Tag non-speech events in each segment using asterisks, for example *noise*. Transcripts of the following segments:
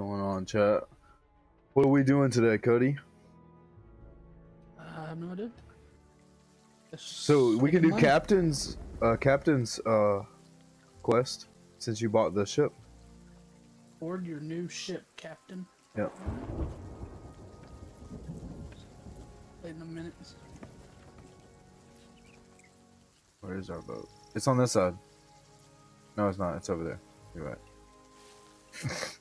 going on, chat? What are we doing today, Cody? I have no idea. So we can do captain's uh captain's uh quest since you bought the ship. Board your new ship, Captain. Yep. Wait in a minute. Where is our boat? It's on this side. No, it's not. It's over there. You're right. *laughs*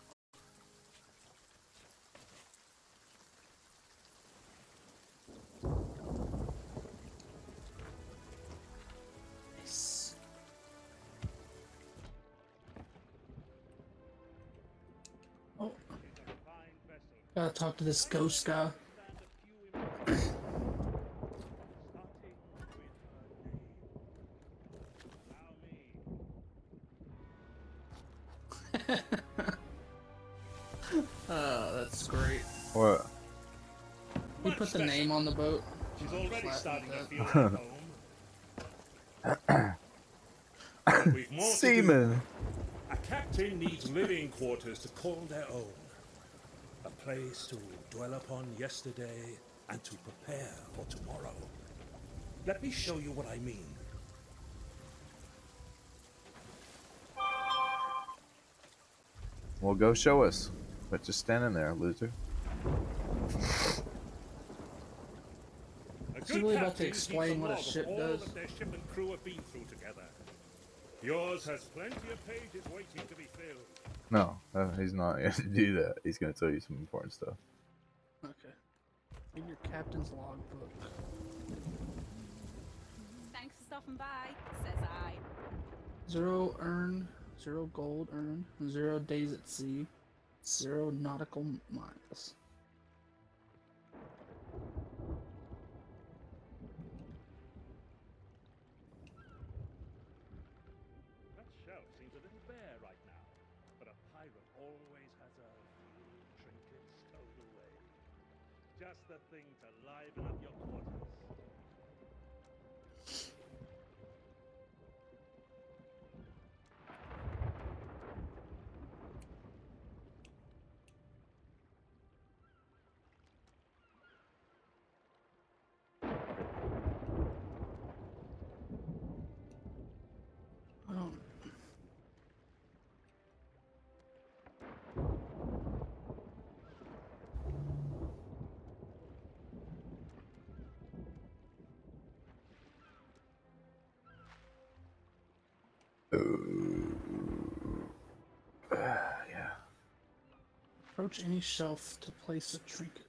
Gotta talk to this ghost guy. oh, *laughs* that's great. What? He put the name on the boat. She's already starting to feel at home. *laughs* But we've more to do. Seaman. A captain needs living quarters to call their own. A place to dwell upon yesterday and to prepare for tomorrow. Let me show you what I mean. Well, go show us. But just standing there, loser. A he really about to explain what a log of ship all does? Yours has plenty of pages waiting to be filled. No, uh, he's not going *laughs* to do that. He's going to tell you some important stuff. Okay. In your captain's logbook. Thanks for stopping by, says I. Zero earned, zero gold earned, zero days at sea, zero nautical miles. Uh, yeah. Approach any shelf to place a trinket.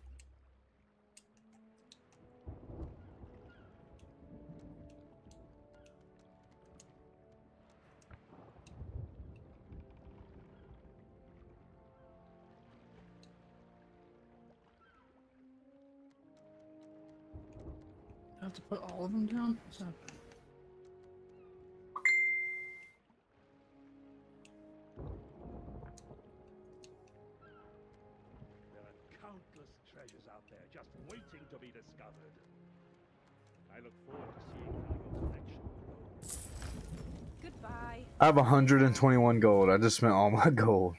Have to put all of them down? I have 121 gold. I just spent all *laughs* my gold.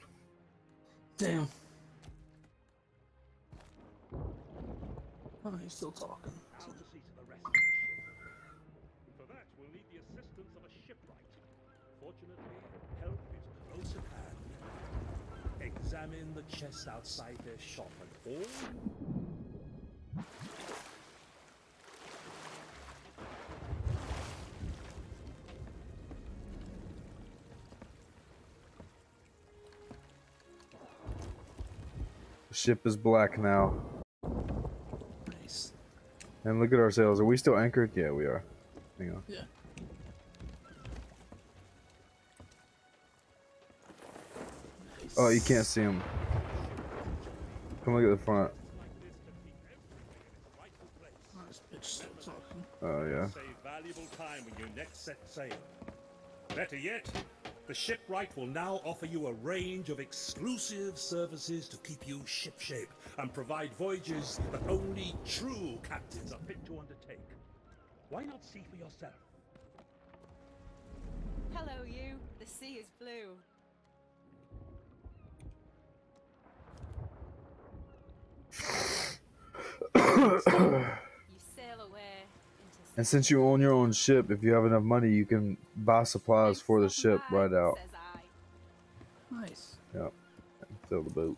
Damn. Oh, he's still talking. Now to see to the rest of the ship. For that, we'll need the assistance of a shipwright. Fortunately, help is close at hand. Examine the chest outside their shop and all ship is black now. Nice. And look at our sails. Are we still anchored? Yeah, we are. Hang on. Yeah. Oh, you can't see them. Come look at the front. Oh, still talking. Oh, yeah. save valuable time when you next set sail. Better yet, the Shipwright will now offer you a range of exclusive services to keep you shipshape and provide voyages that only true captains are fit to undertake. Why not see for yourself? Hello, you. The sea is blue. *coughs* And since you own your own ship, if you have enough money, you can buy supplies for the ship right out. Nice. Yeah. Fill the boat.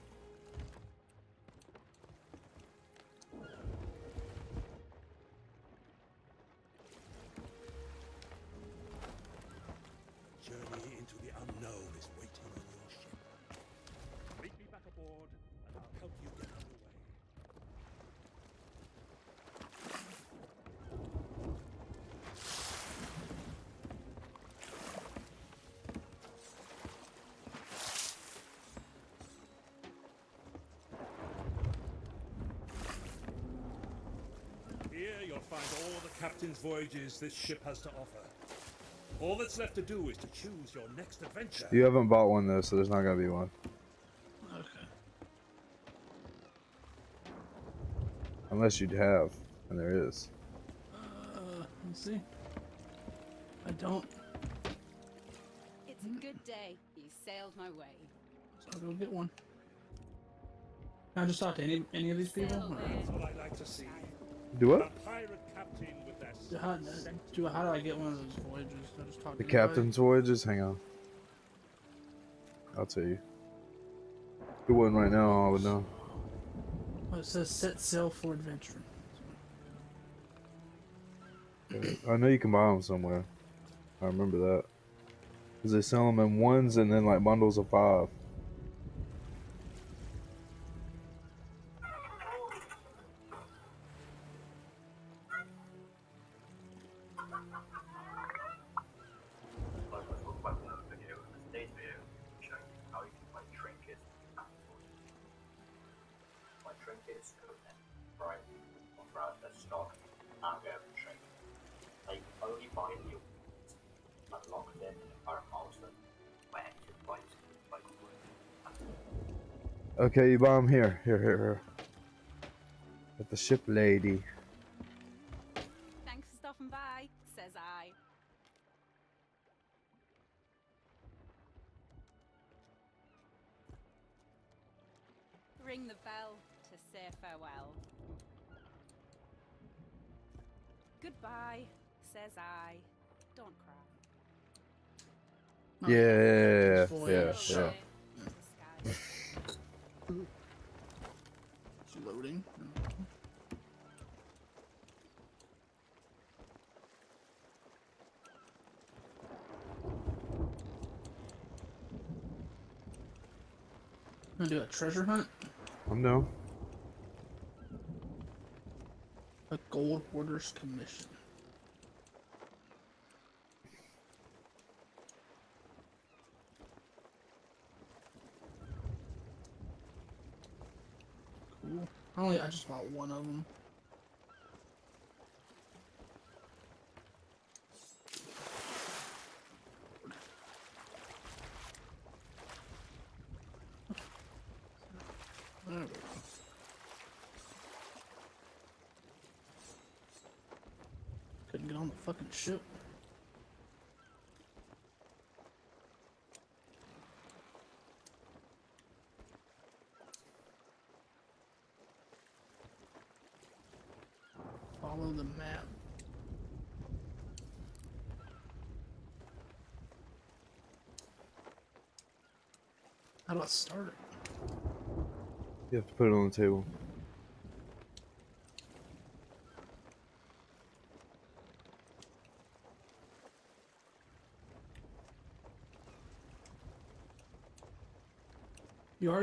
Voyages this ship has to offer. All that's left to do is to choose your next adventure. You haven't bought one though, so there's not gonna be one. Okay. Unless you'd have, and there is. Uh, let's see. I don't. It's a good day. You sailed my way. So I'll go get one. Can I just talk to any any of these people? Sail Or- away. That's what I like to see. Do A what? pirate captain with their Do- How, do, how do I get one of those voyages? I just The captain's voyages? Hang on. I'll tell you. If it wasn't right now, I would know. Oh, it says set sail for adventure. Uh, I know you can buy them somewhere. I remember that. Cause they sell them in ones and then like bundles of five. Okay, you buy them here. Here, here, here. At the ship lady. Thanks for stopping by, says I. Ring the bell to say farewell. Goodbye, says I. Don't cry. Oh, Yeah, yeah, It's yeah, voyage. yeah. Sail away into sky. It's loading. Gonna do a treasure hunt? I'm down. A gold hoarder's commission. Cool. I only I just bought one of them. There we go. Couldn't get on the fucking ship. Follow the map. How do I start it? You have to put it on the table.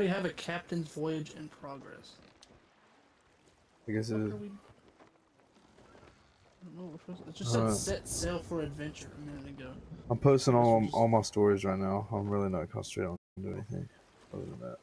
Already have a captain's voyage in progress. I guess it What is. are we- I don't know. we're supposed- It just said Uh, set sail for adventure a minute ago. I'm posting all all my stories right now. I'm really not concentrating on doing anything other than that.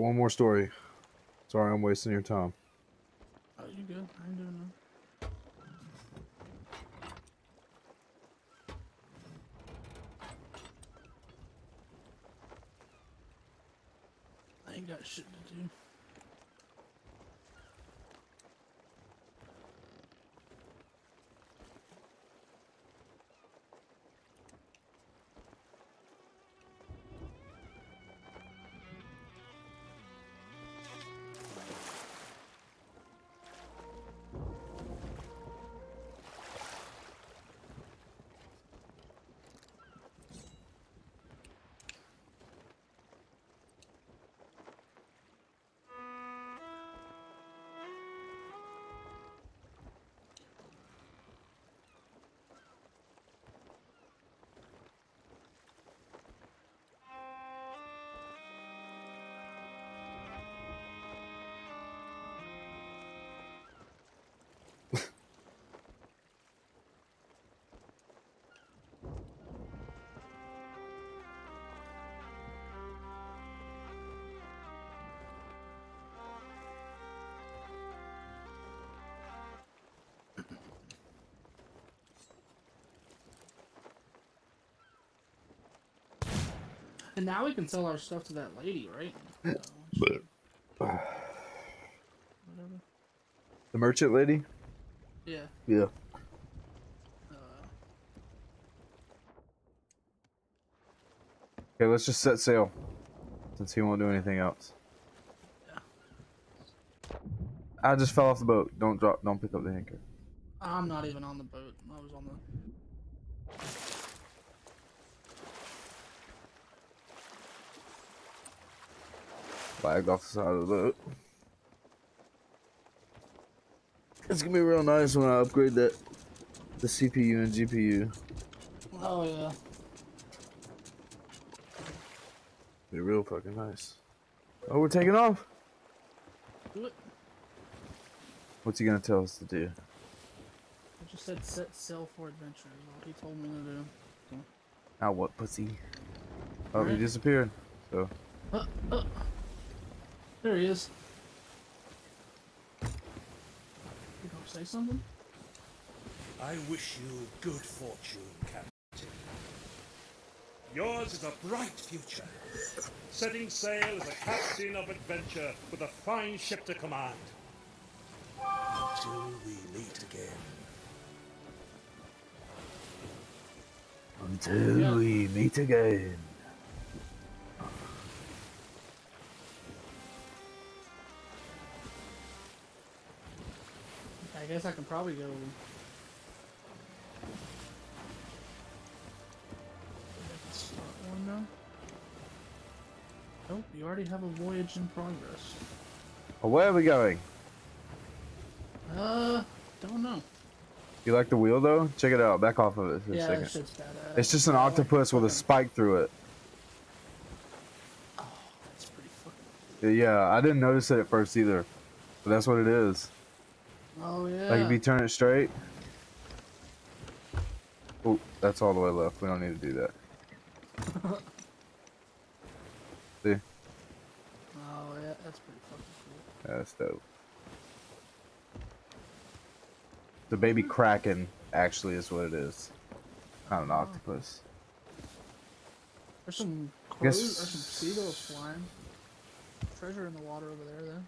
One more story. Sorry, I'm wasting your time. And now we can sell our stuff to that lady, right? But- whatever. *sighs* The merchant lady? Yeah. Yeah. Uh, Okay, let's just set sail. Since he won't do anything else. Yeah. I just fell off the boat. Don't drop. Don't pick up the anchor. I'm not even on the boat. I was on the. Flagged off the side of the boat. It's gonna be real nice when I upgrade that, the CPU and GPU. Oh yeah. Be real fucking nice. Oh, we're taking off. What's he gonna tell us to do? I just said set sail for adventure. is all he told me to do. Now what, pussy? Oh, he disappeared. So Uh, uh. There he is. You gonna say something? I wish you good fortune, Captain. Yours is a bright future. Setting sail as a captain of adventure with a fine ship to command. Until we meet again. until Yeah. we meet again. I guess I can probably go. One now. Nope, you already have a voyage in progress. Oh, where are we going? Uh, don't know. You like the wheel though? Check it out. Back off of it for a Yeah, second. shit's badass. It's just an I like octopus with a spike through it. Oh, that's pretty fucking. Yeah, I didn't notice it at first either. But that's what it is. Oh yeah. Like if you turn it straight. Oh, that's all the way left. We don't need to do that. *laughs* See? Oh yeah, that's pretty fucking cool. That's dope. The baby kraken actually is what it is. Not an oh. octopus. There's some I Guess- crows or some seagulls flying. Treasure in the water over there, then.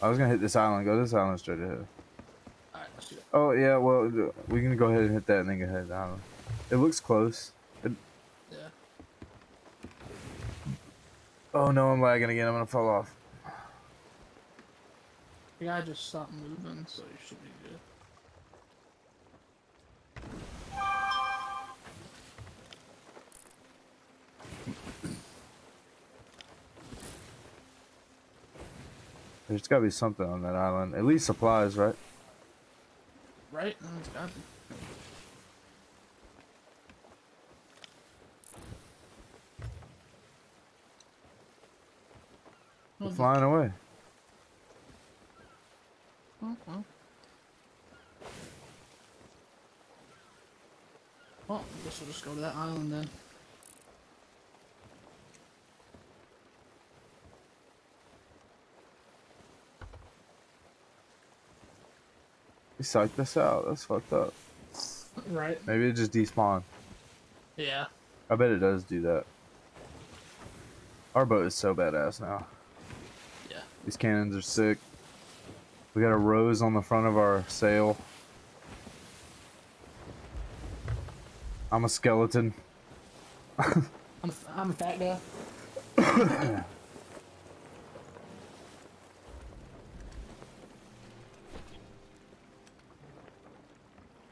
I was gonna hit this island. Go this island straight ahead. Alright, let's do that. Oh yeah, well we can go ahead and hit that and then go ahead. I don't know. It looks close. It- Yeah. oh no, I'm lagging again. I'm gonna fall off. The guy just stopped moving, so you should be good. There's gotta be something on that island. At least supplies, right? Right? Oh, it's got to. We're Well, flying away. Oh, well. Well, I guess we'll just go to that island then. He psyched this out. That's fucked up. Right? Maybe it just despawned. Yeah. I bet it does do that. Our boat is so badass now. Yeah. These cannons are sick. We got a rose on the front of our sail. I'm a skeleton. I'm a, I'm a fat guy. *coughs* *coughs* *coughs*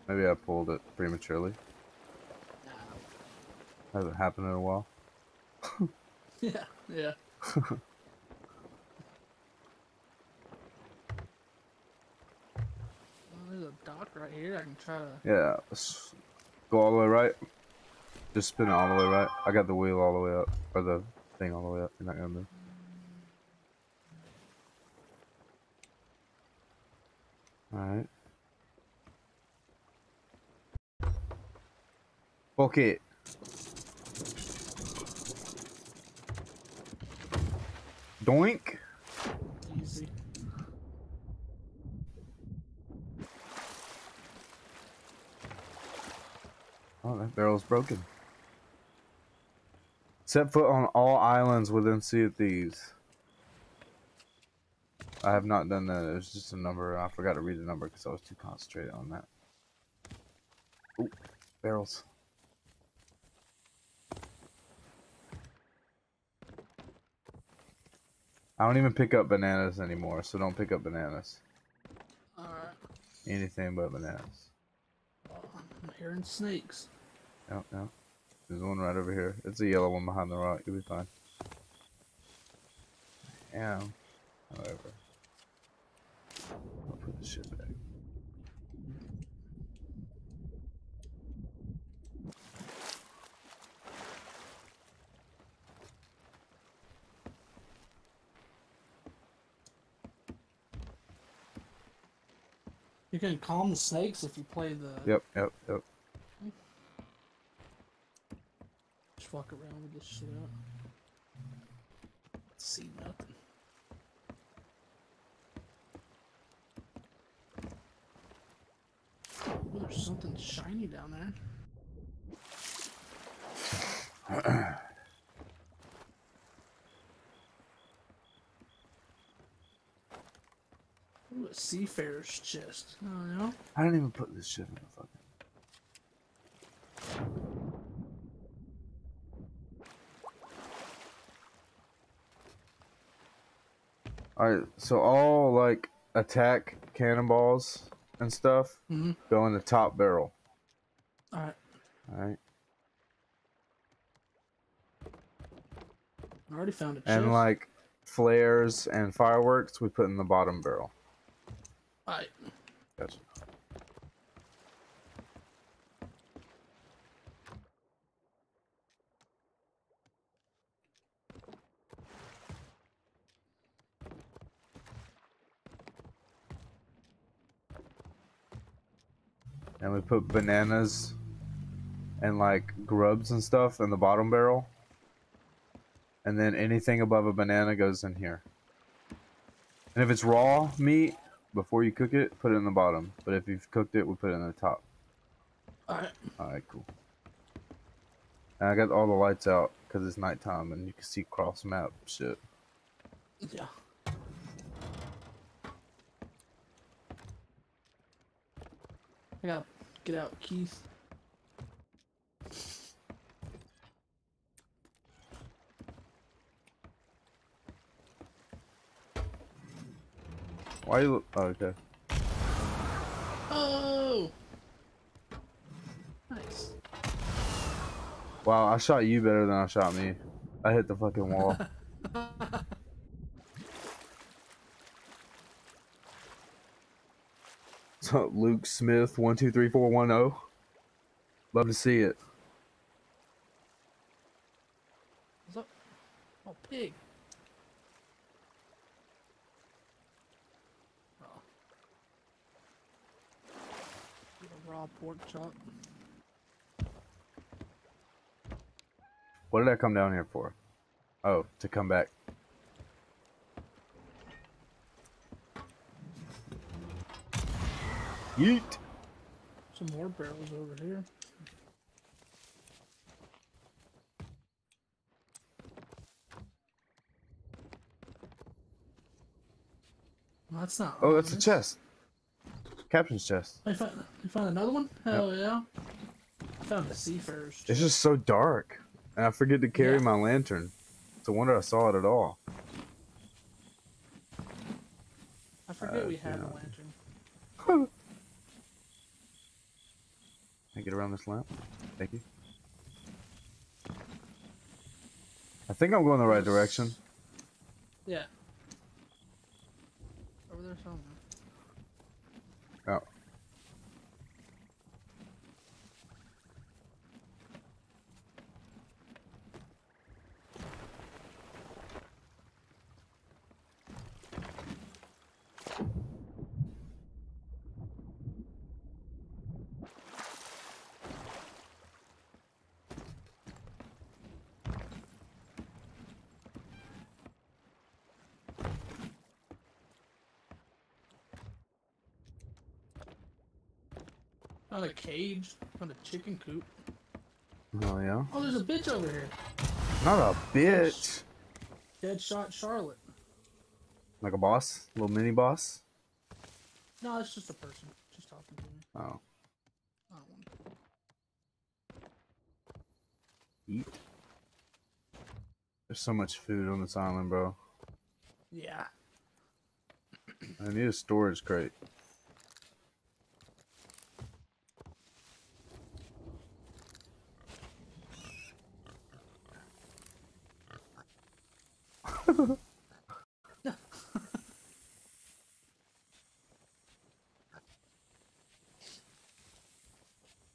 Maybe I pulled it prematurely. Nah. Hasn't happened in a while. *laughs* Yeah. Yeah. *laughs* There's a dock right here. I can try to. Yeah. let's go all the way right. Just spin it all the way right. I got the wheel all the way up. Or the thing all the way up. You're not gonna move. Alright. Fuck it. Doink. Easy. Oh, that barrel's broken. Set foot on all islands within Sea of Thieves. I have not done that. It was just a number. I forgot to read the number because I was too concentrated on that. Ooh, barrels. I don't even pick up bananas anymore, so don't pick up bananas. Alright. Anything but bananas. I'm hearing snakes. Yep, no. There's one right over here. It's a yellow one behind the rock. You'll be fine. Yeah. However. I'll put this shit back. You can calm the snakes if you play the. Yep, yep, yep. Just walk around with this shit out. See nothing. Ooh, there's something shiny down there. *clears throat* a seafarer's chest. Oh no. I didn't even put this shit in the fucking. Alright, so all like attack cannonballs and stuff Mm-hmm. go in the top barrel. Alright. Alright. I already found a chest. And like flares and fireworks we put in the bottom barrel. Alright. Gotcha. And we put bananas and like grubs and stuff in the bottom barrel. And then anything above a banana goes in here. And if it's raw meat, before you cook it, put it in the bottom. But if you've cooked it, we put it in the top. Alright. Alright, cool. And I got all the lights out because it's nighttime and you can see cross map shit. Yeah. I gotta get out Keith. Why you? Oh, okay. Oh! Nice. Wow, I shot you better than I shot me. I hit the fucking wall. *laughs* so Luke Smith one two three four one zero. Love to see it. What's up? Oh, pig. Oh. Get a raw pork chop. What did I come down here for? Oh, to come back. Yeet. Some more barrels over here. Well, that's not. Oh, that's a chest. Captain's chest. I found, you found another one? Hell yeah. I found the sea first. It's just so dark, and I forget to carry Yeah. my lantern. It's a wonder I saw it at all. I forget uh, we had yeah. a lantern. *laughs* Can I get around this lamp? Thank you. I think I'm going the right direction. Yeah. Over there somewhere. Found a cage. Found a chicken coop. Oh yeah. Oh, there's a bitch over here. Not a bitch. Deadshot Charlotte. Like a boss, little mini boss. No, it's just a person. Just talking to me. Oh, I don't want eat. There's so much food on this island, bro. Yeah. I need a storage crate. *laughs*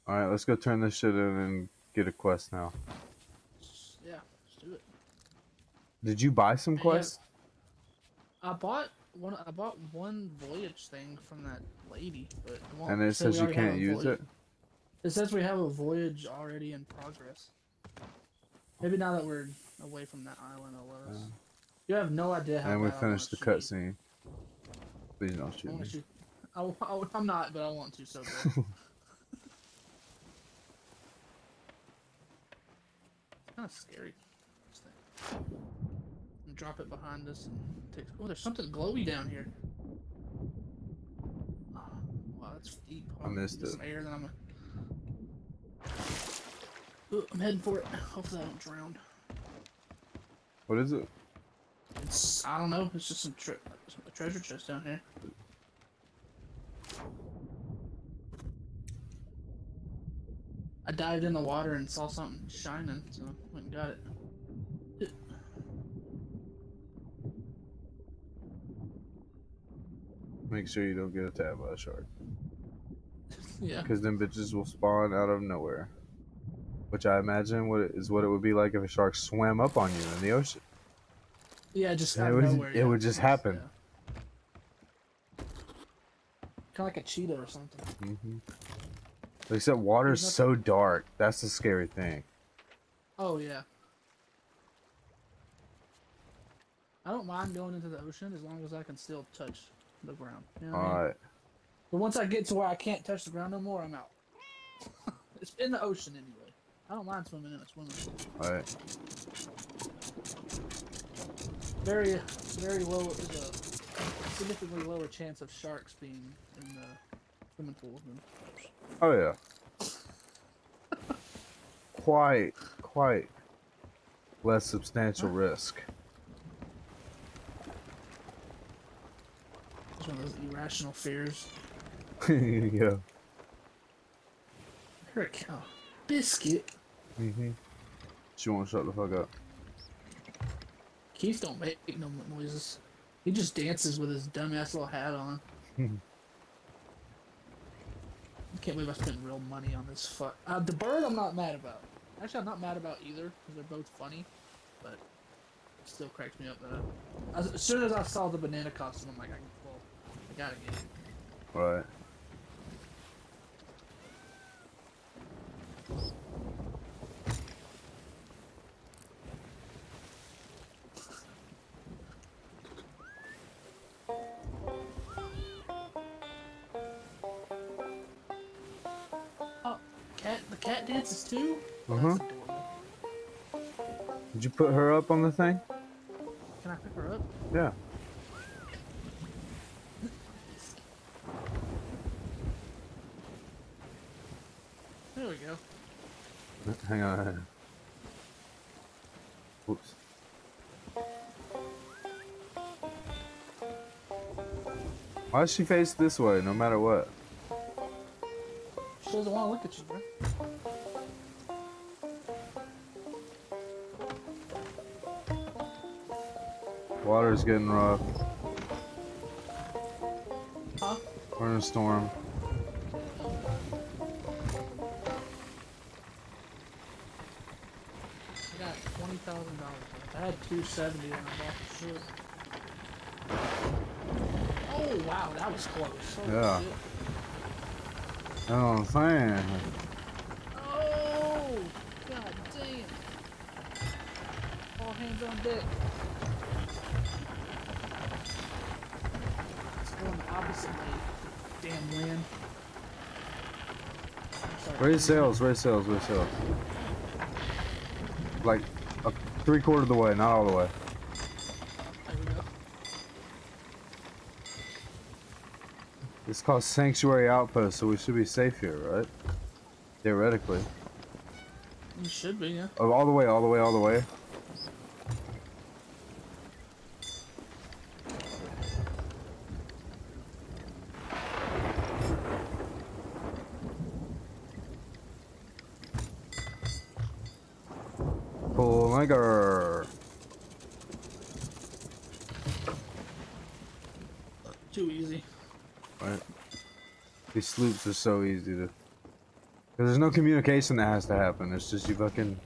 Alright, let's go turn this shit in and get a quest now. Yeah, let's do it. Did you buy some Yeah. quests? I bought one. I bought one voyage thing from that lady, but won't And it says you can't use voyage- it? It says we have a voyage already in progress. Maybe now that we're away from that island, I'll let us. You have no idea how. And we finished the cutscene. Please don't shoot me. shoot. I, I, I'm not, but I want to so bad. *laughs* it's kind of scary. And drop it behind us and take. Oh, there's something glowy down here. Oh, wow, that's deep. I missed it. Some air, then I'm. Gonna... Ooh, I'm heading for it. Hopefully I don't drown. What is it? It's I don't know. It's just some tre- a treasure chest down here. I dived in the water and saw something shining, so I went and got it. Make sure you don't get attacked by a shark. *laughs* Yeah. Because them bitches will spawn out of nowhere. Which I imagine what it, is what it would be like if a shark swam up on you in the ocean. Yeah, just Yeah, it would- nowhere. it yeah. would just happen. Kind of like a cheetah or something. hmm Except water's so dark. That's the scary thing. Oh yeah. I don't mind going into the ocean as long as I can still touch the ground. You know what I mean? Alright. But once I get to where I can't touch the ground no more, I'm out. *laughs* it's in the ocean anyway. I don't mind swimming in a swimming pool. Alright. Very, very low. There's a significantly lower chance of sharks being in the swimming pool than others. Oh yeah. quite, quite less substantial risk. It's one of those irrational fears. *laughs* yeah. I heard a cow. Biscuit. hmm She won't shut the fuck up. Keith don't make no noises. He just dances with his dumbass little hat on. *laughs* I can't believe I spent real money on this fuck. Uh, the bird, I'm not mad about. Actually, I'm not mad about either because they're both funny, but it still cracks me up. That I, as, as soon as I saw the banana costume, I'm like, I, well, I gotta get it. Right. Cat dances too? Uh-huh. Did you put her up on the thing? Can I pick her up? Yeah. There we go. Hang on. hang on. Oops. Why does she face this way, no matter what? She doesn't want to look at you, bro. Water's getting rough. Huh? We're in a storm. I got twenty thousand dollars. I had two seventy when I bought the shit. Oh wow, that was close. Yeah. shit. That's what I'm saying. Oh god damn. All hands on deck. It's going the opposite way. Damn wind. Raise sails, raise sails, raise sails. Like, a three quarter of the way, not all the way. There we go. It's called Sanctuary Outpost, so we should be safe here, right? Theoretically. You should be, yeah. Oh, all the way, all the way, all the way. Pull anchor. Too easy. Right. Sloops are so easy to. Cause there's no communication that has to happen. It's just you fucking.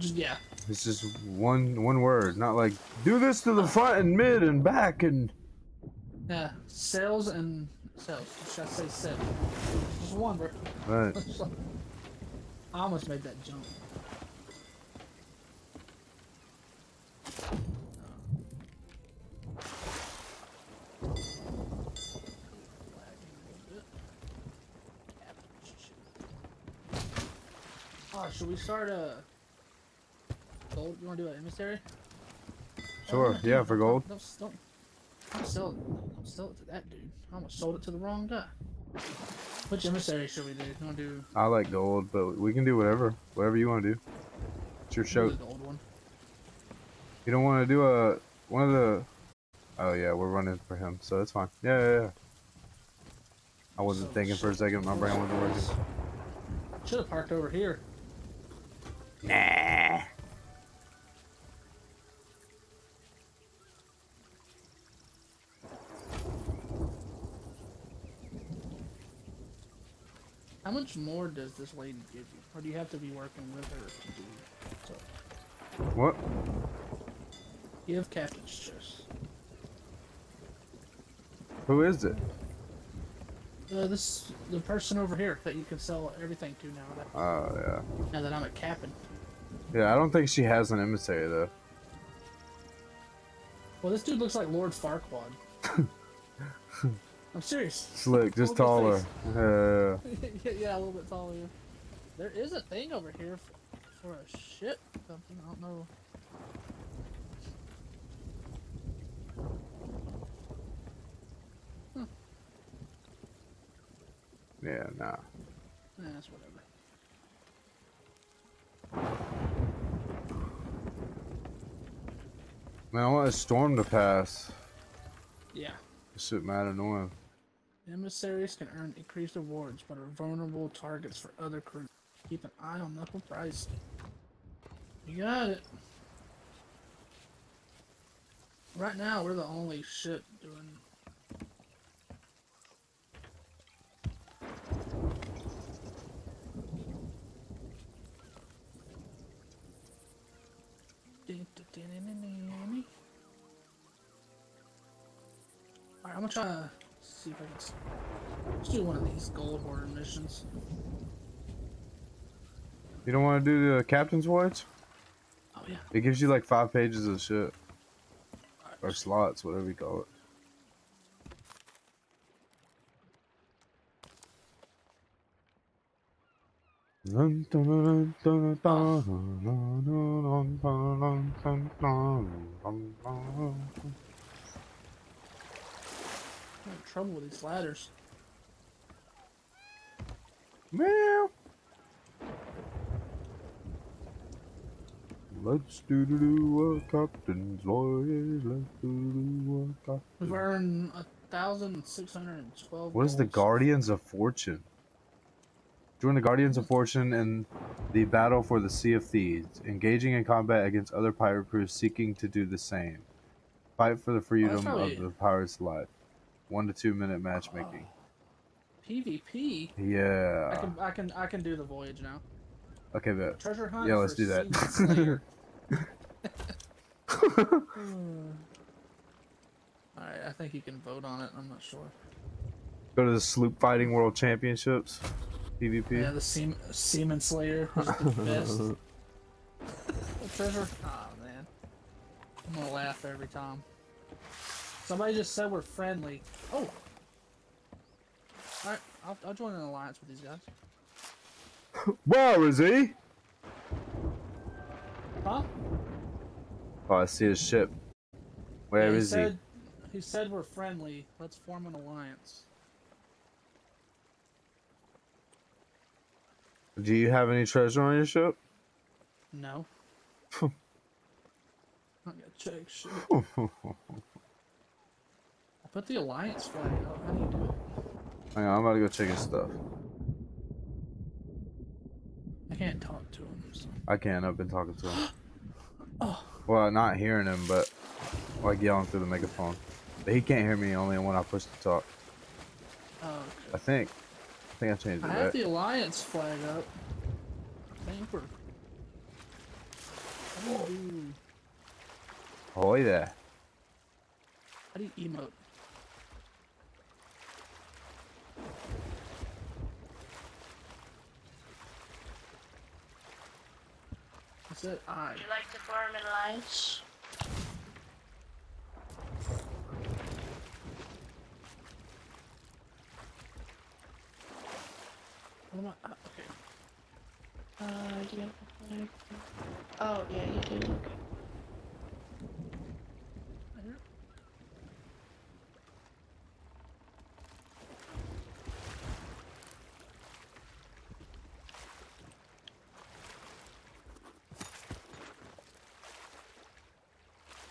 Just yeah. It's just one one word. Not like do this to the front and mid and back and. Yeah. Sails and sails. Should I say sails? Just one, bro. Right. *laughs* I almost made that jump. We start a gold? You want to do an emissary? Sure. Oh, yeah, for gold. Don't, don't, don't sell it. Don't sell it to that dude. I almost sold it to the wrong guy. Which emissary should we do? You want to do I like gold, but we can do whatever. Whatever you want to do. It's your show. gold one? You don't want to do a one of the. Oh yeah, we're running for him, so that's fine. Yeah, yeah, yeah. I wasn't So- thinking for a second. My brain wasn't working. Should have parked over here. Nah. How much more does this lady give you? Or do you have to be working with her to do so? What? Give captain's chest. Who is it? Uh, this the person over here that you can sell everything to now that Oh yeah. now that I'm a captain. Yeah, I don't think she has an emissary though. Well, this dude looks like Lord Farquaad. *laughs* I'm serious. Slick, just Look at his taller. *laughs* Yeah. *laughs* yeah, yeah, a little bit taller. Yeah. There is a thing over here for, for a ship something. I don't know. Yeah, nah. Nah, that's whatever. Man, I want a storm to pass. Yeah. This shit mad annoying. Emissaries can earn increased rewards, but are vulnerable targets for other crews. Keep an eye on knuckle price. You got it. Right now, we're the only ship doing. Alright, I'm gonna try to see if I can. Let's do one of these gold hoarder missions. You don't want to do the captain's voyage? Oh yeah. It gives you like five pages of shit. Alright, Or slots, whatever you call it. Oh. Trouble with these ladders. Meow. Let's do do do a captain's voyage. Let's do do a captain's We've earned a thousand six hundred and twelve. What is the Guardians of Fortune? Join the Guardians of Fortune in the battle for the Sea of Thieves, engaging in combat against other pirate crews seeking to do the same. Fight for the freedom oh, probably- of the pirate's life. One to two minute matchmaking. PvP? Yeah. I can I can I can do the voyage now. Okay, bet. Treasure hunt. Yeah, let's do that. *laughs* *laughs* Alright, I think you can vote on it. I'm not sure. Go to the Sloop Fighting World Championships. PvP. Yeah, the Seam, Seaman Slayer is the *laughs* best. the treasure. Oh man, I'm gonna laugh every time. Somebody just said we're friendly. Oh. Alright, I'll, I'll join an alliance with these guys. *laughs* Where is he? Huh? Oh, I see his ship. Where Yeah, he is said, he? said we're friendly. Let's form an alliance. Do you have any treasure on your ship? No. *laughs* I gotta check shit. *laughs* I put the alliance flag up. How do you do it? Hang on, I'm about to go check his stuff. I can't talk to him. So. I can. I've been talking to him. Oh. *gasps* *gasps* Well, not hearing him, but like yelling through the megaphone. But he can't hear me only when I push the talk. Oh, I think. I think I changed I it. have Right? the alliance flag up. I think we're. How do you do? Ahoy there. How do you emote? I said I. Would you like to form an alliance? What am I? uh, Okay. Uh, do you have a? Oh, yeah, you do. Okay. There.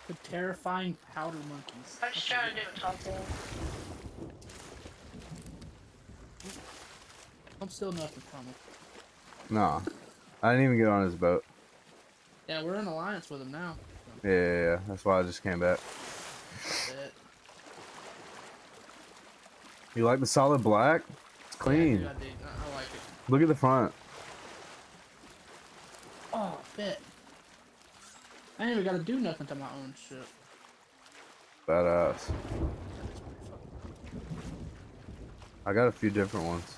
The terrifying powder monkeys. I was just trying to do something. I'm still nothing from him. Nah. I didn't even get on his boat. Yeah, we're in alliance with him now. Yeah, yeah, yeah. That's why I just came back. You like the solid black? It's clean. Yeah, dude, I. I, I like it. Look at the front. Oh, bet. I ain't even gotta do nothing to my own shit. Badass. That's pretty fucking I got a few different ones.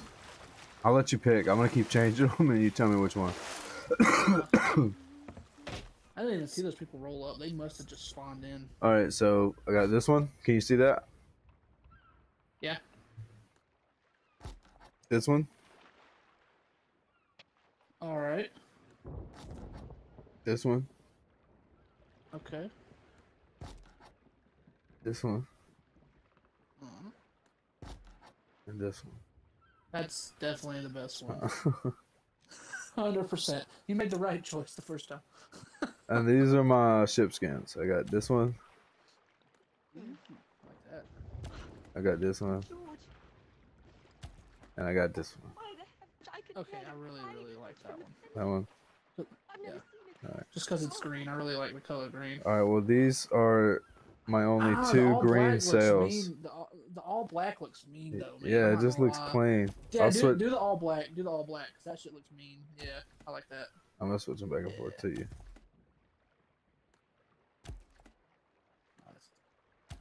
I'll let you pick. I'm gonna keep changing *laughs* them and you tell me which one. *coughs* I didn't even see those people roll up. They must have just spawned in. Alright, so I got this one. Can you see that? Yeah. This one? Alright. This one? Okay. This one? Uh, And this one. that's definitely the best one. *laughs* *laughs* 100%. You made the right choice the first time. *laughs* and these are my ship skins. I got this one. Like that. I got this one. And I got this one. Okay, I really, really like that one. That one. Yeah. Just because it's green. I really like the color green. Alright, well these are my only Ah, two all green black looks sails. mean. The, all- the all black looks mean though. Man. Yeah, it just looks lie. clean. Yeah, do, switch do the all black. Do the all black. 'cause that shit looks mean. Yeah, I like that. I'm gonna switch them back and forth to you.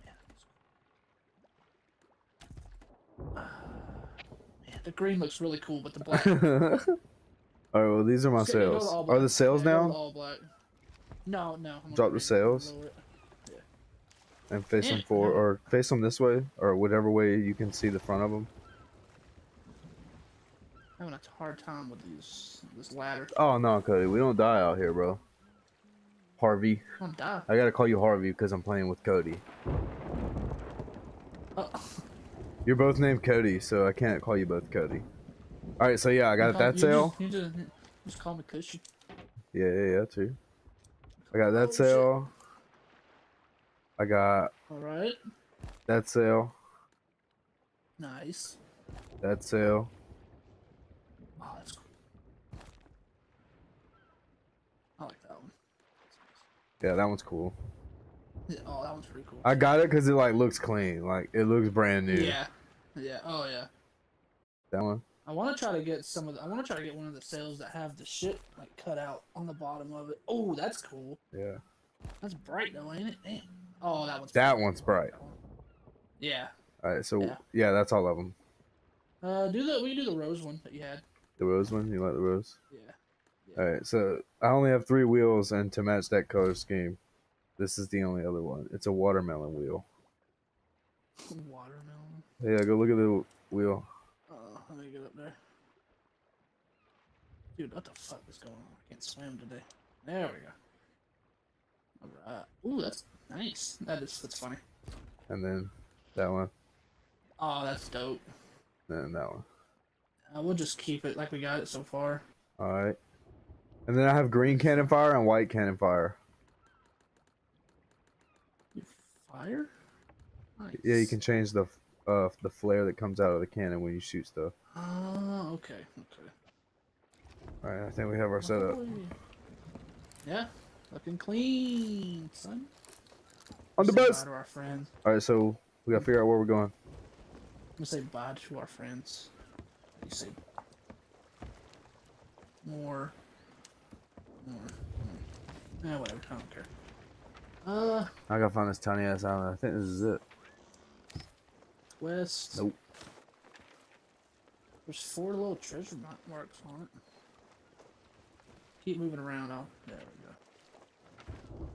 Yeah. Man, the green looks really cool, but the *laughs* black. Alright, well these are my Just go to sails. all Are the sails Yeah, go the All black. No, no. I'm Drop the raise it, sails? lower it. And face Yeah, them eh, forward, no. or face them this way, or whatever way you can see the front of them. having a hard time with these this ladder. Oh no, Cody, we don't die out here, bro. Harvey, Don't die. I gotta call you Harvey because I'm playing with Cody. Oh, *laughs* You're both named Cody, so I can't call you both Cody. All right, so yeah, I got you that just- sail. You just, you just call me Kushy. Yeah, yeah, yeah, too. I got Oh, that shit. I got All right. that sail. Nice. That sail. Oh, that's cool. I like that one. Yeah, that one's cool. Yeah, oh, that one's pretty cool. I got it because it like looks clean, like it looks brand new. Yeah. Yeah. Oh yeah. That one. I want to try to get some of. The, I want to try to get one of the sails that have the shit like cut out on the bottom of it. Oh, that's cool. Yeah. That's bright though, ain't it? Damn. Oh, that one's. That cool. one's bright. Yeah. All right, so Yeah. yeah, that's all of them. Uh, do the we do the rose one that you had. The rose one. You like the rose? Yeah. All right, so I only have three wheels, and to match that color scheme, this is the only other one. It's a watermelon wheel. *laughs* Watermelon. Yeah, go look at the wheel. Oh, let me get up there. Dude, what the fuck is going on? I can't swim today. There we go. Alright. Ooh, that's nice. That is that's funny. and then that one, Oh, that's dope. and then that one. Uh, we'll just keep it like we got it so far. All right, and then I have green cannon fire and white cannon fire. You fire? Nice. Yeah, you can change the uh the flare that comes out of the cannon when you shoot stuff. Oh, okay, okay. All right, I think we have our setup. Yeah, looking clean, son. On the bus. To our friends. All right, so we gotta figure out where we're going. I'm gonna say bye to our friends. You say more, more. more. Yeah, whatever. I don't care. Uh, I gotta find this tiny ass island. I think this is it. west. Nope. There's four little treasure mar- marks on it. Keep moving around. Oh, there we go.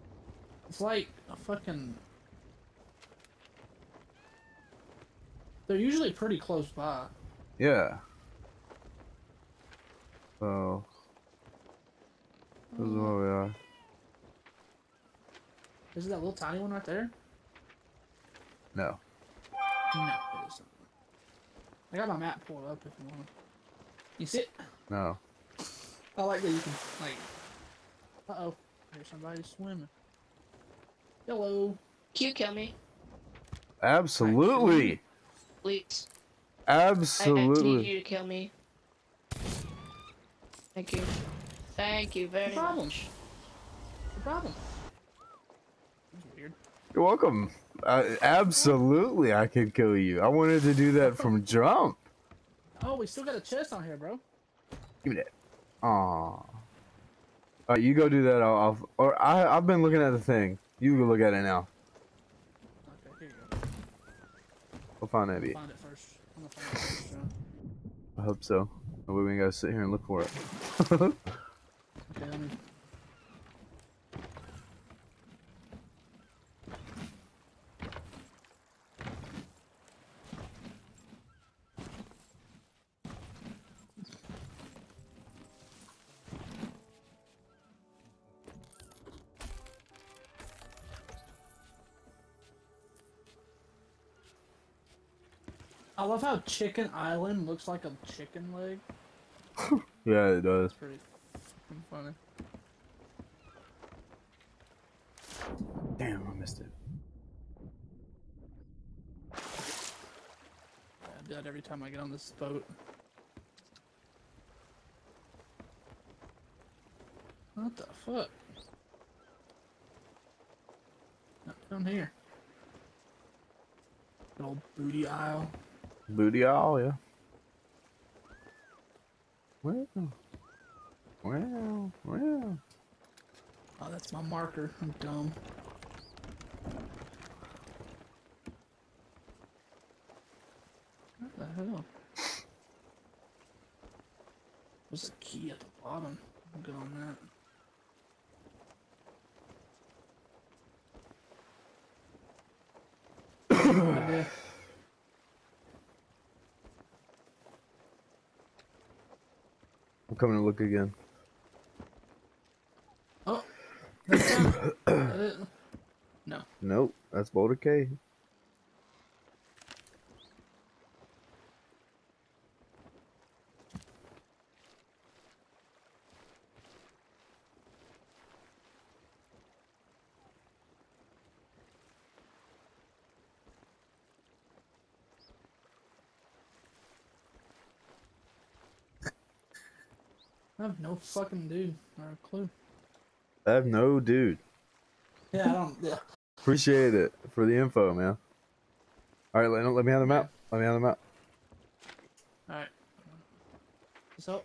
It's like a oh. fucking. They're usually pretty close by. Yeah. So this is where we are. Is that little tiny one right there? No. No, it isn't. I got my map pulled up if you want. You see it? No. I like that you can like. Uh oh, there's somebody swimming. Hello. Can you kill me, Absolutely. please? I, I need Absolutely. you to kill me. Thank you. Thank you very much. No problem. much. No problem. You're welcome. Uh, absolutely, I can kill you. I wanted to do that from jump. Oh, we still got a chest on here, bro. Give me that. Aw. Alright, you go do that. I'll, I'll or I I've been looking at the thing. You go look at it now. Okay, here you go. We'll find that. Find it first. I'm gonna find it first, I hope so. That we ain't gotta sit here and look for it. *laughs* Okay, love how Chicken Island looks like a chicken leg. *laughs* yeah, it does. That's pretty funny. Damn, I missed it. Yeah, I do that every time I get on this boat. What the fuck? Not down here. Good old Booty Isle. Booty all, yeah. Well, well, well. Oh, that's my marker. I'm dumb. What the hell? There's a key at the bottom. I'm good on that. *coughs* I'm coming to look again. Oh, that's down. That *coughs* it? no. Nope, that's Boulder Cave. No fucking dude or a clue. I have no dude. Yeah, I don't. Yeah. Appreciate it for the info, man. All right, let, let me have the map. Let me have the map. All right. So,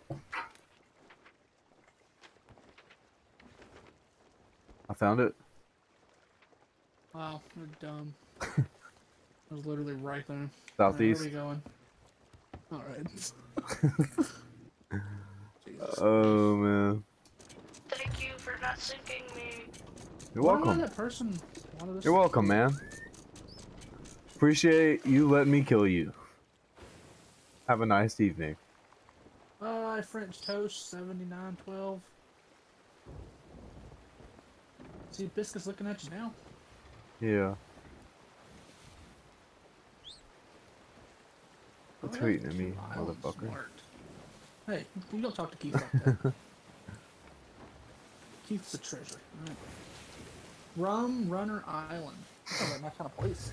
I found it. wow, you're dumb. *laughs* I was literally right there. All right, Southeast. Where are we going? All right. *laughs* Jesus. Oh man, Thank you for not sinking me. you're Why welcome. That person wanted You're to- welcome, man. Appreciate you letting me kill you. Have a nice evening. Uh, French toast, seventy-nine twelve. See, Biscuit's looking at you now. Yeah. Oh, Quit yeah, tweeting at me, motherfucker. smart. Hey, you don't talk to Keith like that. *laughs* Keith's a treasure. Alright. Rum Runner Island. That sounds like my kind of place.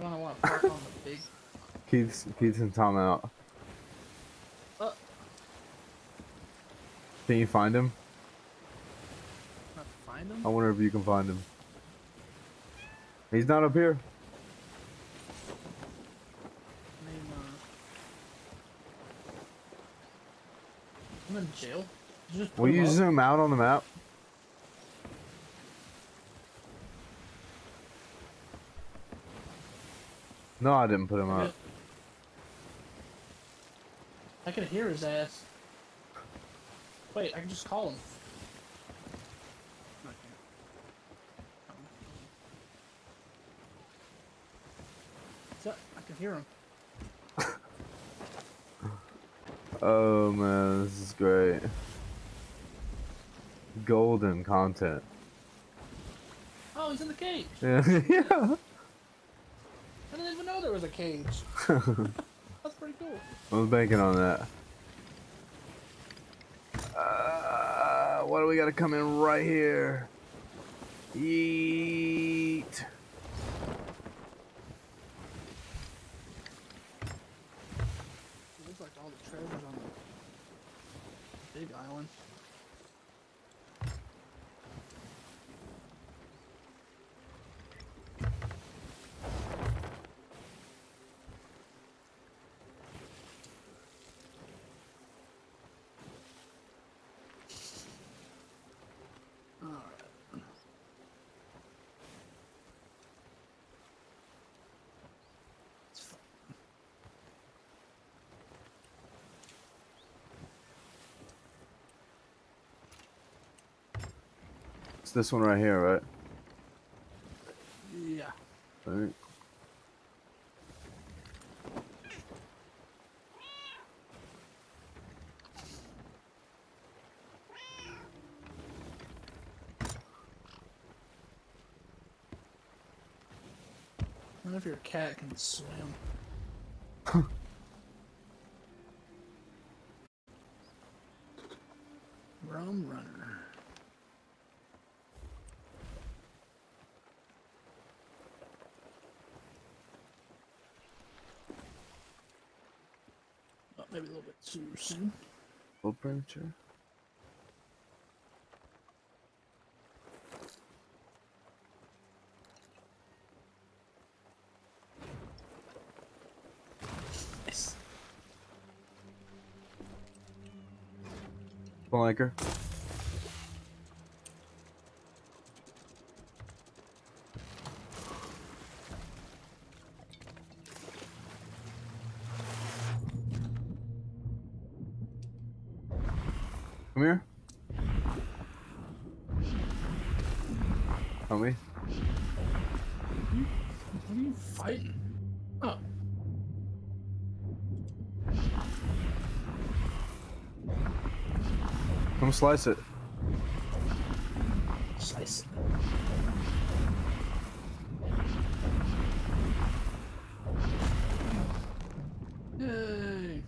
I don't want to park on the big. *laughs* Keith's Keith's in timeout. Uh, Can you find him? Not find him. I wonder if you can find him. He's not up here. I'm in jail. Just Will you up? zoom out on the map? No, I didn't put him up. I can hear his ass. Wait, I can just call him. No, I can't. Oh. So, I can hear him. *laughs* Oh man, this is great. Golden content. Oh, he's in the cage. Yeah. *laughs* yeah. I didn't even know there was a cage. *laughs* That's pretty cool. I was banking on that. Uh, what do we got to come in right here? Yeet. It looks like all the treasures on the big island. Alright. It's fine. It's this one right here, right? Yeah. Right. I wonder if your cat can swim. Rum runner. Oh, maybe a little bit too soon. Full furniture. Nice. Blanker. Slice it. Slice it. Yay.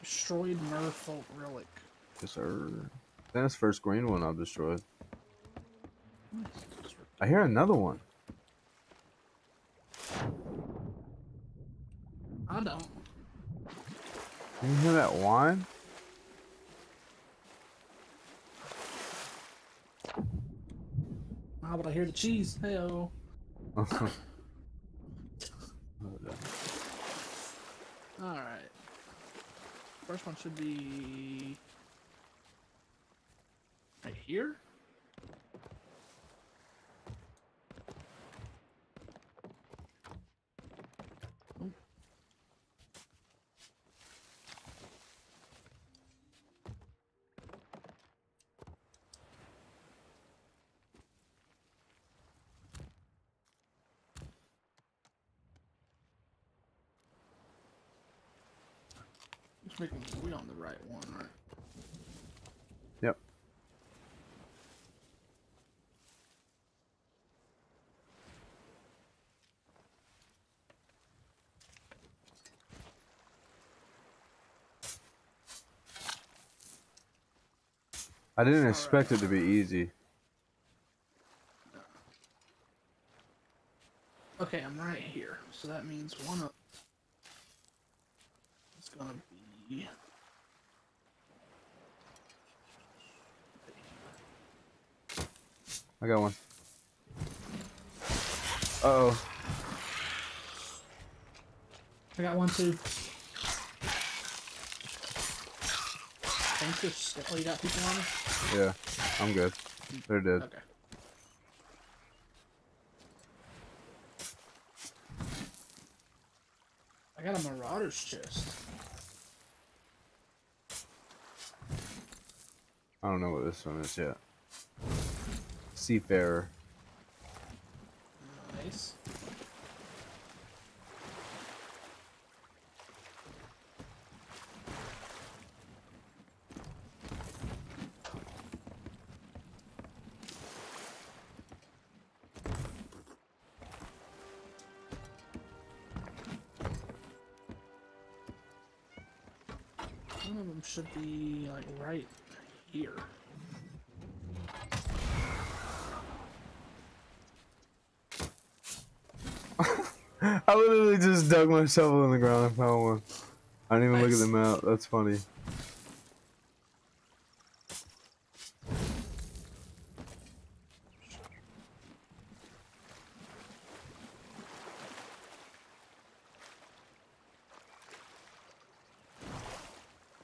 Destroyed Merfolk relic. Yes, sir. That's the first green one I've destroyed. Nice. I hear another one. I don't. Can you hear that whine? Ah, but I hear the cheese. Heyo. *laughs* Alright. First one should be. Right here? Oh. Just making sure we on the right one, right? Yep. I didn't expect it to be easy. Okay, I'm right here. So that means one up. It's gonna be. I got one. Uh oh. I got one too. St- Oh, you got people on us? Yeah, I'm good. They're dead. Okay. I got a Marauder's chest. I don't know what this one is yet. Seafarer. Nice. I literally just dug my shovel in the ground and found one. I didn't even look at Nice. the map. That's funny.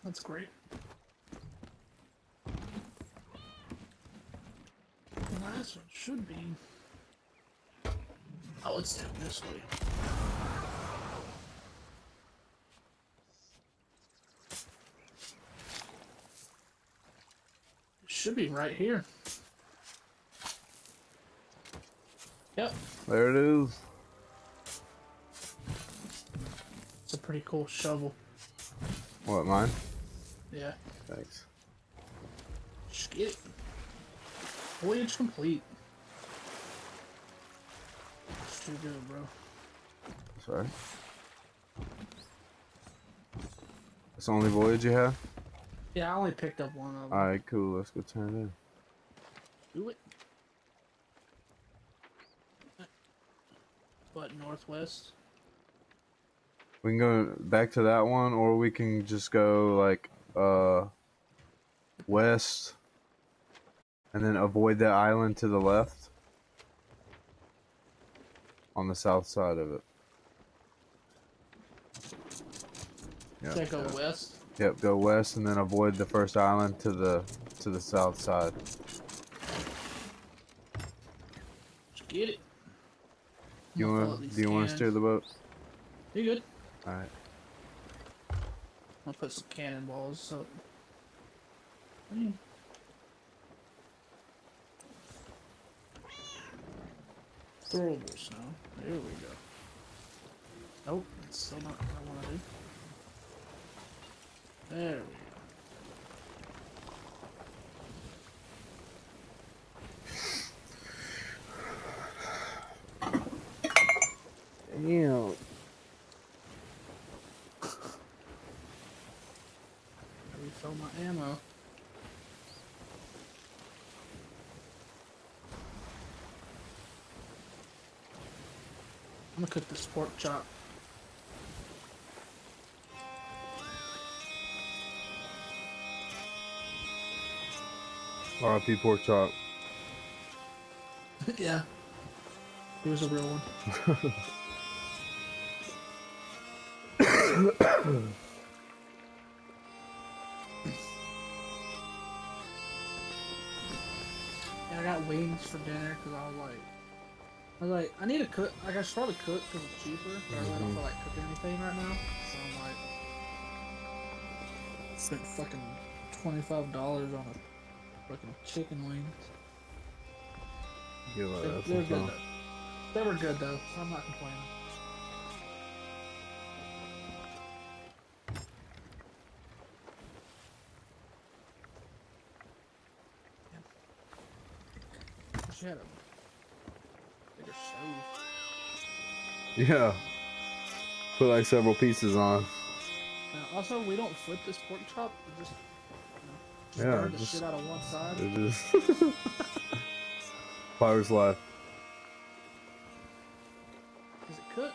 That's great. The last one should be. Oh, it's down this way. It should be right here. Yep, There it is. it's a pretty cool shovel. What, mine? Yeah, Thanks. just get it. Voyage complete. It's too good, bro. Sorry. That's the only voyage you have? Yeah, I only picked up one of them. Alright, cool. Let's go turn it in. Do it. What, northwest? We can go back to that one, or we can just go, like, uh, west, and then avoid that island to the left. On the south side of it. Yep, Should I go west? Yep, go west and then avoid the first island to the to the south side. Just get it. You I'm gonna want do you want to steer the boat? You good? All right. I'll put some cannonballs so Hmm. Throwable snow. There we go. Nope, that's still not what I want to do. There we go. Damn. Refill my ammo. I'm gonna cook this pork chop. R.I.P. pork chop. *laughs* yeah. He was a real one. *coughs* Yeah, I got wings for dinner because I was like, I was like, I need to cook. Like, I should probably cook because it's cheaper, but I don't mm-hmm. feel like cooking anything right now. So I'm like, spent fucking twenty five dollars on a fucking chicken wings. Give They, they were good though. They were good though, so I'm not complaining. Wish you had a bigger stove. Yeah. Put like several pieces on. Now, also, we don't flip this pork chop. Just, you know, just Yeah, the just- shit out of one side. It is. *laughs* Pirate's life. Is it cooked?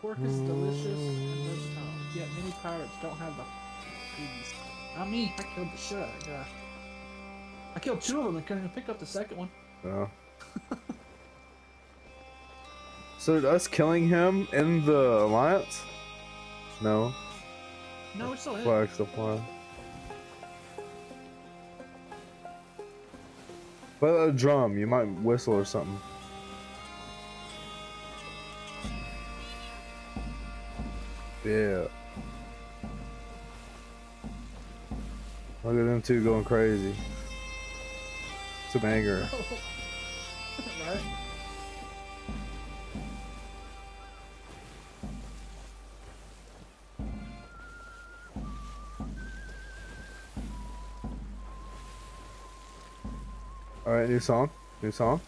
Pork is delicious and versatile. Yet many pirates don't have the babies. Not me. I killed the shit out of that guy. I killed two of them and couldn't even pick up the second one. Yeah. So did us killing him in the alliance? No. No, it's still in. Flag flying. But a drum, you might whistle or something. Yeah. Look at them two going crazy. Some anger. *laughs* new song. New song.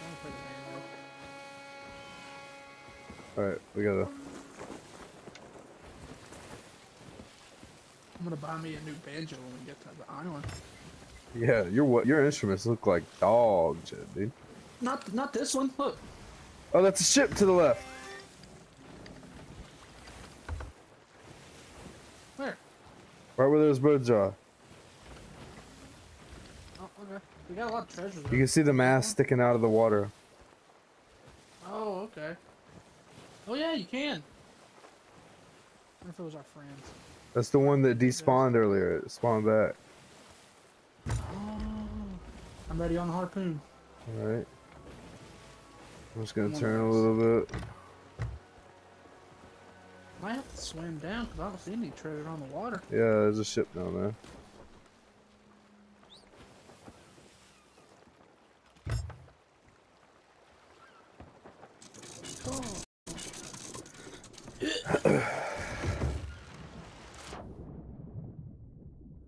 Don't put it in there. Alright, we gotta. I'm gonna buy me a new banjo when we get to the island. Yeah, your what? Your instruments look like dog shit, dude. Not, not this one. Look, Oh, that's a ship to the left. where? Right where those birds are. Oh, okay. We got a lot of treasure. You can see the mast sticking out of the water. Oh, okay. Oh yeah, you can. I wonder if it was our friends. That's the one that despawned earlier. It spawned back. Oh, I'm ready on the harpoon. Alright. I'm just gonna turn a little bit. Might have to swim down because I don't see any treasure on the water. Yeah, there's a ship down there.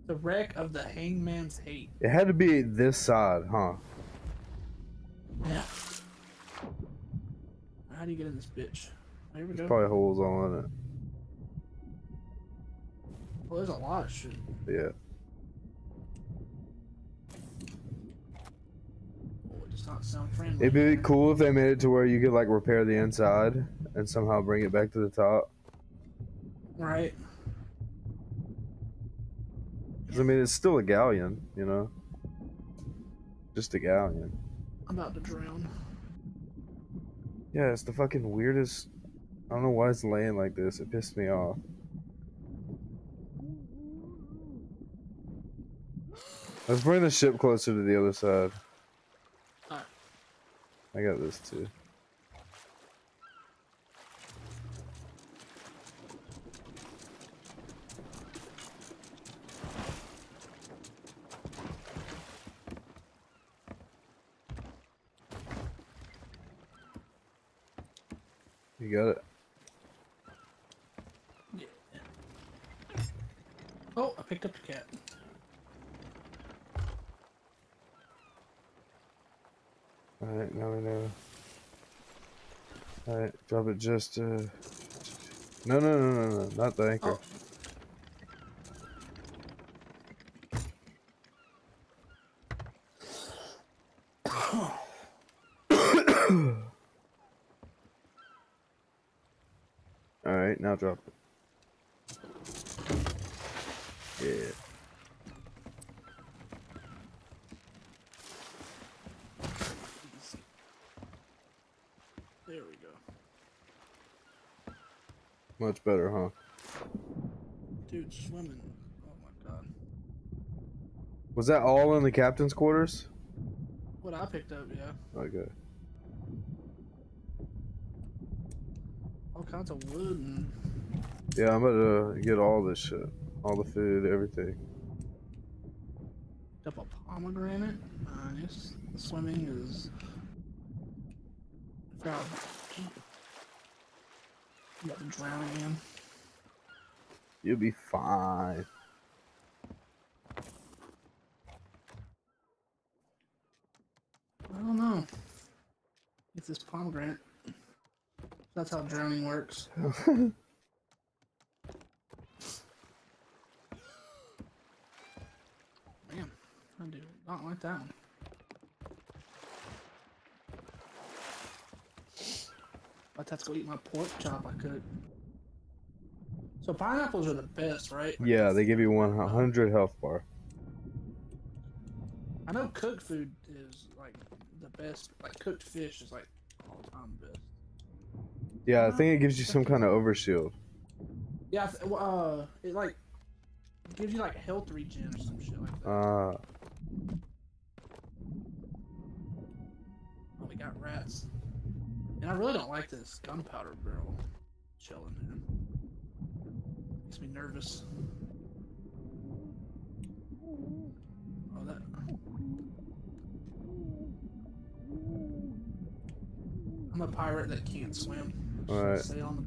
The wreck of the Hangman's Hate. It had to be this side, huh? Yeah. How do you get in this bitch? There we There's go. probably holes all in it. Well, there's a lot of shit. Yeah. It does not sound friendly. It'd be cool if they made it to where you could like repair the inside and somehow bring it back to the top. Right. 'Cause, I mean, it's still a galleon, you know? Just a galleon. I'm about to drown. Yeah, it's the fucking weirdest. I don't know why it's laying like this. It pissed me off. Let's bring the ship closer to the other side. Alright. I got this too. You got it. Yeah. Oh, I picked up the cat. Alright, now we know. Alright, drop it just uh No no no no no, not the anchor. Oh. *coughs* Alright, now drop it. Yeah. Easy. There we go. Much better, huh? Dude, swimming. Oh my god. Was that all in the captain's quarters? What I picked up, yeah. Okay. All kinds of wood and Yeah, I'm about to get all this shit. All the food, everything. up a pomegranate. Nice. Swimming is. Proud. I'm about to drown again. You'll be fine. I don't know. It's this pomegranate. That's how drowning works. *laughs* Man, I do not like that one. But that's go eat my pork chop I could. So pineapples are the best, right? Like, Yeah, they give you 100 health bar. I know cooked food is like the best. Like cooked fish is like all time best. Yeah, I think it gives you some kind of overshield. Yeah, I th- uh, it like gives you like health regen or some shit like that. Uh, Oh, we got rats. And I really don't like this gunpowder barrel chilling there. Makes me nervous. Oh, that. I'm a pirate that can't swim. Alright. The...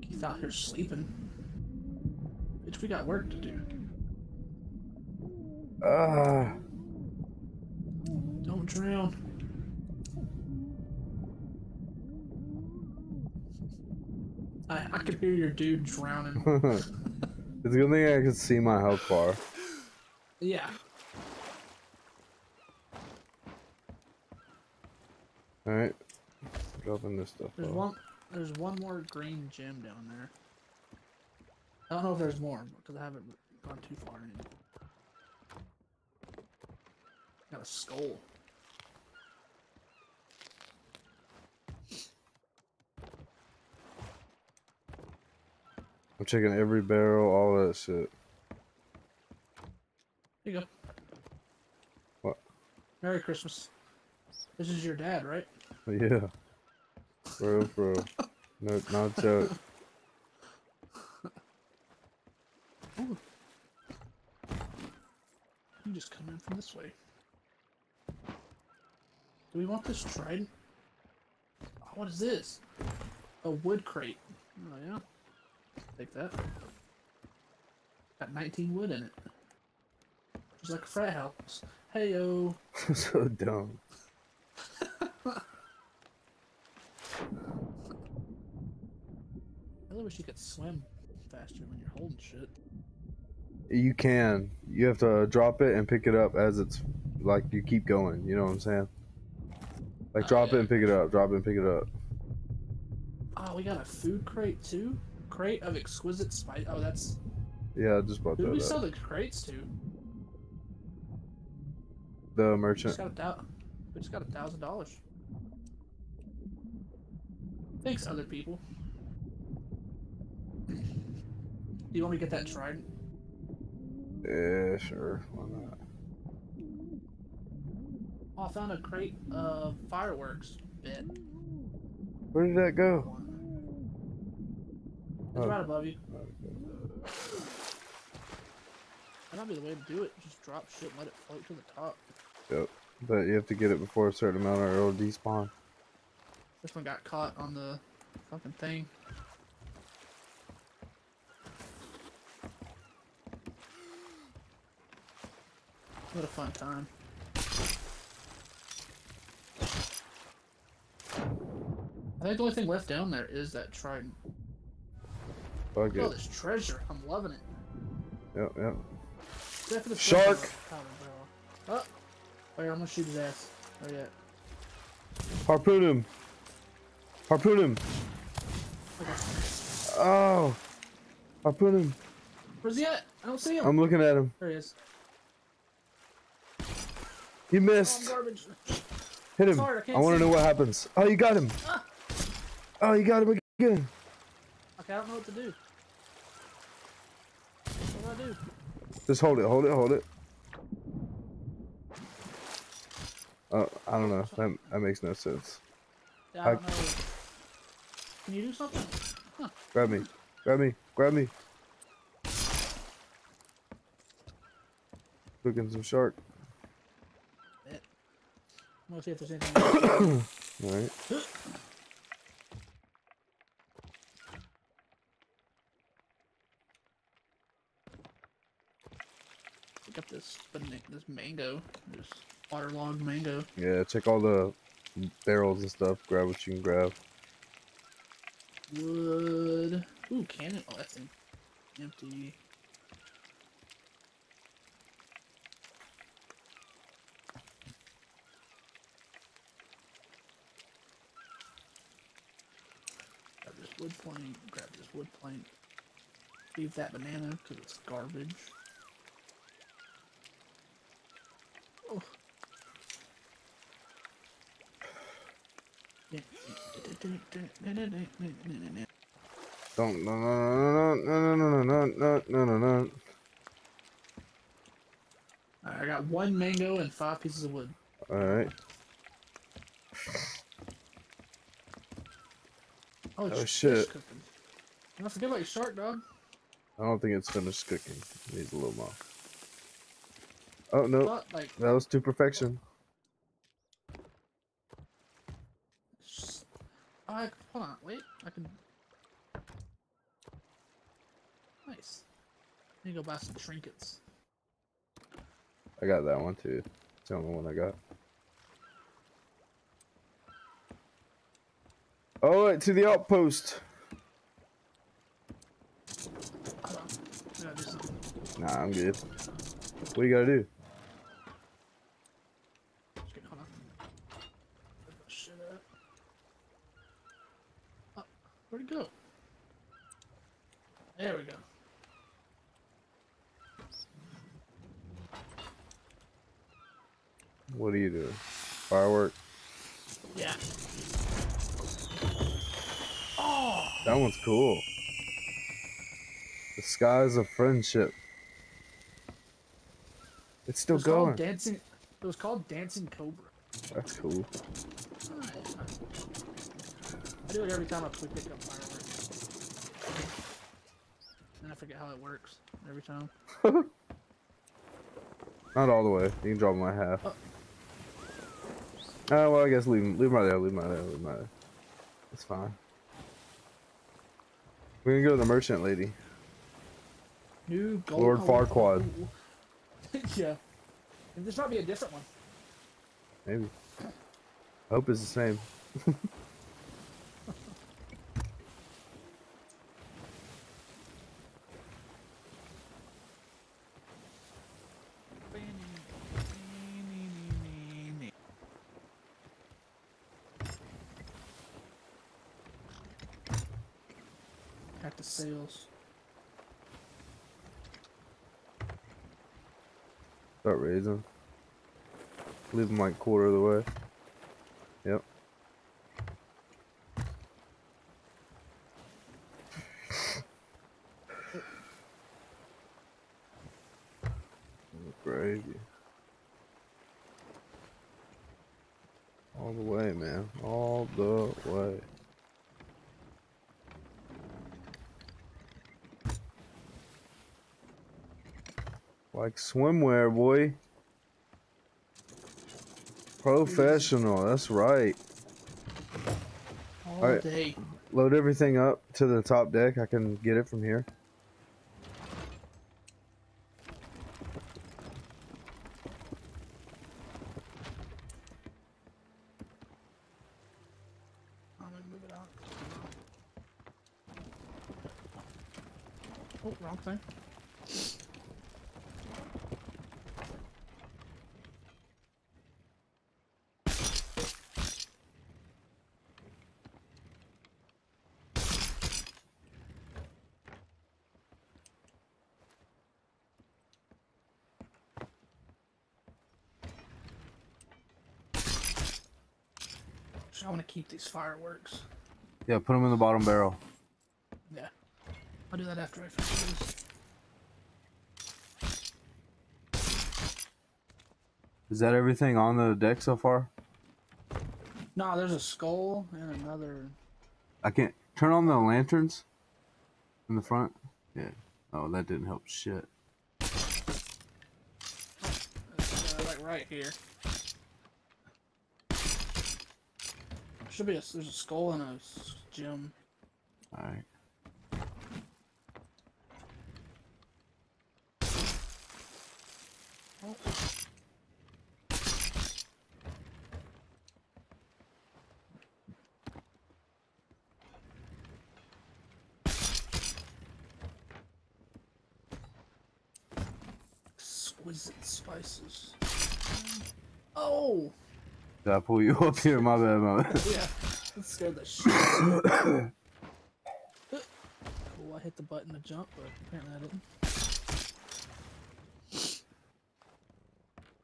He's out here sleeping. Bitch, we got work to do. ah, Don't drown. I, I could hear your dude drowning. *laughs* it's a good thing I can see my health bar. yeah. Alright. Dropping this stuff There's off. one. There's one more green gem down there. I don't know if there's more because I haven't gone too far in. Got a skull. I'm checking every barrel, all that shit. Here you go. What? Merry Christmas. This is your dad, right? *laughs* Yeah. Bro, bro. No, not joke. Ooh. You just come in from this way. Do we want this trident? What is this? A wood crate. Oh yeah. Take that. Got 19 wood in it. It's like a frat house. Hey yo. *laughs* so dumb. I really wish you could swim faster when you're holding shit. You can. You have to drop it and pick it up as it's like you keep going. You know what I'm saying? Like Oh, drop yeah. it and pick it up. Drop it and pick it up. Oh, we got a food crate too? Crate of exquisite spice. Oh, that's. Yeah, I just bought Who do we that sell the crates to? The We merchant. just got a thou- we just got a thousand dollars. Thanks, other people. Do you want me to get that trident? Yeah, sure. Why not? Oh, I found a crate of fireworks bit. Where did that go? It's Oh. right above you. Oh, that might be the way to do it. Just drop shit and let it float to the top. Yep. But you have to get it before a certain amount or it'll despawn. This one got caught on the fucking thing. What a fun time. I think the only thing left down there is that trident. Fuck all this treasure. I'm loving it. Yep, yep. The Shark! silver powder barrel. Oh! Wait, I'm gonna shoot his ass. Oh yeah. Harpoon him. Harpoon him. Okay. Oh. Harpoon him. Where's he at? I don't see him. I'm looking at him. there he is. He Oh, missed. garbage. Hit him. I I, want to know what happens. Oh, you got him. Ah. Oh, you got him again. Okay, I don't know what to do. Do I do? Just hold it, hold it, hold it. Oh, I don't know. That, that makes no sense. Yeah, I I- don't know. Can you do something? Grab me. Grab me. Grab me. Cooking some shark. Eh. I'm gonna see if there's anything. *coughs* Alright. *gasps* Pick this mango, this waterlogged mango. Yeah, check all the barrels and stuff. Grab what you can grab. Wood. Ooh, cannon. Oh, that's em- empty. Grab this wood plank. Grab this wood plank. Leave that banana because it's garbage. Oh. Don't no no no no no no no no no no I got one mango and five pieces of wood. Alright. Oh, Oh, shit. cooking. Don't forget about shark, dog. I don't think it's finished cooking. It needs a little more. Oh no, But, like, that was to perfection. I, hold on, wait, I can. Nice. Let me go buy some trinkets. I got that one too. It's the only one I got. Oh, wait, to the outpost. Hold on. I gotta do something. Nah, I'm good. What do you gotta do? Just kidding, hold on. Where'd my shit at? Oh, where'd it go? There we go. What are you doing? Firework. Yeah. Oh! That one's cool. The skies of friendship. It's still was going. Dancing. It was called Dancing Cobra. That's cool. I do it every time I pick pick up fireworks. And I forget how it works every time. *laughs* Not all the way. You can drop them by half. Oh. Ah, well, I guess leave them, leave them right there. Leave them right there. Leave them right there. It's fine. We're gonna go to the merchant lady. New gold. Lord Farquaad. *laughs* yeah. And this might be a different one. Maybe. I hope it's the same. *laughs* Back to sails. Start raising. Leave them like quarter of the way. Yep. gravy. All the way, man. All the way. Like swimwear, boy. Professional, that's right. All Alright. day. Load everything up to the top deck. I can get it from here. I'm gonna move it out. Oh, wrong thing. I want to keep these fireworks. Yeah, put them in the bottom barrel. Yeah. I'll do that after I finish this. Is that everything on the deck so far? No, there's a skull and another. I can't turn on the lanterns in the front. Yeah. Oh, that didn't help shit. Uh, like right here. Should be a. There's a skull and a s- gem. All right. Oh. Exquisite spices. Oh! Did I pull you *laughs* up here? My bad, my bad. Yeah, that scared the shit. me. I hit the button to jump, but apparently I didn't.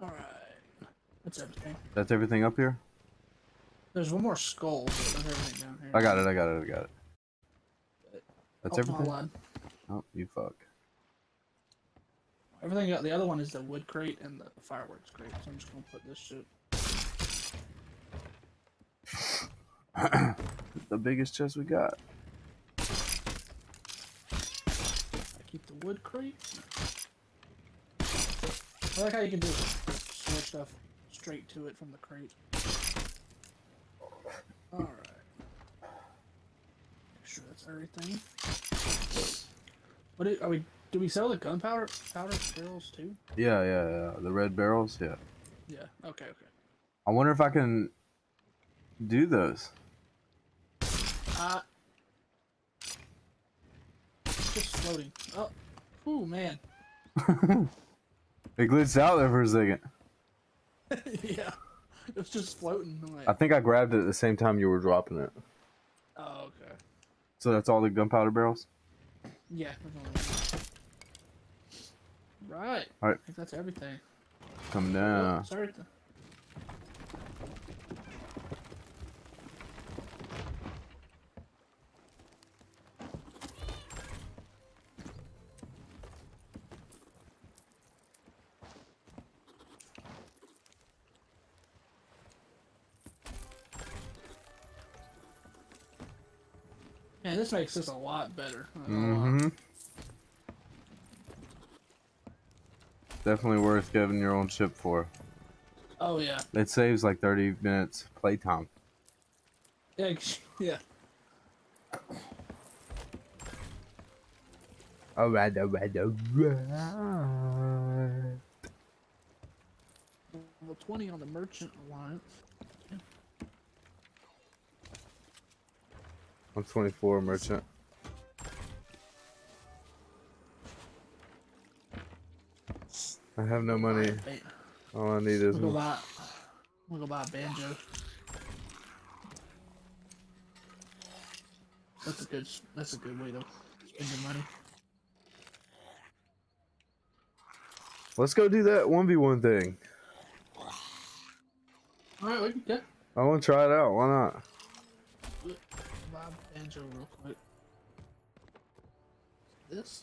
Alright. That's everything. That's everything up here? There's one more skull, but there's everything down here. I got it, I got it, I got it. That's oh, everything? Oh, you fuck. Everything got the other one is the wood crate and the fireworks crate, so I'm just gonna put this shit. The biggest chest we got. I keep the wood crate. I like how you can do stuff straight to it from the crate. Alright. Make sure that's everything. What do, are we do we sell the gunpowder powder barrels too? Yeah, yeah, yeah. The red barrels, yeah. Yeah. Okay, okay. I wonder if I can do those. Uh just floating. Oh ooh man. *laughs* It glitched out there for a second. yeah. It was just floating. Like, I think I grabbed it at the same time you were dropping it. oh okay. So that's all the gunpowder barrels? Yeah. only one. Right. I think that's everything. Come Oh, down. sorry. Man, this makes this a lot better. not gonna lie. Mm-hmm. Definitely worth giving your own ship for. Oh yeah. It saves like 30 minutes playtime. Yeah. *laughs* Yeah. Alright, alright, alright. Level 20 on the Merchant Alliance. I'm 24 merchant. I have no money. All I need is We'll go buy. We'll go buy a banjo. That's a good. That's a good way to spend your money. Let's go do that 1v1 thing. All right, we can. I want to try it out. Why not? Banjo real quick. This.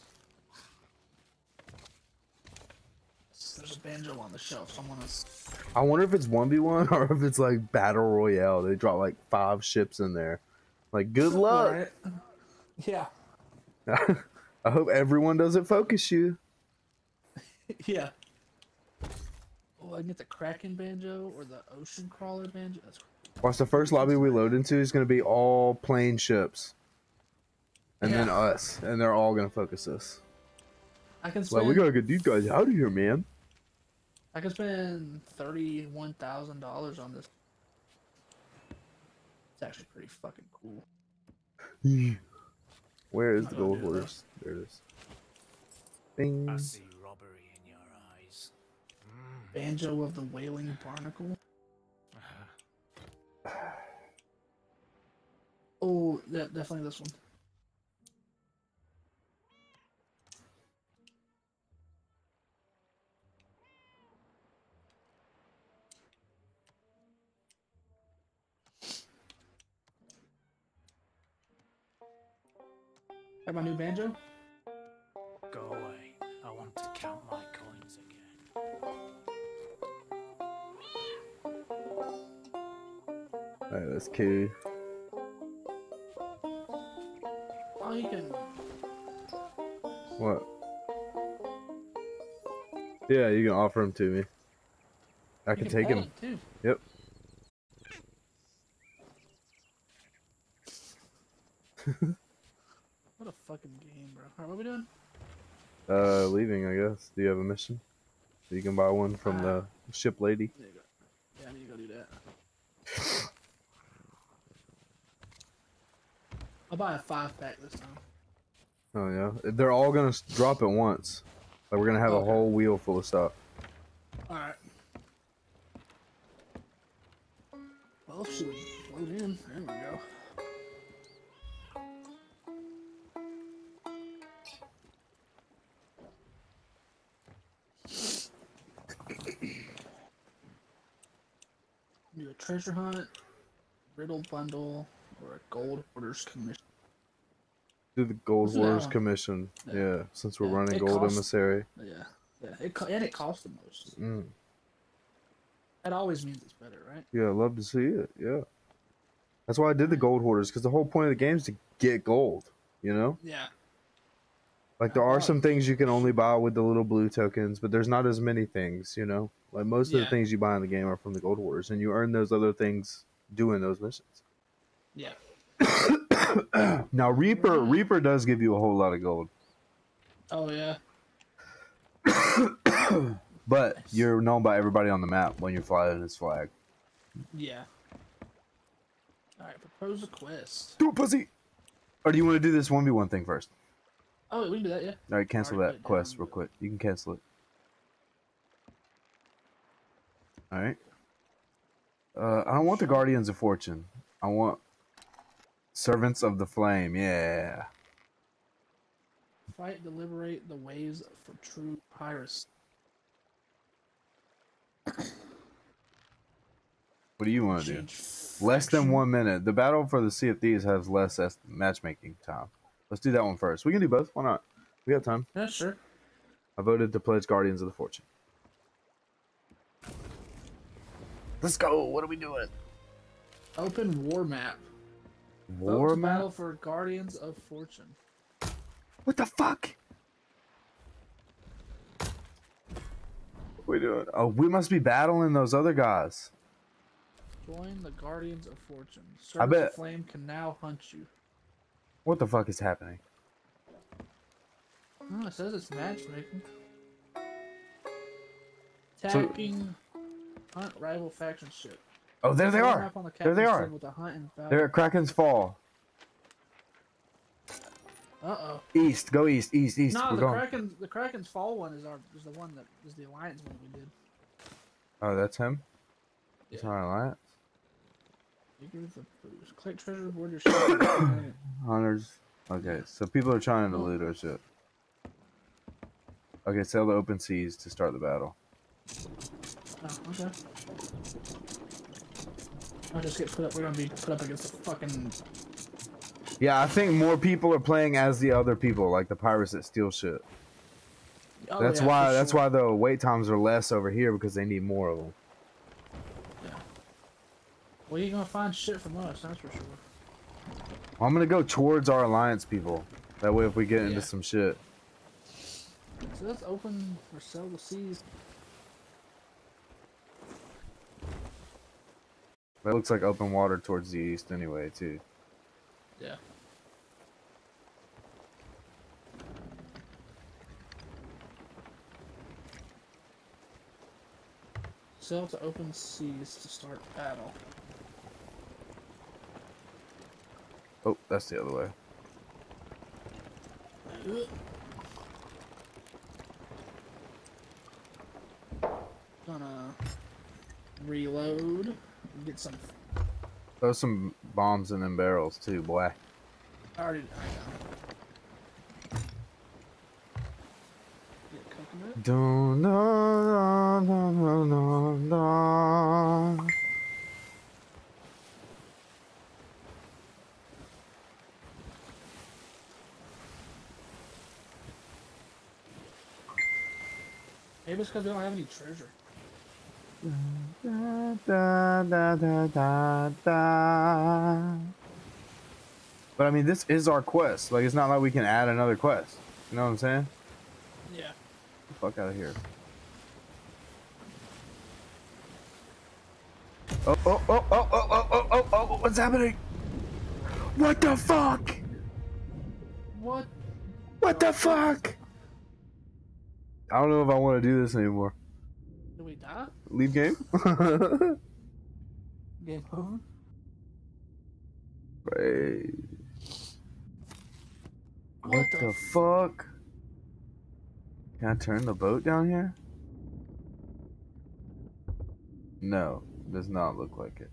There's, a banjo on the shelf. Someone is. I wonder if it's one v one *laughs* or if it's like battle royale. They drop like five ships in there. Like good luck. Alright. *laughs* Yeah. *laughs* I hope everyone doesn't focus you. yeah. Oh, I can get the Kraken banjo or the Ocean Crawler banjo. That's Watch the first lobby we load into is gonna be all plane ships. And then us. And they're all gonna focus us. I can Like spend. we gotta get these guys out of here, man. I can spend thirty-one thousand dollars on this. It's actually pretty fucking cool. *sighs* Where is the gold do that. horse? There it is. Bing. I see robbery in your eyes. Mm. Banjo of the Wailing Barnacle. Oh, yeah, definitely this one. Have my new banjo? Go away. I want to count my coins again. Alright, that's cool. Oh, you can. What? Yeah, you can offer them to me. I can can take him. too. Yep. *laughs* What a fucking game, bro. Alright, what are we doing? Uh, leaving, I guess. Do you have a mission? So you can buy one from the ship lady. There you go. Yeah, I need to go do that. I'll buy a five pack this time. Oh yeah, they're all gonna drop at once. Like we're gonna have a whole wheel full of stuff. Alright. Well, should we load in? There we go. Do a treasure hunt, riddle bundle, or a gold hoarders commission. Do the gold Let's do that wars commission. Yeah. Yeah, since we're Yeah, running gold costs- emissary. Yeah, yeah, it co- and it costs the most. Mm. That always means it's better, right? Yeah, I'd love to see it. Yeah, that's why I did the gold hoarders because the whole point of the game is to get gold. You know, Yeah. like there are some things you can only buy with the little blue tokens, but there's not as many things. You know, like most of the things you buy in the game are from the gold hoarders, and you earn those other things doing those missions. Yeah. *coughs* *coughs* *coughs* Now Reaper, Reaper does give you a whole lot of gold. Oh yeah. *coughs* But Nice. you're known by everybody on the map when you're flying this flag. Yeah. All right, propose a quest. Do it, pussy! Or do you want to do this 1v1 thing first? Oh, we can do that, yeah. Alright, cancel Alright, that quest down. real quick. You can cancel it. Alright. Uh, I don't want the Guardians of Fortune. I want Servants of the Flame. Yeah. Fight to liberate the waves for true pirates. What do you want to do? Less than one minute. The battle for the Sea of Thieves has less matchmaking time. Let's do that one first. We can do both. Why not? We have time. Yeah, sure. I voted to pledge Guardians of the Fortune. Let's go. What are we doing? Open war map. Vote War to map? battle for Guardians of Fortune. What the fuck? What are we doing? Oh, we must be battling those other guys. Join the Guardians of Fortune. I Service bet- Flame can now hunt you. What the fuck is happening? Oh, it says it's matchmaking. So- Attacking hunt rival faction ship. Oh, there they are. the There they are. table to hunt and battle. They're at Kraken's Fall. Uh-oh. East. Go east. East. East. No, We're the going. Kraken, the Kraken's Fall one is our is the one that is the alliance one we did. Oh, that's him. It's Yeah. our alliance. Figure the boost. Click treasure board your ship. *coughs* Hunters. Okay, so people are trying to Oh. loot our ship. Okay, sail the open seas to start the battle. oh, okay. I'll just get put up. We're gonna be put up against the fucking. Yeah, I think more people are playing as the other people, like the pirates that steal shit. Oh, that's yeah, why. for That's why the wait times are less over here because they need more of them. Yeah. Well, you're gonna find shit from us, that's for sure. I'm gonna go towards our alliance people. That way, if we get into some shit, So let's open for sale to seize. That looks like open water towards the east anyway, too. Yeah. Sail to open seas to start battle. Oh, that's the other way. Gonna reload get some. Throw some bombs in them barrels too, boy. I already. I know. Get coconut. Dun, dun, dun, dun, dun, dun. Maybe it's because we don't have any treasure. Da, da, da, da, da, da. But I mean, this is our quest. Like, it's not like we can add another quest. You know what I'm saying? Yeah. Get the fuck out of here. Oh, oh, oh, oh, oh, oh, oh, oh, oh, oh, what's happening? What the fuck? What? What the fuck? I don't know if I want to do this anymore. Did we die? Leave game? *laughs* Game over? Right. What the fuck? Can I turn the boat down here? No, does not look like it.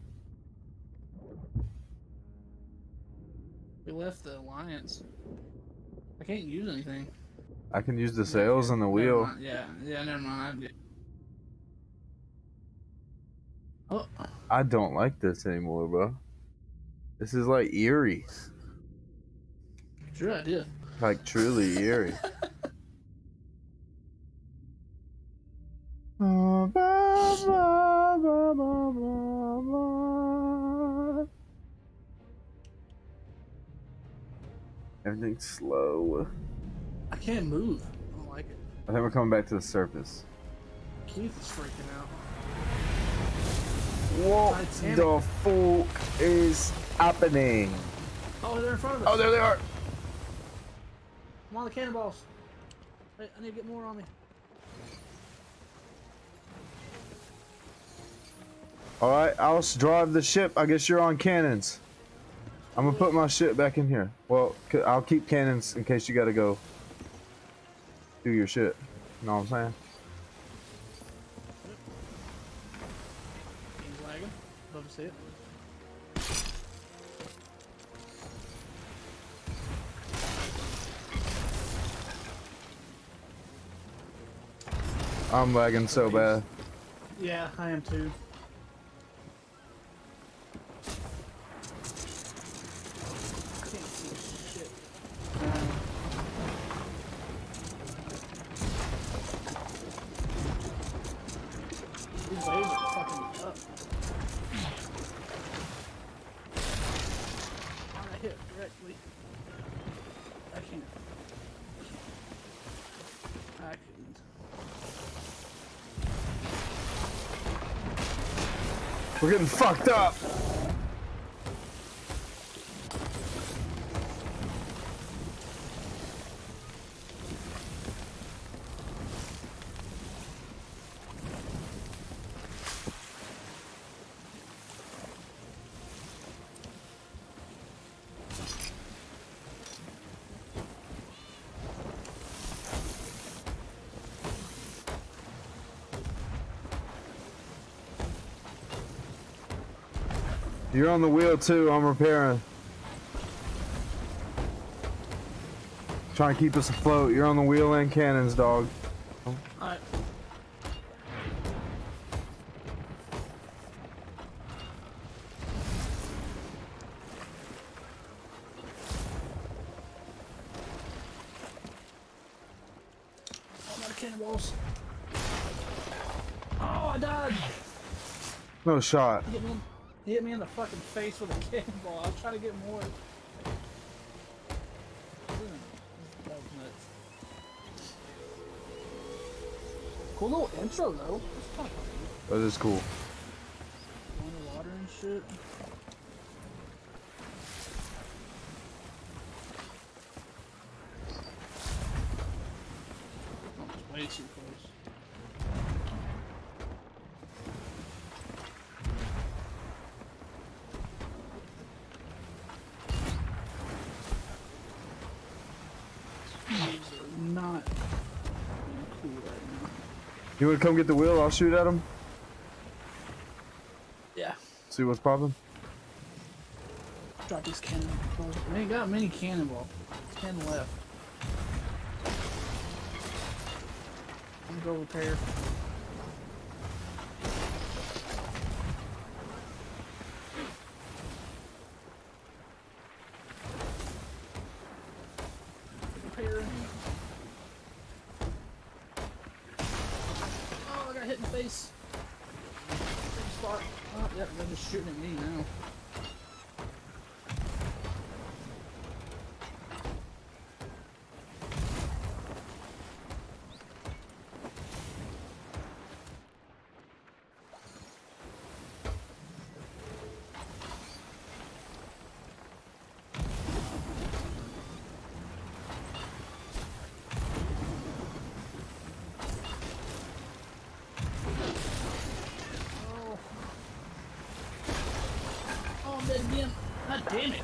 We left the alliance. I can't use anything. I can use the sails and the wheel. Yeah, yeah, never mind. Oh, I don't like this anymore, bro. This is like eerie. it's your idea. Like truly eerie. *laughs* Everything's slow. I can't move. I don't like it. I think we're coming back to the surface. Keith is freaking out. What the fuck is happening? Oh, they're in front of us. Oh, there they are. I'm on the cannonballs. Wait, I need to get more on me. All right, I'll drive the ship. I guess you're on cannons. I'm gonna put my shit back in here. Well, I'll keep cannons in case you gotta go do your shit. You know what I'm saying? He's lagging. It. I'm lagging so bad. Yeah, I am too. We're getting fucked up. You're on the wheel too. I'm repairing. Trying to keep us afloat. You're on the wheel and cannons, dog. Alright. I'm cannonballs. Oh, I died. No shot. He hit me in, he hit me in the fucking face with a *laughs* cannonball. I was trying to get more. That was nuts. Cool little intro though. It's kind of cool. That is cool. Underwater and shit. Oh, it's way too close. These are not being cool right now. You wanna come get the wheel? I'll shoot at him. Yeah. See what's popping. Drop these cannonballs. We ain't got many cannonball. Ten left. I'm gonna go repair. Repair. Oh, I got hit in the face. Same spot. Oh, yep, they're just shooting at me now. Oh. Oh, I'm dead again. God damn it.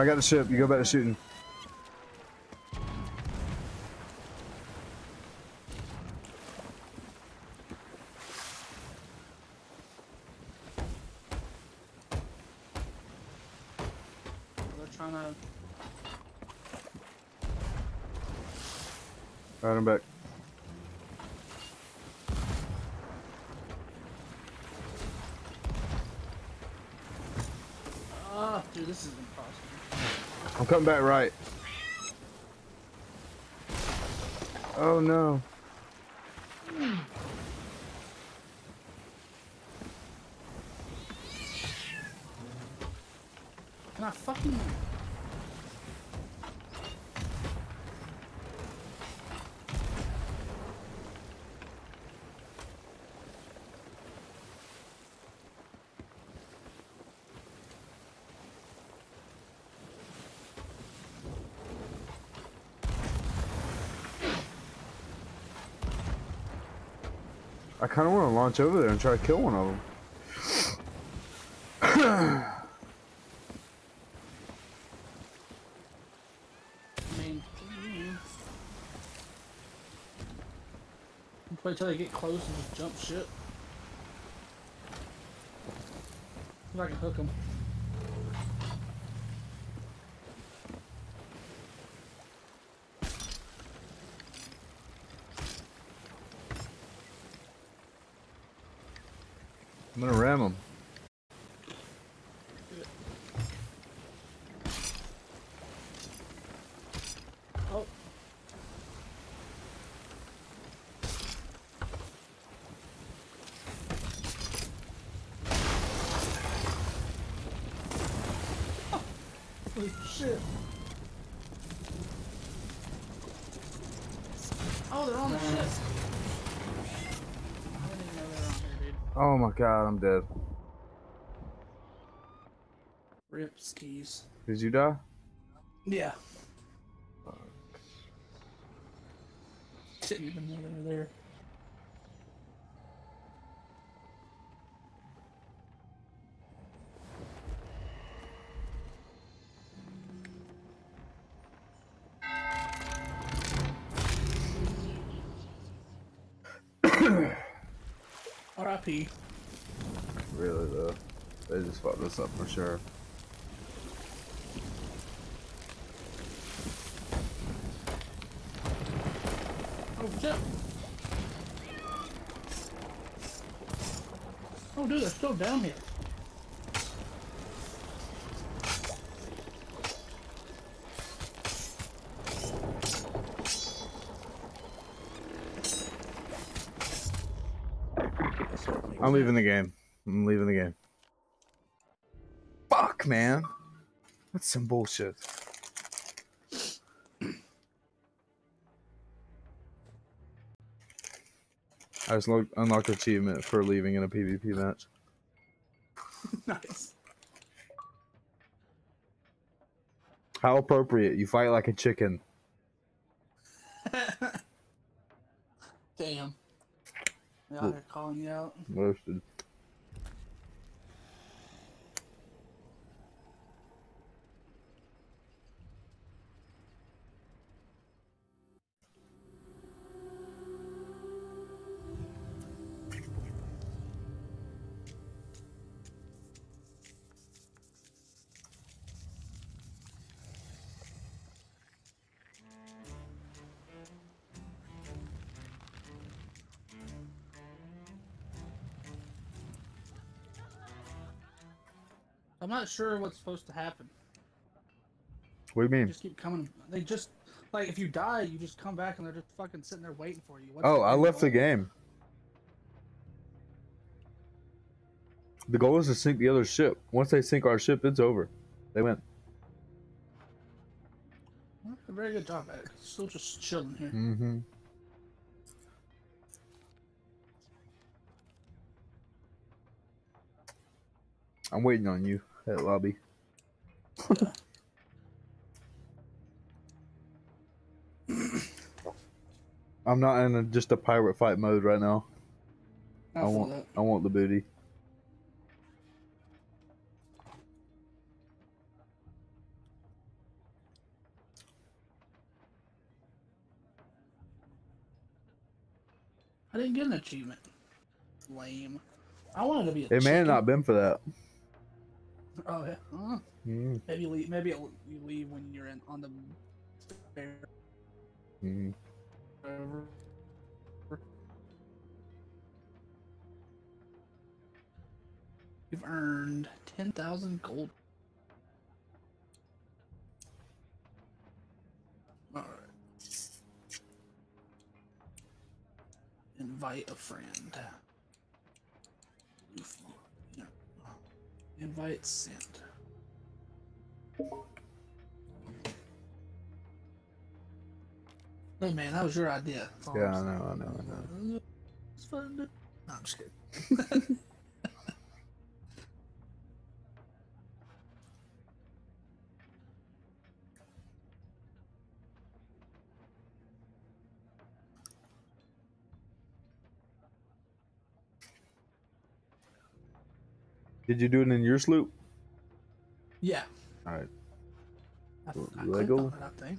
I got the ship. You go back to shooting. They're trying to. Alright, I'm back. Ah, dude, this is coming back right. Oh no. Can I fucking. Kind of want to launch over there and try to kill one of them. Wait till they get close and just jump shit. If I can hook them. I'm gonna ram him. Oh. Holy shit. Oh, they're on the ship. I didn't even know they were on here, dude. Oh my god, I'm dead. Rip skis. Did you die? Yeah. Didn't even know this up for sure. Oh, shit. Oh, dude, it's still down here. I'm leaving the game. I'm leaving the game. Man. That's some bullshit. I just lo- unlocked achievement for leaving in a PvP match. *laughs* nice. How appropriate. You fight like a chicken. *laughs* Damn. Yeah, they're calling you out. Roasted. Not sure what's supposed to happen. What do you They mean? just keep coming. They just like if you die, you just come back and they're just fucking sitting there waiting for you. What's Oh, I left the game. The goal is to sink the other ship. Once they sink our ship, it's over. They win. A very good job it. Still just chilling here. Mm-hmm. I'm waiting on you at lobby. *laughs* I'm not in a, just a pirate fight mode right now. I I want that. I want the booty. I didn't get an achievement. Lame. I wanted to be a It may have not been for that. Oh yeah. Mm, maybe leave, maybe it'll, you leave when you're in on the fair. mm. You've earned ten thousand gold. All right. Invite a friend. Invite sent. Hey man, that was your idea. Yeah, I know, I know, I know. It's fun. To... No, I'm just kidding. *laughs* Did you do it in your sloop? Yeah. All right. I, I Lego? on it, I think.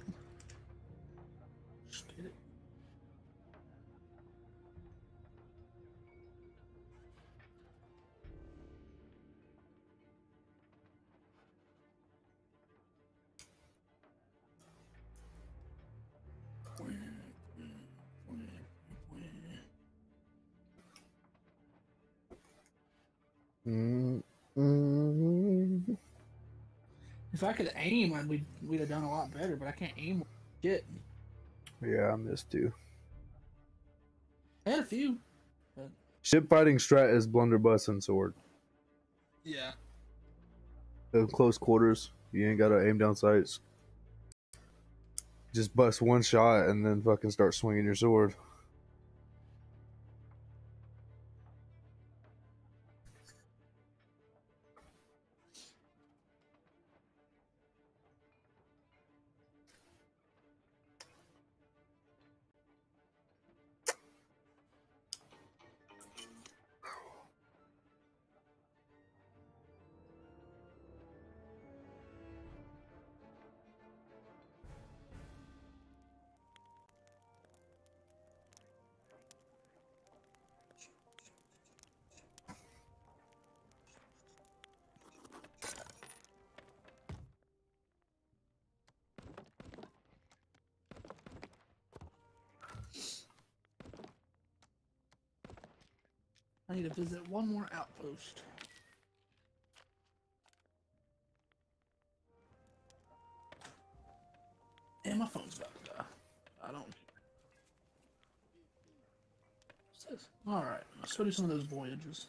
Mm, mm. If I could aim, I'd, we'd, we'd have done a lot better, but I can't aim shit. Yeah, I missed too. I had a few. Ship fighting strat is blunderbuss and sword. Yeah. In close quarters, you ain't gotta aim down sights. Just bust one shot and then fucking start swinging your sword. I need to visit one more outpost. And my phone's about to die. I don't care. What's this? Alright. Let's go do some of those voyages.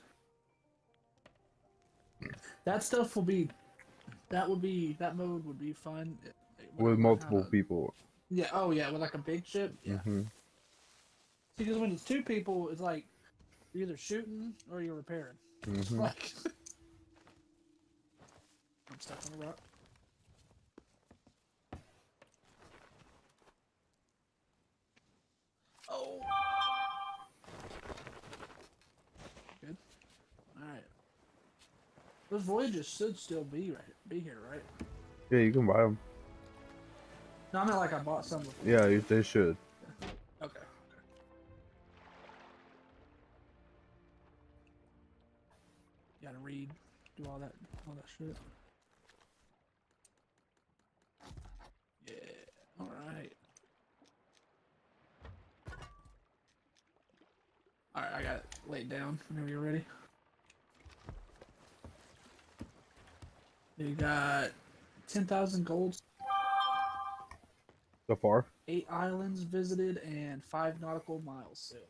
That stuff will be. That would be. That mode would be fun. eh, when With multiple to- people. Yeah. Oh yeah. With like a big ship. Yeah. hmm Because when it's two people, it's like you're either shooting or you're repairing. hmm Like. *laughs* I'm stuck on the rock. Oh. Good. All right. Those voyages should still be right, be here, right? Yeah, you can buy them. No, I meant like I bought some before. Yeah, they should. Shit. Yeah. All right. All right, I got it laid down. Whenever you're ready. You got ten thousand gold, So far. eight islands visited, and five nautical miles sailed.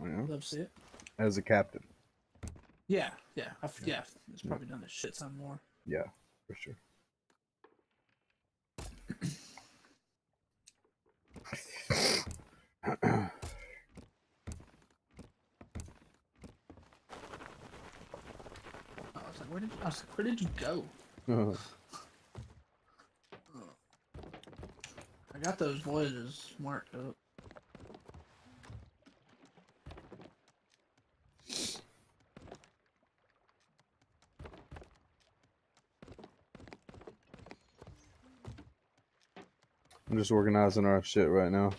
Yeah. Love to see it. As a captain. Yeah, yeah, I've, yeah. It's probably done this shit some more. Yeah, for sure. I was like, where did I was like, where did you go? *laughs* I got those voyages marked up. Just organizing our shit right now.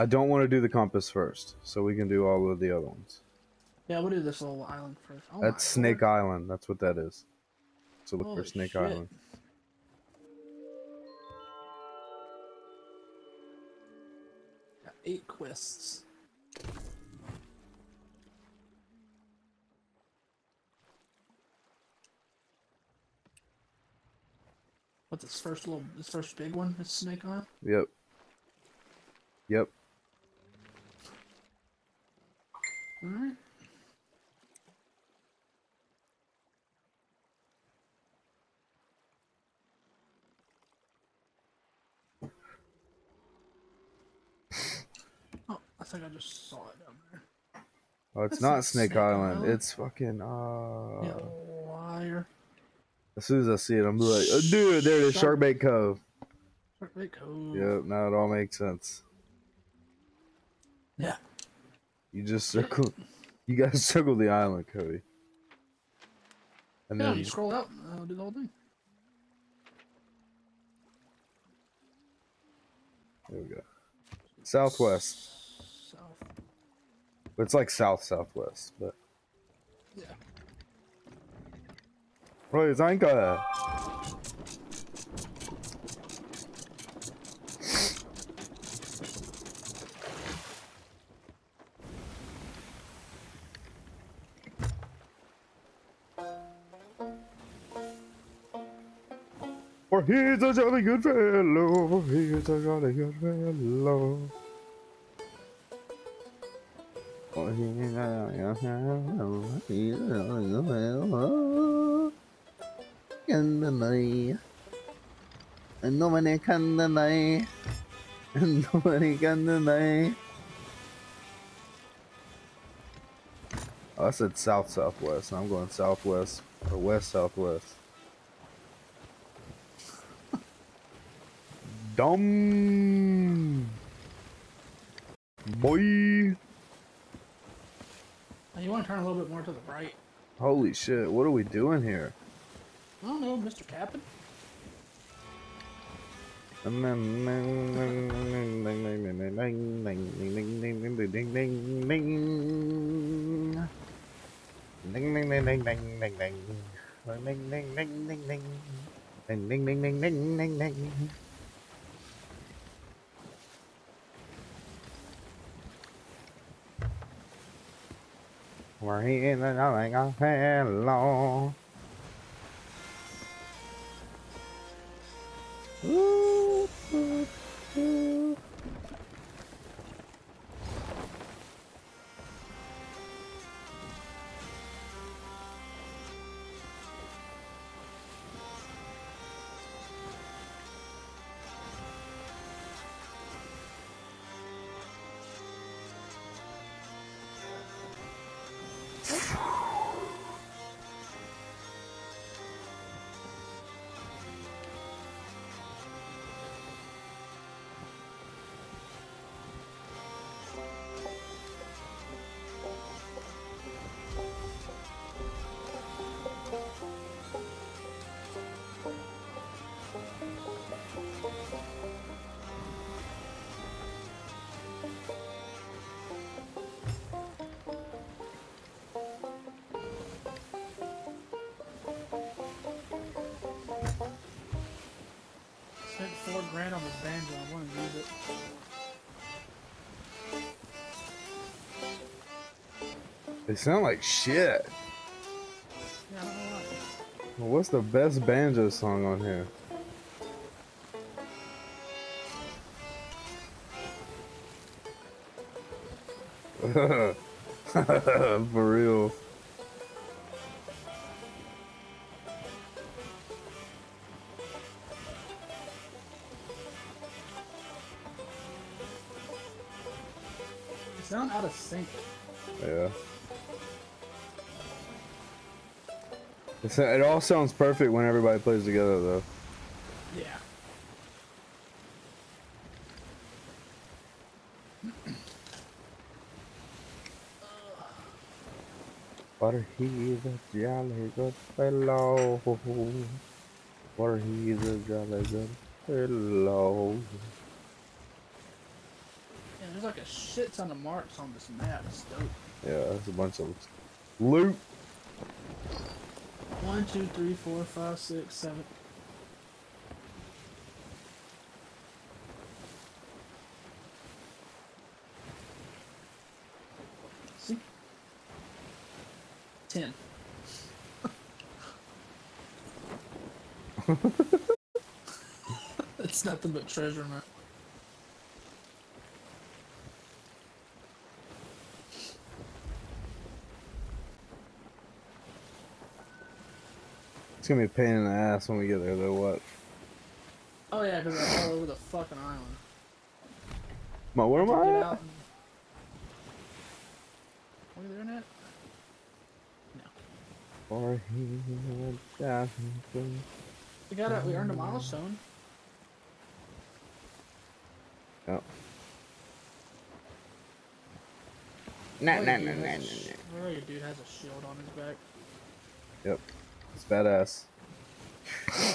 I don't want to do the compass first, so we can do all of the other ones. Yeah, we'll do this little island first. Oh That's Snake lord. Island. That's what that is. So look Holy for Snake shit. Island. Got eight quests. What's this first little, this first big one? This Snake Island? Yep. Yep. Alright. Oh, I think I just saw it down there. Oh, it's That's not Snake Snake Island. Island. It's fucking. Uh. Yeah, liar. As soon as I see it, I'm like, oh, dude, there it is, Shark- Sharkbait Cove. Sharkbait Cove. Yep. Now it all makes sense. Yeah. You just circle. You gotta *laughs* circle the island, Cody. And Yeah, then you scroll out, I'll do the whole thing. there we go. Southwest. South. It's like south southwest, but. Yeah. Right, Zanka. For He's a jolly good fellow, he's a jolly good fellow. Kan den nei Nobody kan den nei Nobody kan den nei Oh, I said south southwest. I'm going southwest or west southwest. Dumb boy. You want to turn a little bit more to the right. Holy shit! What are we doing here? I don't know, Mr. Captain. We're in another hello. Ooh, They sound like shit. Yeah, I don't know why. Well, What's the best banjo song on here? *laughs* For real. Sound out of sync. Yeah. It's, it all sounds perfect when everybody plays together, though. Yeah. But he's a jolly good fellow. But he's a jolly good fellow. Yeah, there's like a shit ton of marks on this map. It's dope. Yeah, that's a bunch of loot. One, two, three, four, five, six, seven. See? Ten. *laughs* it's nothing but treasure map. Gonna be a pain in the ass when we get there, though. What? Oh yeah, because they're all over the fucking island. Ma, where am Get I? out At? and- Are you there, Nat? Or he's a jolly We got it. We earned a milestone. Yep. Oh, Nah, nah, nah, nah, nah, nah. oh, your dude has a shield on his back. Yep. It's badass.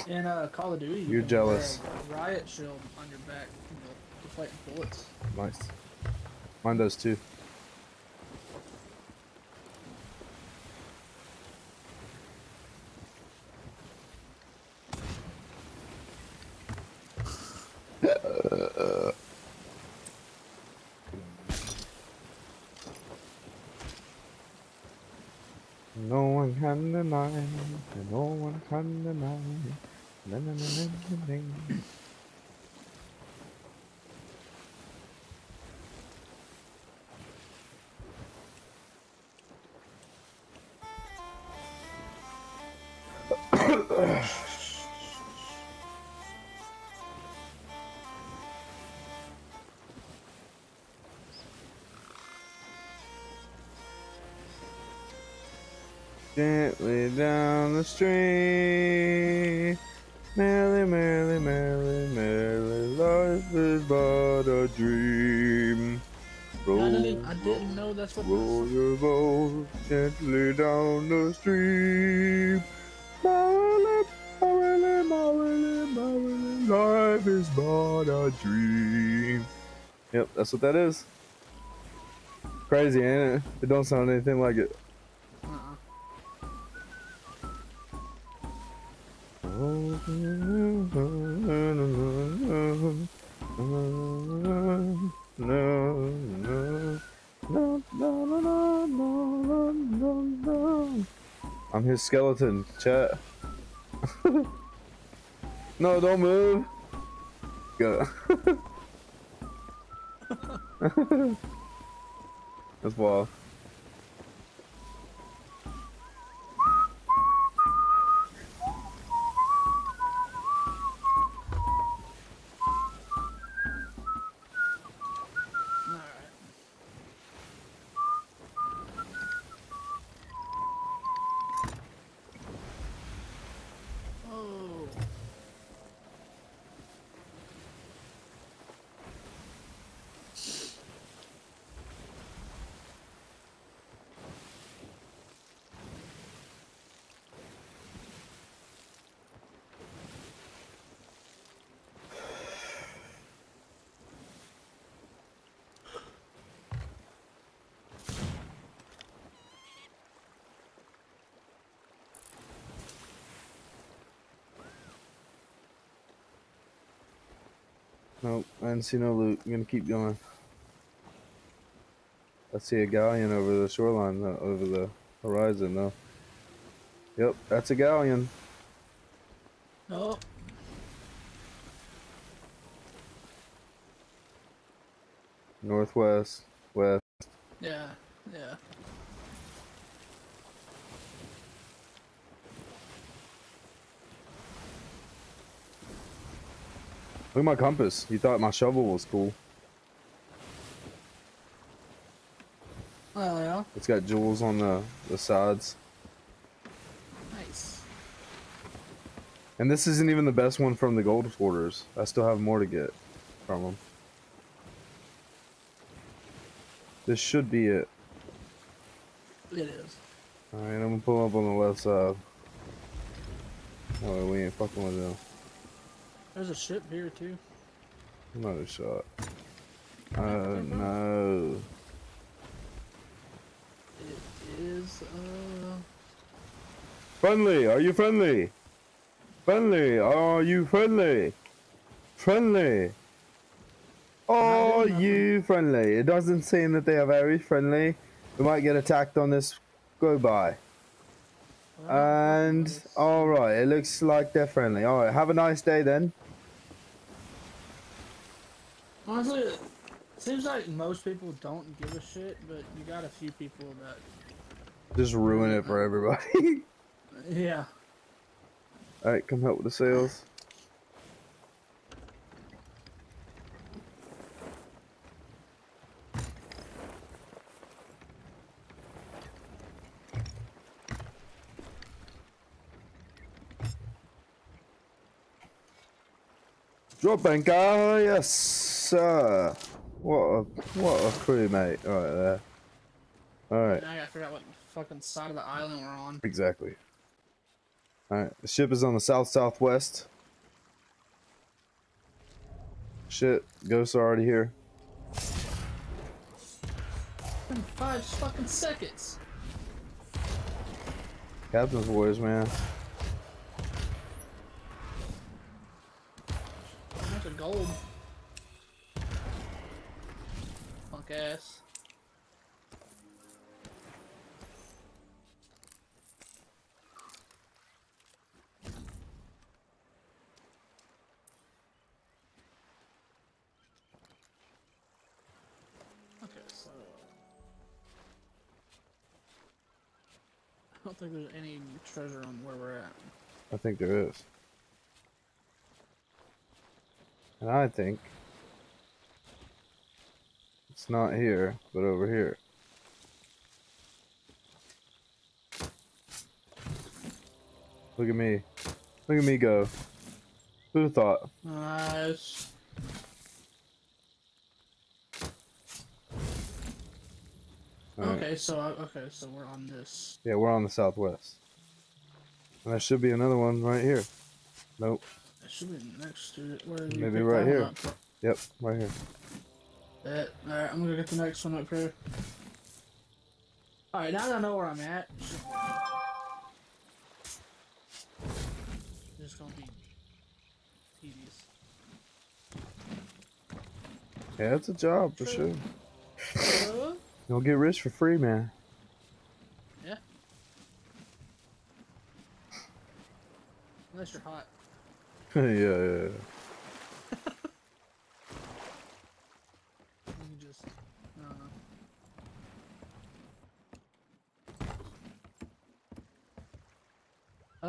In uh, Call of Duty, you You're jealous. Riot shield on your back, to fight bullets. Nice. Mine does too. No one can deny, no one can deny. Na, na, na, na, na, na. Gently down the street. Merrily, merrily, merrily, merrily, life is but a dream. I Roll. didn't, I didn't know know that's what. Roll your boat gently down the stream. Merrily, merrily, merrily, merrily, life is but a dream. Yep, that's what that is. Crazy, ain't it? It don't sound anything like it. Skeleton, chat. *laughs* no, don't move. Go. *laughs* That's wild. Alright. Oh. Nope, I didn't see no loot. I'm gonna keep going. I see a galleon over the shoreline, though, over the horizon, though. Yep, that's a galleon. Oh. Northwest, west. Yeah. Yeah. Look at my compass. You thought my shovel was cool. Well, yeah. It's got jewels on the, the sides. Nice. And this isn't even the best one from the Gold Hoarders. I still have more to get from them. This should be it. It is. Alright, I'm gonna pull up on the left side. Oh, we ain't fucking with them. There's a ship here too. Another shot. Uh, no. It is. Uh. Friendly, are you friendly? Friendly, are you friendly? Friendly. Are you friendly? It doesn't seem that they are very friendly. We might get attacked on this go by. And alright, it looks like they're friendly. Alright, have a nice day then. Honestly, it seems like most people don't give a shit, but you got a few people that. Just ruin it for everybody. *laughs* Yeah. Alright, come help with the sails. Drop anchor, ah, yes sir. Uh, what a what a crew mate right there. Alright. Now I gotta figure out what fucking side of the island we're on. Exactly. Alright, the ship is on the south southwest. Shit, ghosts are already here. In five fucking seconds. Captain's voice, man. Of gold. Punk ass. Okay, so I don't think there's any treasure on where we're at. I think there is. And I think it's not here, but over here. Look at me. Look at me go. Who'd have thought? Nice. Okay, so okay, so we're on this. Yeah, we're on the southwest. And there should be another one right here. Nope. It should be next to it. Where Maybe right here. Yep, right here. Bet. Alright, I'm gonna get the next one up here. Alright, now that I know where I'm at, it's gonna be tedious. Yeah, it's a job for sure. Uh, You don't get rich for free, man. yeah. Unless you're hot. *laughs* yeah, yeah, yeah. You can just, I don't know.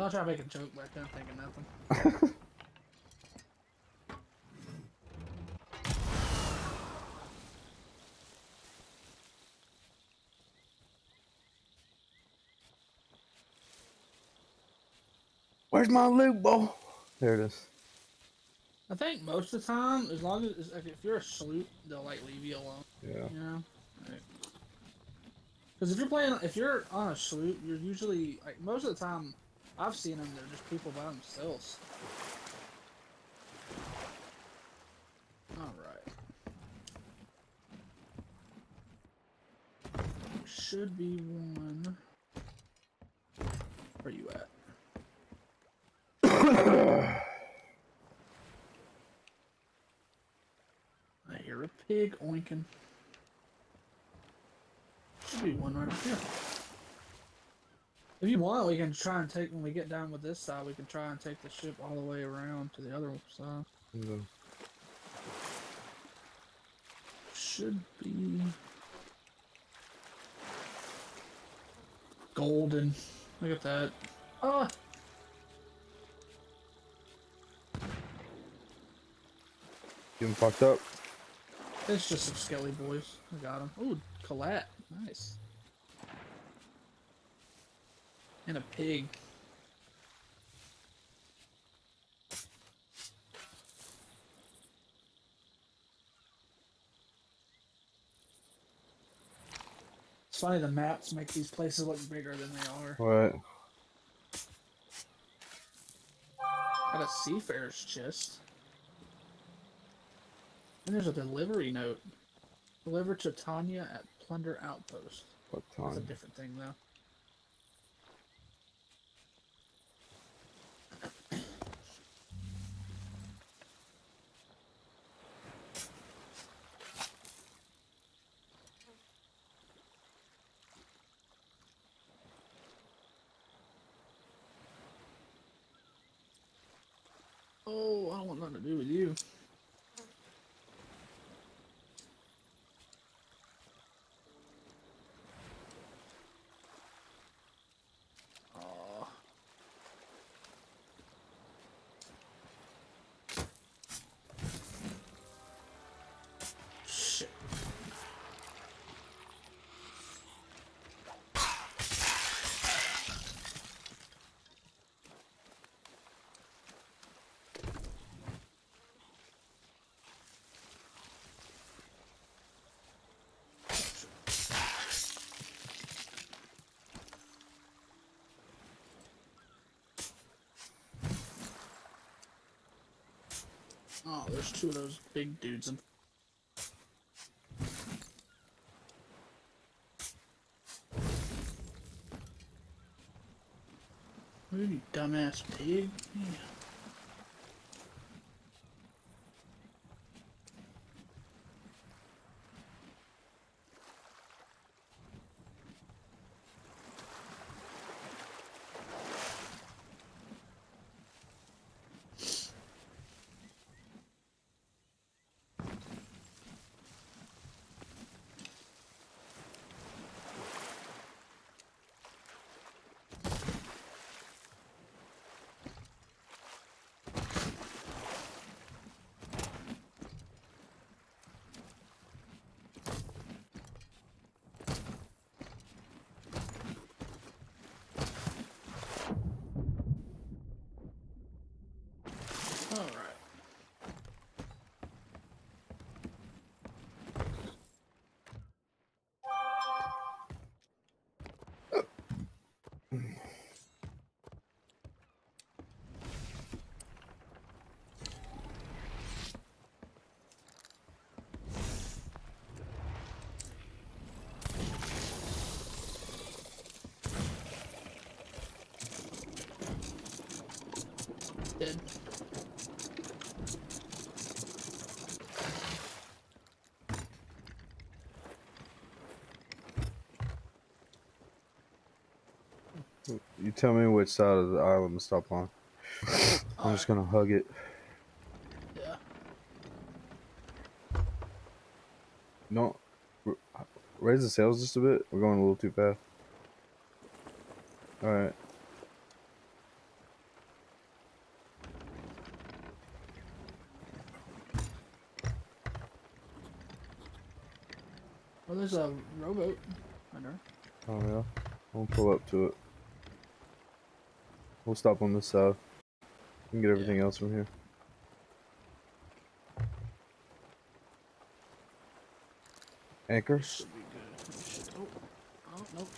I was trying to make a joke, but I couldn't think of nothing. *laughs* Where's my loot, boy? There it is. I think most of the time, as long as like, if you're a sloop, they'll like leave you alone. Yeah. You know. Because if you're playing, if you're on a sloop, you're usually like most of the time. I've seen them. They're just people by themselves. All right. Should be one. Where are you at? *coughs* I hear a pig oinking. Should be one right here. If you want, we can try and take when we get down with this side. We can try and take the ship all the way around to the other side. Yeah. Should be golden. Look at that. Oh, Getting fucked up. it's just some skelly boys. I got them. Ooh, collat. Nice. And a pig. It's funny the maps make these places look bigger than they are. What? Got a seafarer's chest. And there's a delivery note. Deliver to Tanya at Plunder Outpost. What That's a different thing though. Oh, I don't want nothing to do with you. Aw. Shit. Oh, there's two of those big dudes in. You dumbass pig. Yeah. Tell me which side of the island to stop on. I'm just gonna hug it. Yeah. No, raise the sails just a bit. We're going a little too fast. All right. Well, there's a rowboat. I know. Oh yeah. We'll pull up to it. We'll stop on this side. We can get everything else from here. Anchors. Should be good. It should- Oh, oh, nope.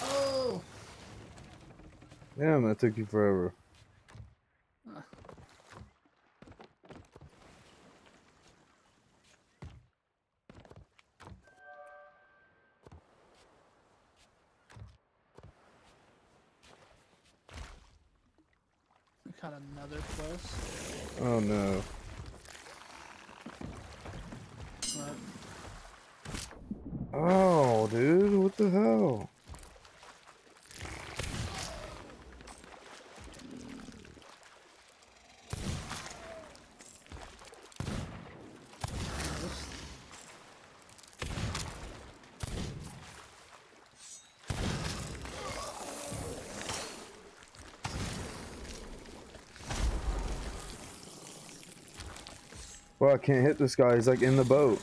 Oh! Damn, that took you forever. Ah. We got another quest. Oh no. But Oh, dude, what the hell? this, Well, I can't hit this guy. He's like in the boat.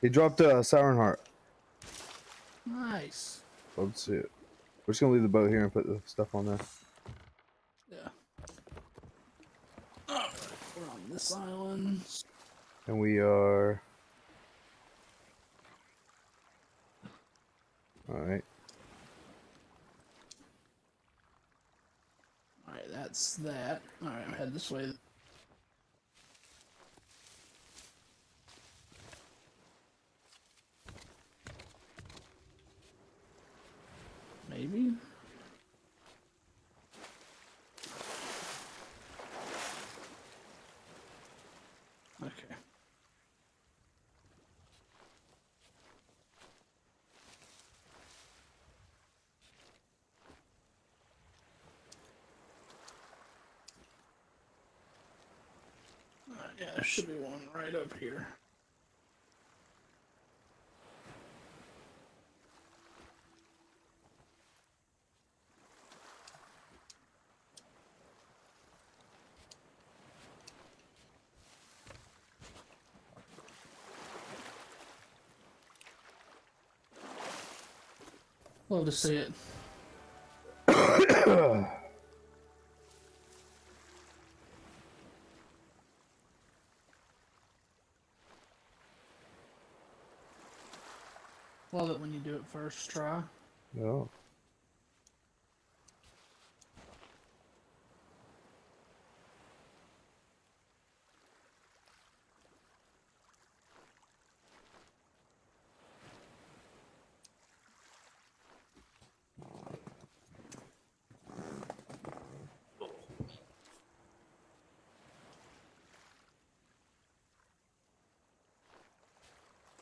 He dropped a Siren Heart. nice. Let's see it. We're just gonna leave the boat here and put the stuff on there. Yeah. Alright, we're on this island. And we are. Alright. Alright, that's that. Alright, I'm headed this way. Maybe? Okay. Uh, yeah, there should be one right up here. Love to see it. Love it when you do it first try. Yeah.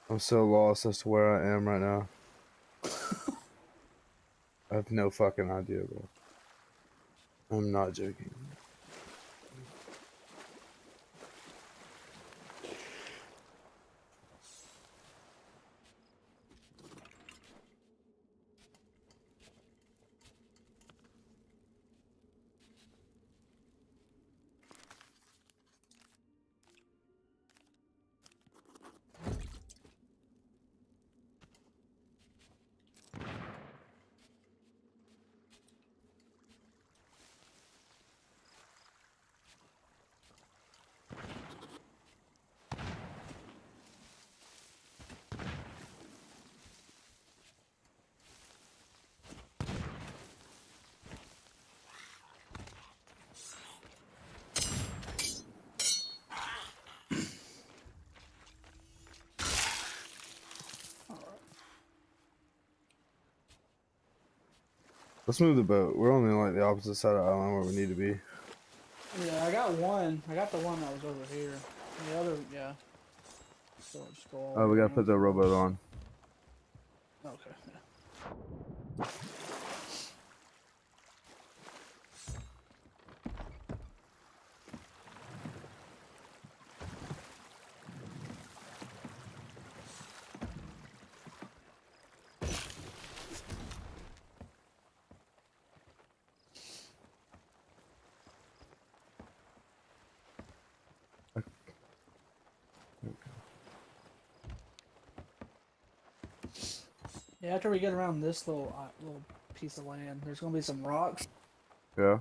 I'm so lost as to where I am right now. I have no fucking idea, bro. I'm not joking. Let's move the boat. We're only on like the opposite side of the island where we need to be. Yeah, I got one. I got the one that was over here. The other, yeah. So just go all Oh, we gotta put the rowboat on. Okay. *laughs* Yeah, after we get around this little uh, little piece of land, there's gonna be some rocks. Yeah.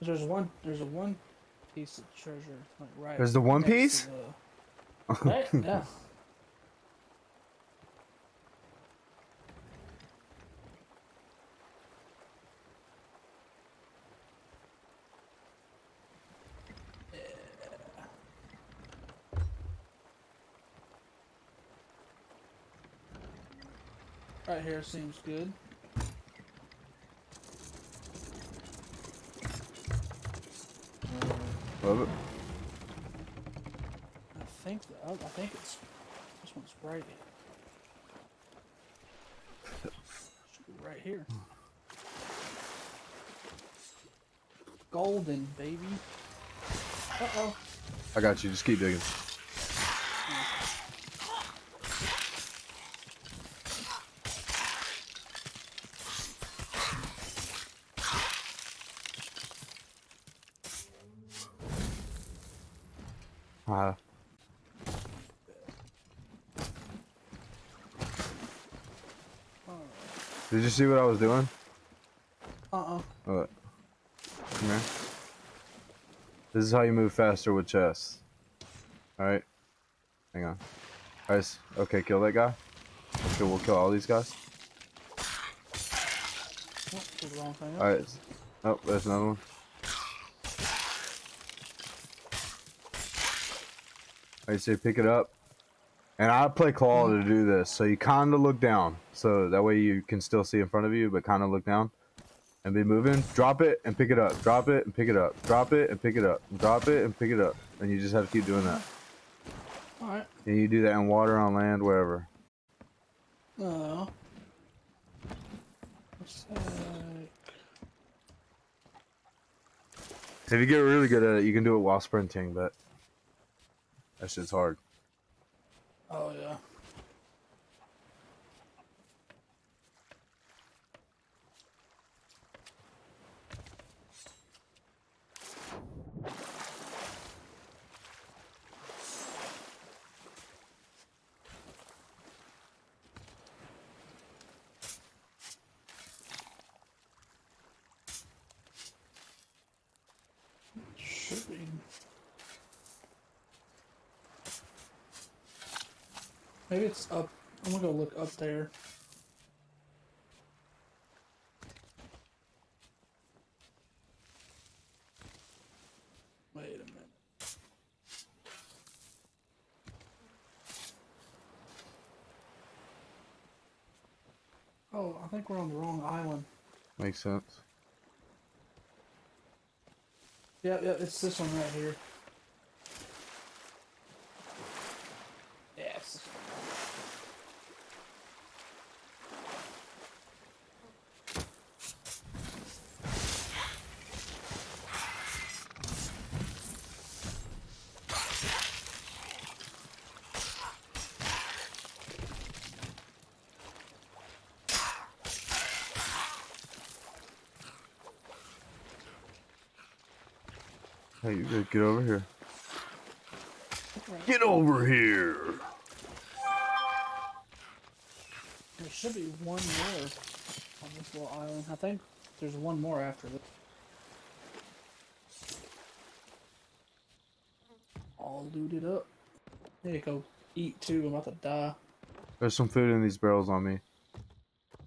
There's one. There's a one piece of treasure, like right. There's the one piece? the- Right? *laughs* Yeah. Right here seems good. It. I think the, I I think it's this one's right. Should be right here. Golden baby. Uh oh. I got you. Just keep digging. Uh, did you see what I was doing? Uh oh. What? Come here. This is how you move faster with chess. Alright. Hang on. Alright. Okay, kill that guy. Okay, we'll kill all these guys. Oh, the wrong thing up. Alright. Oh, there's another one. Alright, so pick it up. And I play claw mm. to do this, so you kind of look down. So that way you can still see in front of you, but kind of look down. And be moving. Drop it and pick it up. Drop it and pick it up. Drop it and pick it up. Drop it and pick it up. And you just have to keep doing that. Alright. And you do that in water, on land, wherever. Oh. Looks like- If you get really good at it, you can do it while sprinting, but that shit's hard. Oh yeah. Should be. Maybe it's up. I'm gonna go look up there. Wait a minute. Oh, I think we're on the wrong island. Makes sense. Yep, yep, it's this one right here. Yeah, it's this one. Hey, you gotta get over here. Get over here! There should be one more on this little island. I think there's one more after this. All looted up. Need to go eat too. I'm about to die. There's some food in these barrels on me.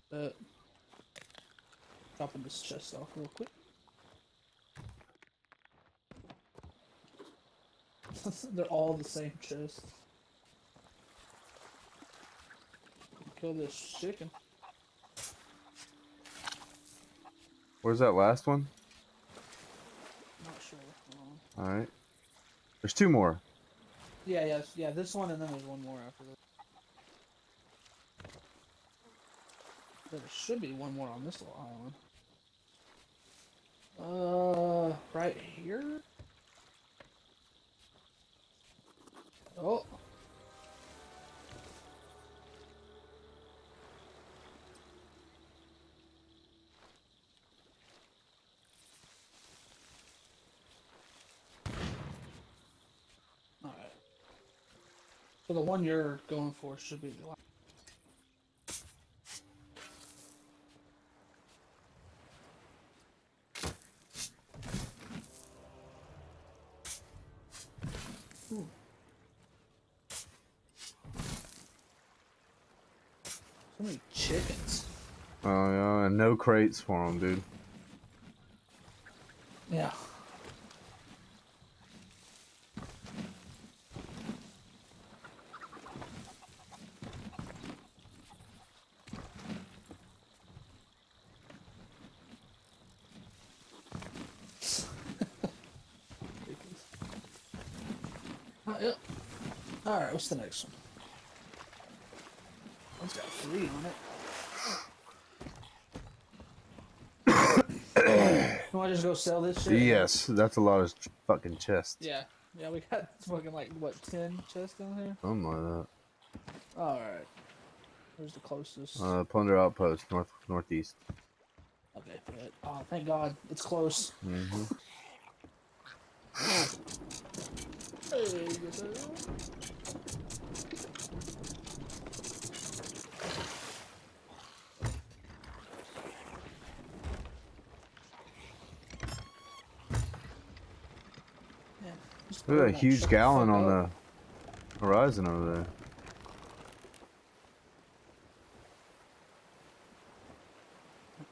But dropping this chest off real quick. They're all the same chest. Kill this chicken. Where's that last one? Not sure. All right. There's two more. Yeah, yeah, yeah. This one and then there's one more after this. There should be one more on this little island. Uh, right here. Oh. Alright. So the one you're going for should be the last. Ooh. So many chickens. Oh yeah, and no crates for them, dude. Yeah. *laughs* Uh, yep. Alright, what's the next one? One's got three on it. you wanna just go sell this shit? Yes, that's a lot of fucking chests. Yeah. Yeah, we got *laughs* fucking like, what, 10 chests down here? Something like Alright. Where's the closest? Uh, plunder outpost, north northeast. okay, good. Oh, thank God. It's close. hmm *laughs* Hey, yes, sir. Yeah, just Look at that huge galleon on the horizon over there.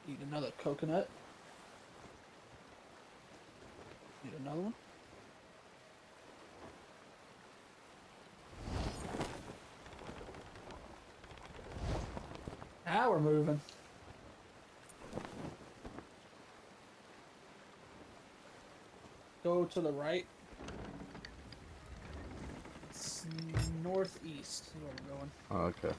Eat another coconut. Eat another one. Now we're moving. Go to the right. It's northeast is where we're going. Oh, okay.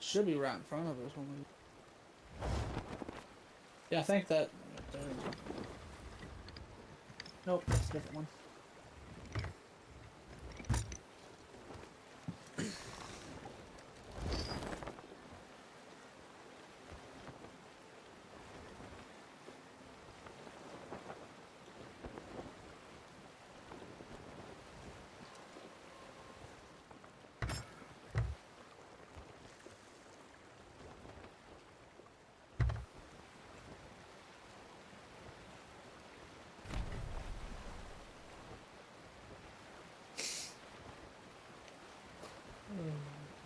Should be right in front of us when we. Yeah, I think that. there we go. Nope, that's a different one.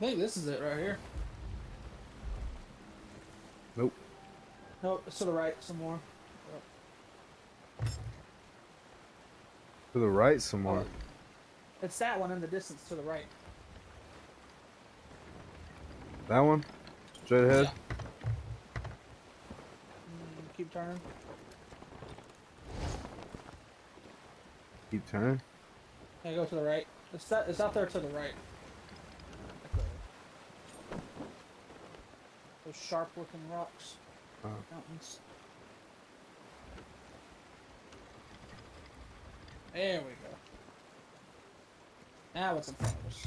Think this is it right here. Nope. Nope, it's to the right some more. To the right some more. It's that one in the distance to the right. That one? Straight ahead? Mm, keep turning. Keep turning. Yeah, go to the right. It's that. It's out there to the right. Those sharp-looking rocks, Oh. mountains. There we go. Now it's in front of us.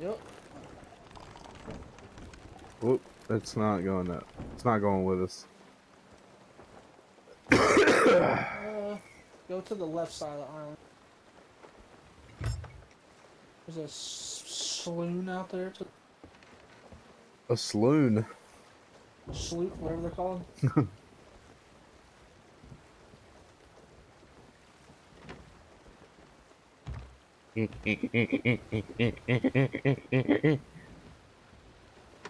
Yep. Whoop, it's not going that. It's not going with us. Uh, go to the left side of the island. There's a s- saloon out there. To... A sloon. Sloop, whatever they're called. Maybe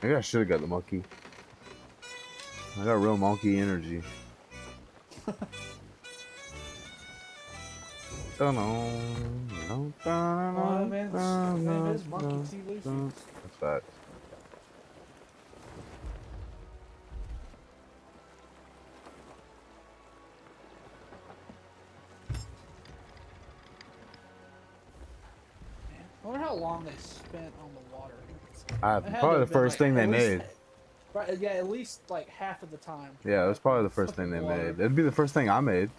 *laughs* I should have got the monkey. I got real monkey energy. *laughs* Man, his name is Monkey D. Luffy. That's that. I wonder how long they spent on the water. Uh, It had to probably the first like, thing they made. Right, yeah, at least like half of the time. Yeah, it was probably the first thing they water. made. It'd be the first thing I made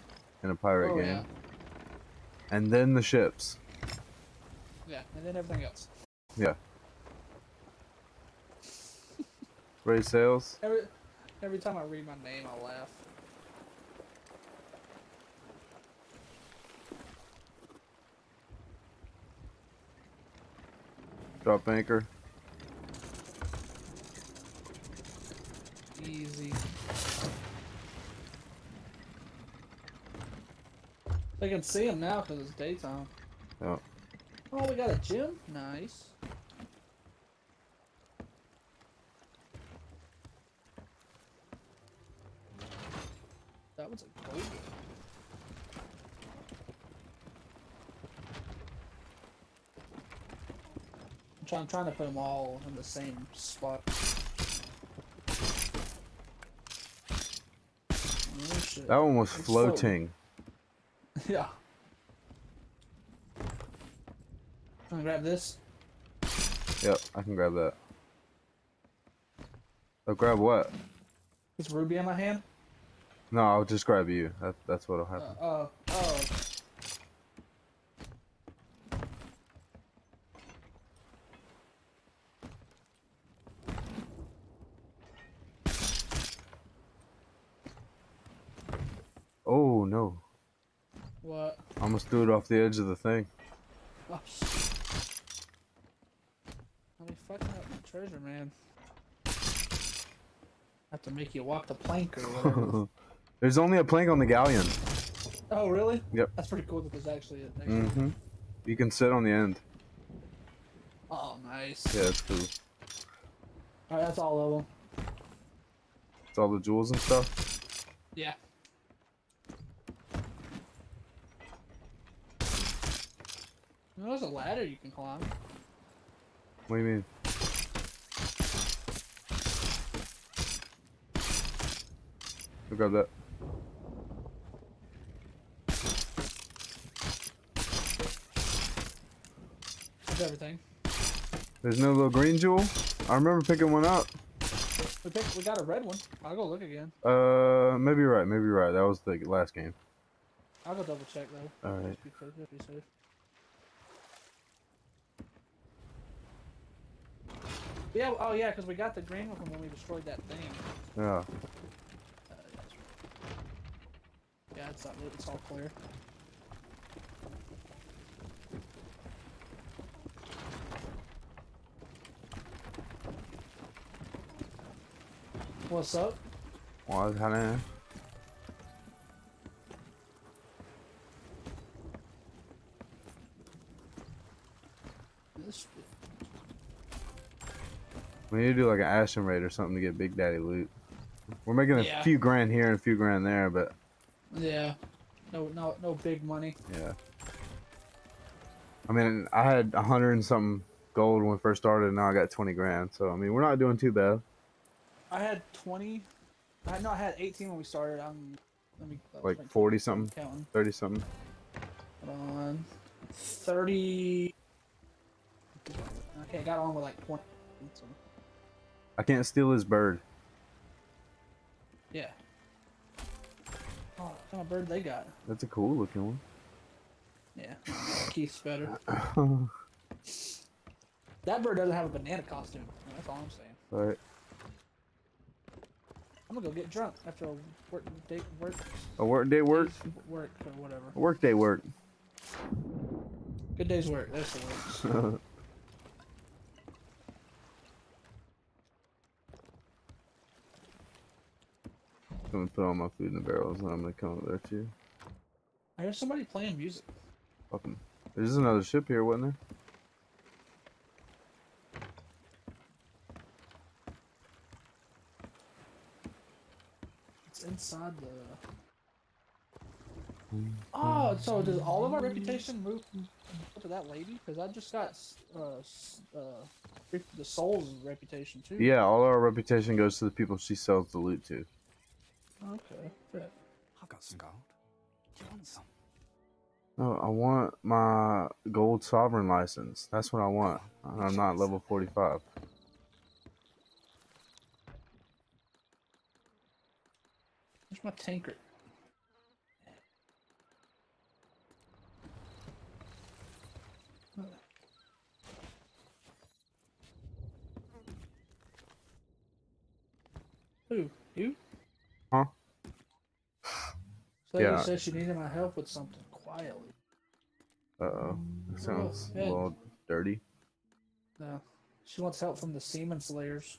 in a pirate Oh, game. yeah. And then the ships. Yeah, and then everything else. Yeah. *laughs* Raise sails. Every every time I read my name, I laugh. Drop anchor. Easy. They can see him now because it's daytime. Yeah. Oh, we got a gym? Nice. That was a gold. I'm trying, trying to put them all in the same spot. Oh, shit. That one was floating. Yeah. Gonna grab this. Yep, I can grab that. Oh, grab what? It's ruby in my hand. No, I'll just grab you. That, that's what'll happen. uh, oh. Oh no! What? I almost threw it off the edge of the thing. Oh, shit. How me fucking up my treasure, man? have to make you walk the plank or whatever. *laughs* There's only a plank on the galleon. oh, really? Yep. That's pretty cool that there's actually a. Actually... Mm-hmm. You can sit on the end. Oh, nice. Yeah, that's cool. Alright, that's all of them. It's all the jewels and stuff. Yeah. You know, There's a ladder you can climb. What do you mean? I'll grab that. That's everything. There's no little green jewel. I remember picking one up. We picked, we got a red one. I'll go look again. Uh, maybe you're right. Maybe you're right. That was the last game. I'll go double check though. All right. Just be safe. Just be safe. Yeah. Oh yeah, because we got the green one when we destroyed that thing. Yeah. Uh, that's right. Yeah, it's all it's all clear. What's up? Well, kind We need to do like an Ashen raid or something to get Big Daddy loot. We're making a Yeah. few grand here and a few grand there, but Yeah. No, no, no big money. yeah. I mean, I had a hundred and something gold when we first started, and now I got twenty grand. So I mean, we're not doing too bad. I had 20. I no, I had 18 when we started. Um, I'm. Let me. Like my- 40 something, Counting. thirty something. Hold on. 30. Okay, I got on with like 20. I can't steal his bird. yeah. Oh, what kind of bird they got? That's a cool looking one. Yeah. Keith's better. That bird doesn't have a banana costume. That's all I'm saying. All right. I'm gonna go get drunk after a work day, work, A work day work. work or whatever. A work day work. Good day's work. That's the words. *laughs* gonna put all my food in the barrels and I'm gonna come over there too. I hear somebody playing music. Fucking. There's another ship here, wasn't there? It's inside the. Oh, so does all of our reputation move to that lady? Because I just got uh, uh, the soul's reputation too. Yeah, all our reputation goes to the people she sells the loot to. Okay. bet. I got some gold. Do you want some? No, I want my gold sovereign license. That's what I want. I'm not level 45. Where's my tankard? Who? You? Huh? So Yeah. said she needed my help with something quietly. Uh oh. That sounds a yeah. little dirty. No. She wants help from the Semen Slayers.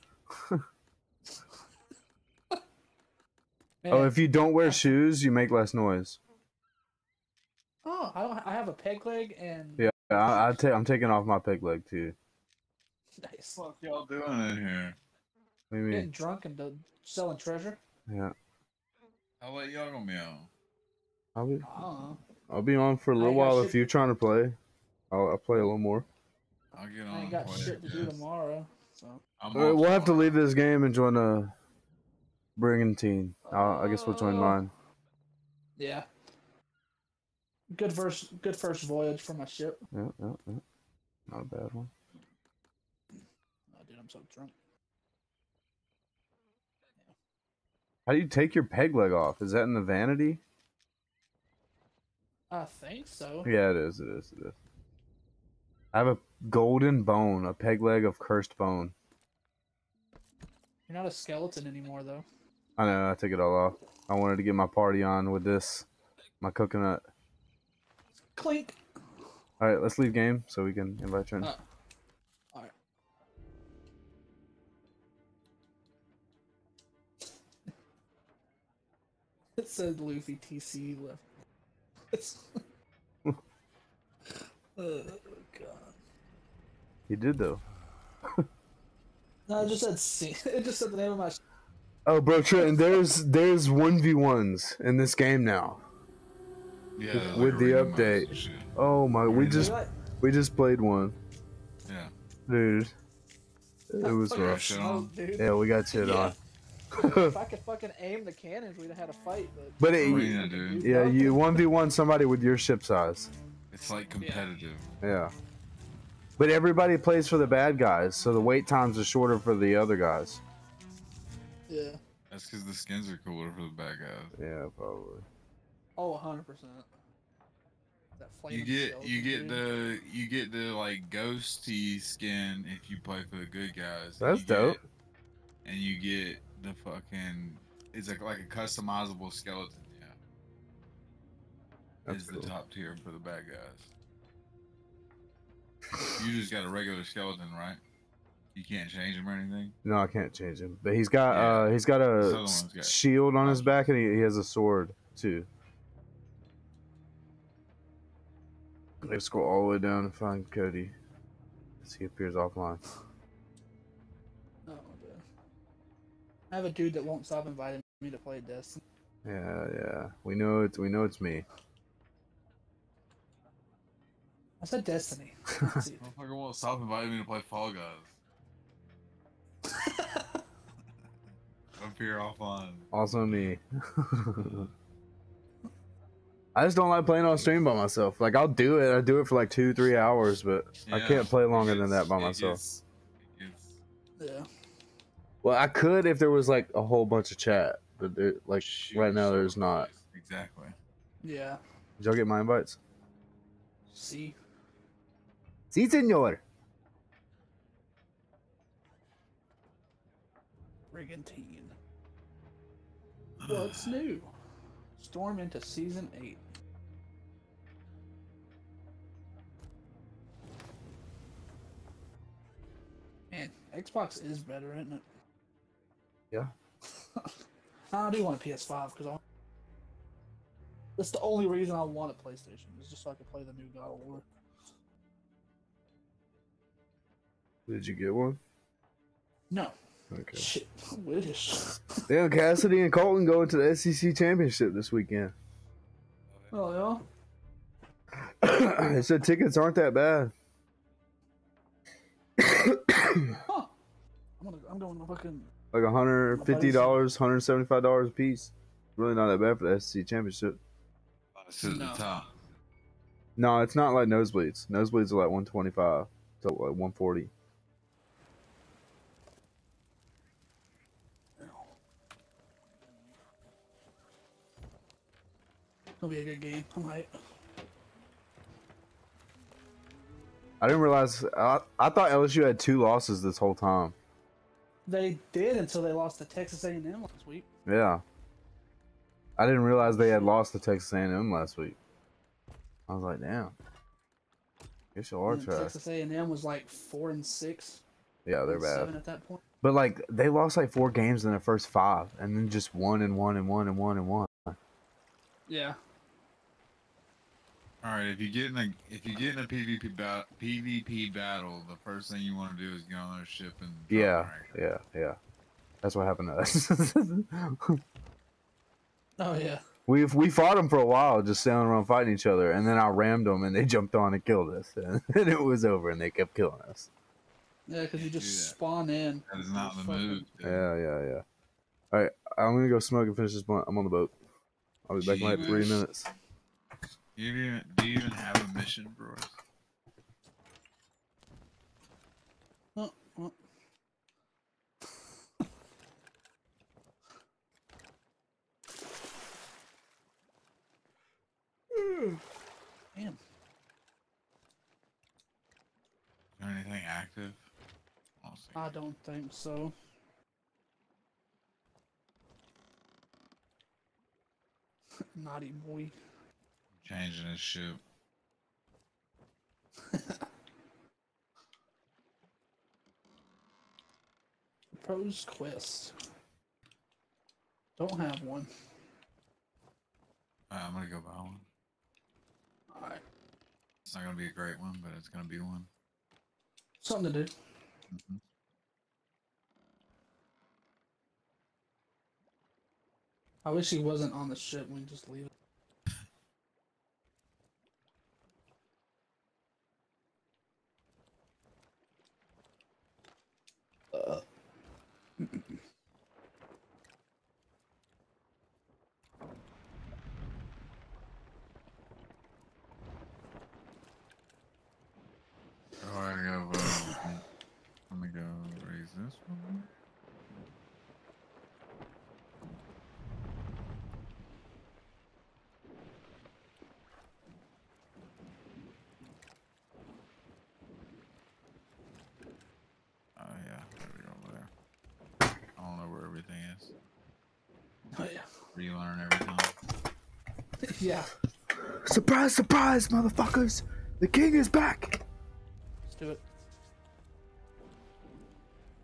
*laughs* Oh, if you don't wear shoes, you make less noise. oh, I, don't, I have a peg leg and Yeah, I, I ta- I'm taking off my peg leg too. *laughs* nice. What y'all doing in here? What do you Getting drunk and selling treasure. Yeah, How late y'all gonna be on? I'll be Uh, I'll be on for a little while if you're trying to play. I'll, I'll play a little more. I'll get on. I got when shit it to do tomorrow. So I'm Uh, we'll have to leave this game and join a brigantine. Uh, I guess we'll join Uh, mine. yeah. Good first, good first voyage for my ship. Yeah, yeah, yeah. Not a bad one. Oh, dude, I'm so drunk. How do you take your peg leg off? Is that in the vanity? I think so. Yeah, it is. It is. It is. I have a golden bone, a peg leg of cursed bone. You're not a skeleton anymore, though. I know. I took it all off. I wanted to get my party on with this, my coconut. Clink. All right, let's leave game so we can invite you in. Uh, all right. *laughs* It said Luffy TC left. It's... oh god. He did though. *laughs* No, it just said C. *laughs* It just said the name of my. Oh, bro, Trenton, there's there's one v ones in this game now. Yeah, with- like with the update. Oh my, we just we just played one, Yeah. dude. It was rough. shit smoke, on. dude. Yeah, we got shit Yeah. on. *laughs* if I could fucking aim the cannons, we'd have had a fight. But, But it, oh, Arena, dude. yeah, you one v one somebody with your ship size. It's like competitive. Yeah. But everybody plays for the bad guys, so the wait times are shorter for the other guys. Yeah. That's because the skins are cooler for the bad guys. Yeah, probably. Oh, 100 percent. That You get you get dude. the you get the like ghosty skin if you play for the good guys. That's you get- dope. and you get the fucking it's like like a customizable skeleton. Yeah, That's is cool. the top tier for the bad guys. You just got a regular skeleton, right? You can't change him or anything. No, I can't change him. But he's got Yeah. uh he's got a other s- one's got- shield on his back and he, he has a sword too. Let's go all the way down and find Cody. As he appears offline. I have a dude that won't stop inviting me to play Destiny. Yeah, yeah. We know it's we know it's me. I said Destiny. *laughs* Let's. Motherfucker won't stop inviting me to play Fall Guys. *laughs* Up here offline. Also me. *laughs* I just don't like playing on stream by myself. Like I'll do it. I do it for like two, three hours, but I can't play it longer than that by myself. gets- gets- yeah. Well, I could if there was like a whole bunch of chat, but there, like Shoot, right now so there's not. Exactly. Yeah. Did y'all get my invites? See. Si, senor. Brigantine. What's new? Storm into season 8. Man, Xbox is better, isn't it? Yeah. *laughs* I do want a PS5 because I. That's the only reason I want a PlayStation is just so I can play the new God of War. Did you get one? No, Okay. shit, *laughs* I wish. *laughs* Damn, Cassidy and Colton going to the SEC championship this weekend. Oh yeah. *coughs* they said tickets aren't that bad. yeah. *coughs* Huh. I'm gonna. I'm going to fucking. Like hundred fifty dollars, hundred seventy five dollars a piece. Really not that bad for the SEC championship. Oh, this is No. top. No, it's not like nosebleeds. Nosebleeds are like one twenty five to like one forty. It'll be a good game. I might. I didn't realize. I, I thought LSU had two losses this whole time. They did until they lost to Texas A&M last week. Yeah. I didn't realize they had lost to Texas A&M last week. I was like, damn. Guess you are And trash. Texas A&M was like four and six. Yeah, they're bad. Seven at that point. But like they lost like four games in their first five, and then just one and one and one and one and one. Yeah. All right, if you get in a if you get in a PvP ba- PvP battle, the first thing you want to do is get on their ship and drop Yeah, rank. yeah, yeah. That's what happened to us. *laughs* Oh yeah. we we fought them for a while, just sailing around fighting each other, and then I rammed them, and they *laughs* jumped on and killed us, *laughs* and it was over, and they kept killing us. Yeah, because you just spawn in. That is not the move. dude. Yeah, yeah, yeah. All right, I'm gonna go smoke and finish this blunt. I'm on the boat. I'll be back in like three minutes. You even, do you even have a mission for us? Oh, oh. Damn. Is there anything active? I don't think so. *laughs* Naughty boy. Changing his ship. Pros quest. Don't have one. Alright, I'm gonna go buy one. Alright. It's not gonna be a great one, but it's gonna be one. Something to do. Mhm. I wish he wasn't on the ship. We just leave it. Oh, I go. Uh, let me go raise this one. Oh yeah, there we go over there. I don't know where everything is. Oh yeah. Relearn every time. Yeah. Surprise, surprise, motherfuckers! The king is back. Let's do it.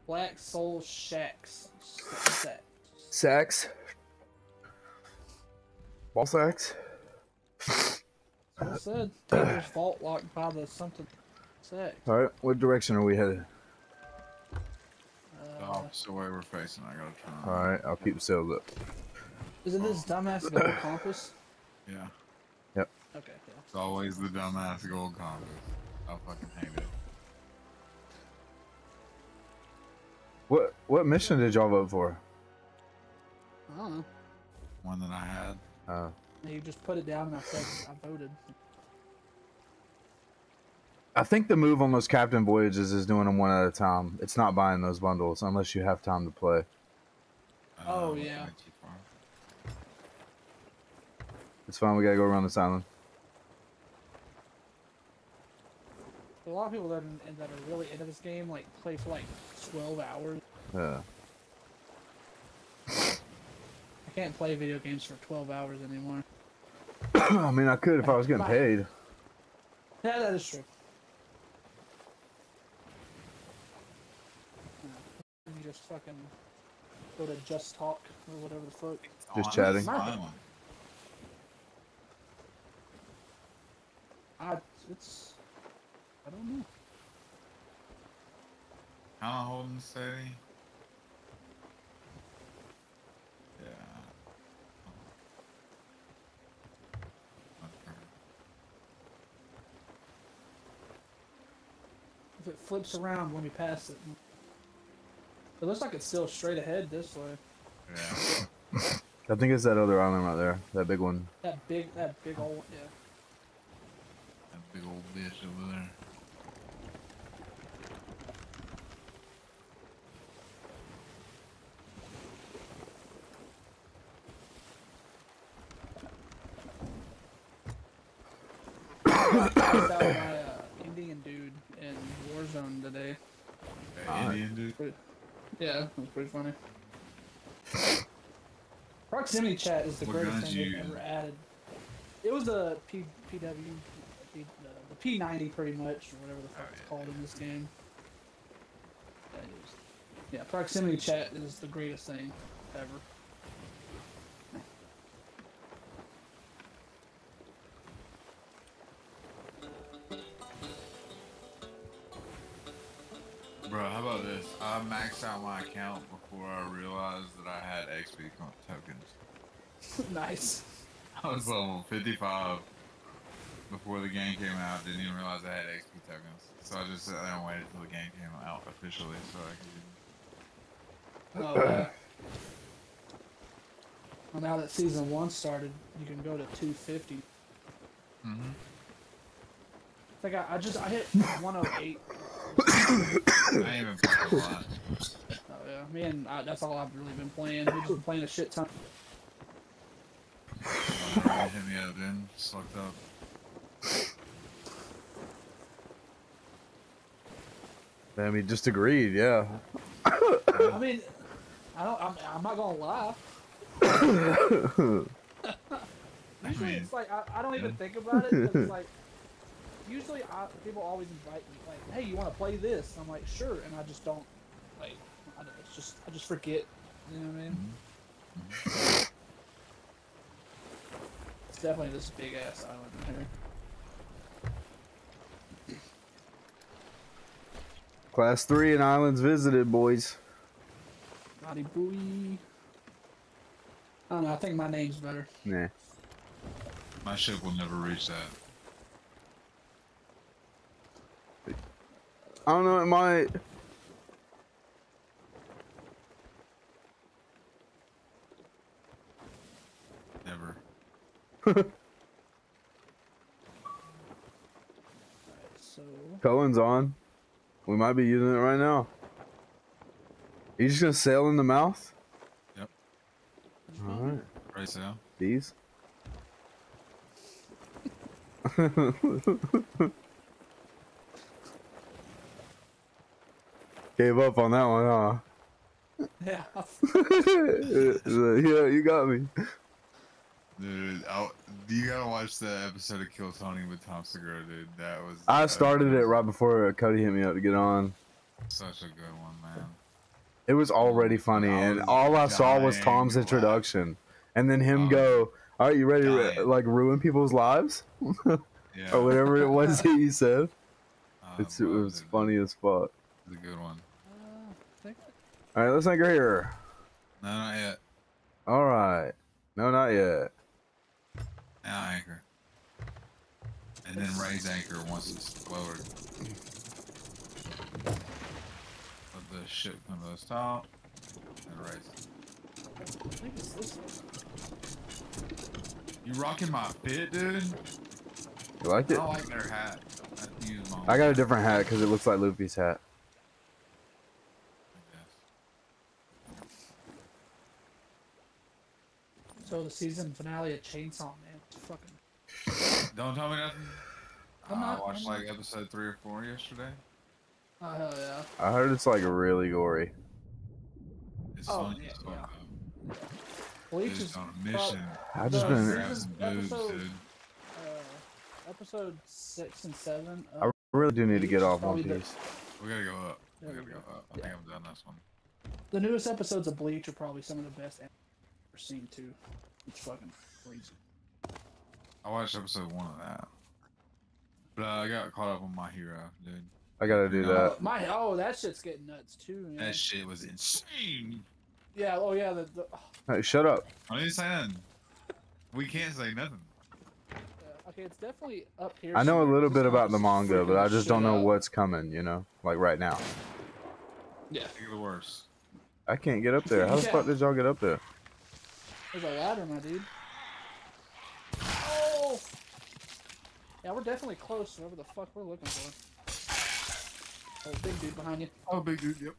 Black Soul Shacks. Set. Sacks. Ball sacks. That's I said. Taylor's *clears throat* vault locked by the something set. All right, what direction are we headed? The Uh, opposite way we're facing, I gotta turn. All right, I'll keep the sails up. isn't this dumbass gold compass? Yeah, Yep. Okay, yeah. it's always the dumbass gold compass. I fucking hate it. What what mission did y'all vote for? I don't know. One that I had. Uh, You just put it down and I said I voted. I think the move on those captain voyages is doing them one at a time. It's not buying those bundles unless you have time to play. Oh, Uh, yeah. Not too far. It's fine. We gotta go around this island. A lot of people that are, that are really into this game like play for like 12 hours. Yeah. *laughs* I can't play video games for 12 hours anymore. *coughs* I mean, I could if I was getting paid. Yeah, that is true. You just fucking go to Just Talk or whatever the fuck. Just chatting. I it's I don't know. Kind of holding steady. Yeah. If it flips around when we pass it. It looks like it's still straight ahead this way. Yeah. *laughs* I think it's that other island right there. That big one. That big that big old one, yeah. That big old bitch over there. I my uh, Indian dude in Warzone today. That Indian dude. Pretty- Yeah, it was pretty funny. Proximity chat is the What greatest thing you they've ever added. It was a P, PW, P, the P90 pretty much, or whatever the fuck it's oh, called in this game. Yeah, yeah, proximity chat is the greatest thing ever. Bro, how about this? I maxed out my account before I realized that I had XP tokens. *laughs* nice. I was level 55 before the game came out. Didn't even realize I had XP tokens. So I just sat there and waited until the game came out officially so I could. Oh. *coughs* Well, now that season one started, you can go to 250. Mm-hmm. I think I, I just I hit *coughs* 108. I even played a lot. Oh yeah, me and I, that's all I've really been playing. We've just been playing a shit ton. Uh, hit me up, then. Sucked up. Damn, he just agreed. Yeah. I mean, I don't. I'm, I'm not gonna lie. *coughs* Usually it's like I, I don't even think about it. 'cause it's *laughs* like usually I, people always invite me like, hey, you want to play this? I'm like, sure, and I just don't. Like, I it's just I just forget. You know what I mean? Mm-hmm. It's definitely this big ass island here. Class three and islands visited, boys. Naughty booey. I don't know. I think my name's better. Nah. My ship will never reach that. I don't know. It might. Never. *laughs* So Cohen's on. We might be using it right now. Are You just gonna sail in the mouth? Yep. All right. Right, so. These. *laughs* Gave up on that one, huh? yeah, *laughs* yeah, you got me. Dude, I'll, you gotta watch the episode of Kill Tony with Tom Segura, dude. That was. I that started was it right before Cody hit me up to get on. Such a good one, man. It was already funny, I and all I saw was Tom's to introduction, and then him go, "All right, you ready to like ruin people's lives *laughs* Yeah. or whatever it was *laughs* that you said?" It's, it was dude. funny as fuck. It's a good one. Uh, All right, let's anchor here. No, not yet. All right, no, not yet. Now anchor. And then raise anchor once it's lowered. Let the ship come to the top. And raise it. I think it's this one. You rocking my fit, dude? You like it? don't like their hat. I I got a different hat because it looks like Luffy's hat. So the season finale of Chainsaw Man. It's fucking. Don't tell me nothing. I'm Uh, not- I watched I'm like episode three or four yesterday. Oh hell yeah. I heard it's like really gory. It's Oh, funny yeah, as fuck yeah. Bleach Dude's is on a mission. I've just been. Grab season- some boobs, episode- dude. uh, episode six and seven. I really do need to get off One probably the- Piece. We gotta go up. We There gotta we go go. up. I think I'm done this one. The newest episodes of Bleach are probably some of the best I've ever seen too. It's fucking crazy. I watched episode one of that. But uh, I got caught up on my hero, dude. I gotta do that. My oh, that shit's getting nuts too, man. That shit was insane. Yeah. Oh yeah. The, the Hey, shut up. I didn't say nothing. We can't say nothing. uh, okay, it's definitely up here. I know a little bit about the manga, but I just don't know up. what's coming. You know, like right now. Yeah. Think of the worst. I can't get up there. How the Yeah. fuck did y'all get up there? There's a ladder, my dude. Oh. Yeah, we're definitely close. to Whatever the fuck we're looking for. Oh, big dude behind you. Oh, big dude, yep.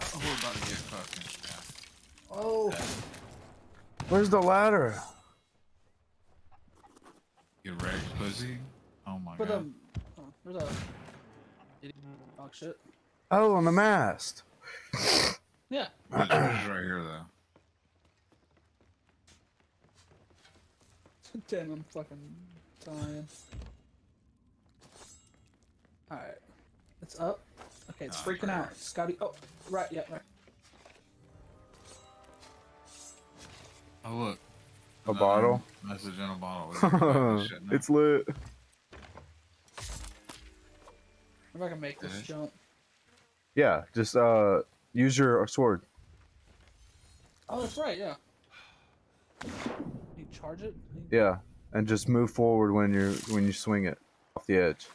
Oh, we're about to get fucking. Yeah. Oh. Where's the ladder? Get wrecked, pussy. Oh my But god. um, oh, where's that? Idiot shit. Oh, on the mast. Yeah. The treasure's right here, though. *laughs* Damn, I'm fucking dying. Alright. It's up. Okay, it's Oh, freaking out. It's gotta be. Oh, right, yeah, right. Oh, look. A Another bottle? Message *laughs* in a bottle. We can write this shit now. it's lit. If I can make this Finish. jump. Yeah, just uh, use your sword. Oh, that's right, yeah. You charge it? Yeah, and just move forward when you're when you swing it off the edge.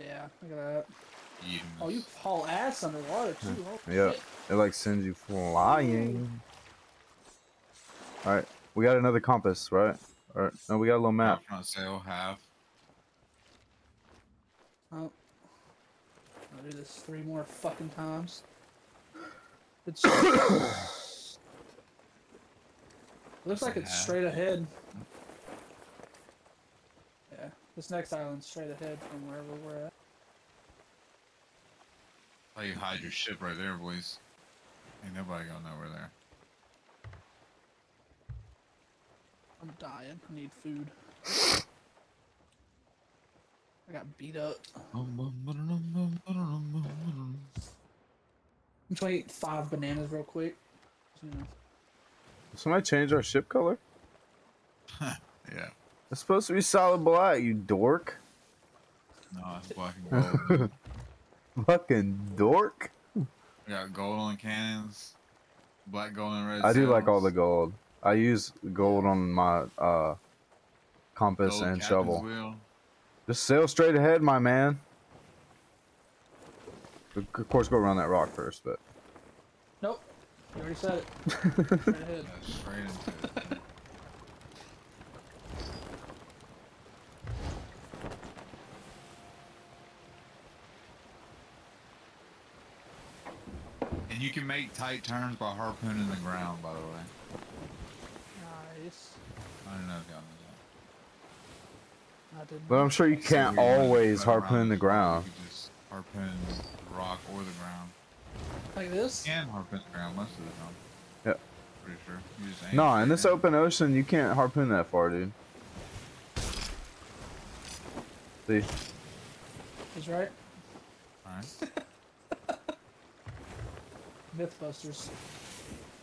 Oh, yeah. Look at that. Eating Oh, you haul ass underwater, too. Holy Yeah, shit. it like sends you flying. All right, we got another compass, right? All right, no, we got a little map. Half front sail, half. Oh. I'll do this three more fucking times. It's. *coughs* Looks like it's Yeah. straight ahead. Yeah, this next island's straight ahead from wherever we're at. How you hide your ship right there, boys. Ain't nobody going nowhere there. I'm dying. I need food. I got beat up. I'm trying to eat five bananas real quick. You know. Somebody change our ship color? *laughs* Yeah. It's supposed to be solid black, you dork. No, it's black and gold. *laughs* Fucking dork. we got gold on cannons. Black, gold, and red I do like all the gold. I use gold on my uh compass gold and shovel. wheel. Just sail straight ahead, my man. Of of course, go around that rock first, but Nope. You already said it. Straight *laughs* ahead. Yeah, straight And you can make tight turns by harpooning the ground, by the way. Nice. I don't know if y'all knew I didn't. but I'm sure you can't So always running harpoon the ground. You could just harpoon the rock or the ground. Like this? You can harpoon the ground most of the time. Yep. Pretty sure. You just aim No, in this in. open ocean, you can't harpoon that far, dude. See, He's right. Alright. *laughs* Mythbusters.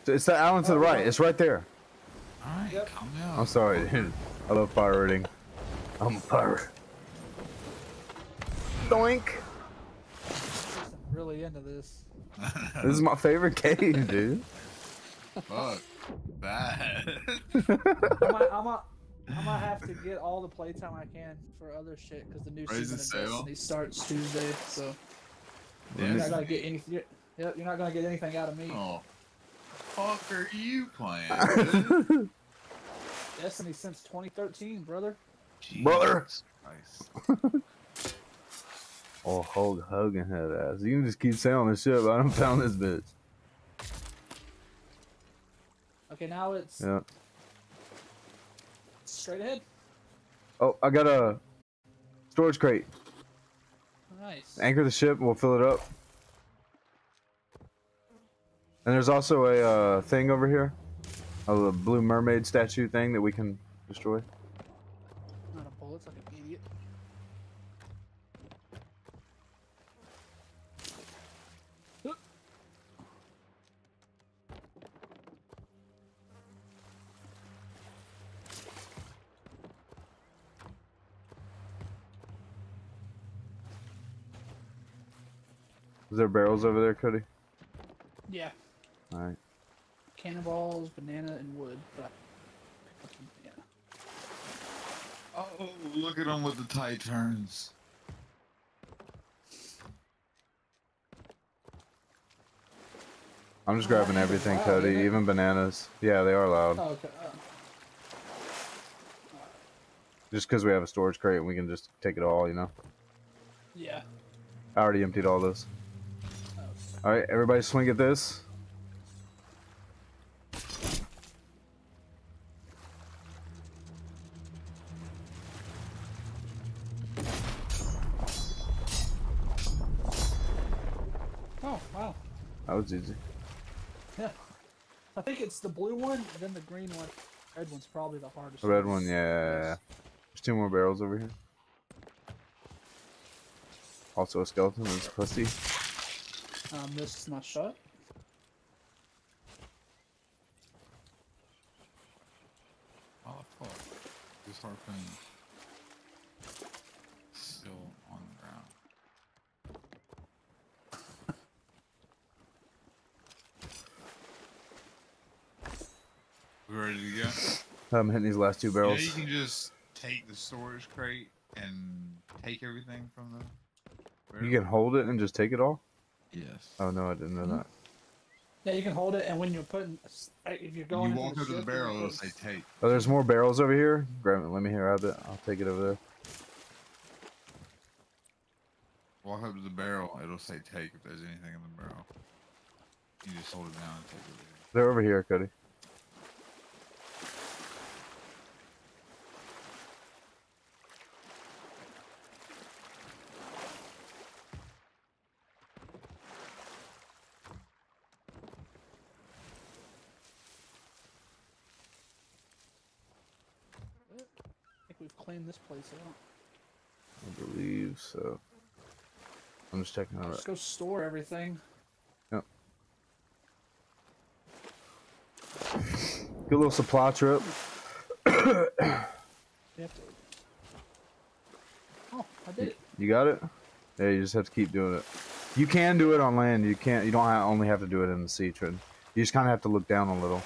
it's the island to the right. It's right there. Alright, Yep. calm down. I'm sorry, dude. *laughs* I love pirating. I'm a pirate. Doink. I'm really into this. *laughs* *laughs* This is my favorite game, dude. Fuck. Bad. I might, I might, I might have to get all the playtime I can for other shit because the new Raise season of. Destiny starts Tuesday. So Yeah. you're not gonna get anything. You're, yep, you're not gonna get anything out of me. oh. Fuck are you playing? *laughs* dude? Destiny since 2013, brother. Brother. Jesus Christ. *laughs* Oh, Hulk Hogan had ass. You can just keep sailing the ship. I don't found this bitch. Okay, now it's Yeah. straight ahead. Oh, I got a storage crate. Nice. Anchor the ship. We'll fill it up. And there's also a uh, thing over here, a blue mermaid statue thing that we can destroy. Not a bullet, like an idiot. *gasps* Is there barrels over there, Cody? Yeah. All right. Cannonballs, banana, and wood. But I up some banana. Oh, look at him with the tight turns. I'm just grabbing everything, Wow, Cody. isn't? Even bananas. Yeah, they are loud. Oh, okay. Uh, Just because we have a storage crate, and we can just take it all, you know. yeah. I already emptied all this. All right, everybody, swing at this. That was easy. Yeah. I think it's the blue one and then the green one. Red one's probably the hardest. The red one, yeah. There's two more barrels over here. Also a skeleton. This pussy. Um, this is not shut. Oh, fuck. This harpoon still on the ground. We ready to go? I'm hitting these last two barrels. know, you can just take the storage crate and take everything from the. You can hold it and just take it all? Yes. Oh no, I didn't know hmm? that. Yeah, you can hold it, and when you're putting, if you're going, you walk up to the ship, barrel, it'll say take. Oh, there's more barrels over here. Grab it. Let me grab it. I'll take it over there. Walk up to the barrel, it'll say take if there's anything in the barrel. You just hold it down and take it. They're over here, Cody. I think we've cleaned this place out. I believe so. I'm just checking out. Just go store everything. Yep. Good little supply trip. You have to. Oh, I did it. You got it? Yeah, you just have to keep doing it. You can do it on land. You can't. You don't ha only have to do it in the sea, Trin. You just kind of have to look down a little.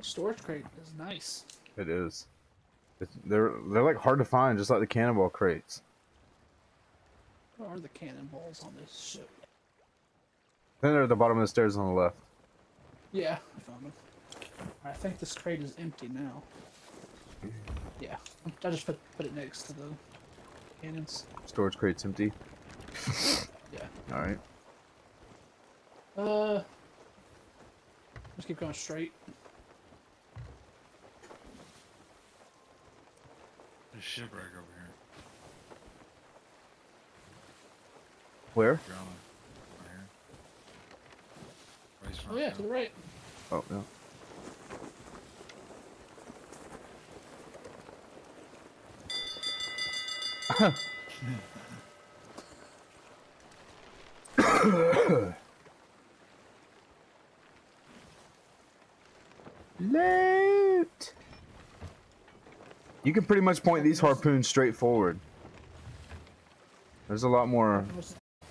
Storage crate is nice. It is. It's, they're they're like hard to find, just like the cannonball crates. Where are the cannonballs on this ship? Then they're at the bottom of the stairs on the left. Yeah, I found them. I think this crate is empty now. Yeah, I just put put it next to the cannons. Storage crate's empty. Yeah. *laughs* All right. Uh, just keep going straight. There's a shipwreck over here. Where? Drowning. Right here. Race Oh yeah, to the right. Oh no. Loot. *laughs* *laughs* You can pretty much point these harpoons straight forward. There's a lot more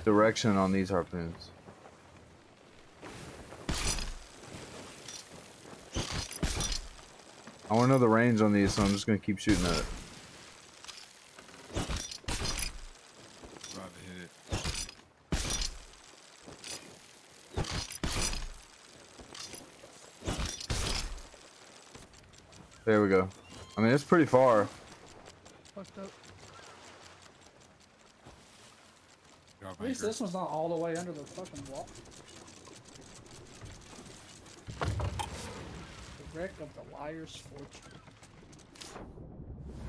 direction on these harpoons. I want to know the range on these, so I'm just going to keep shooting at it. About to hit it. There we go. I mean, it's pretty far. Fucked up. At least this one's not all the way under the fucking wall. The wreck of the Liar's Fortune.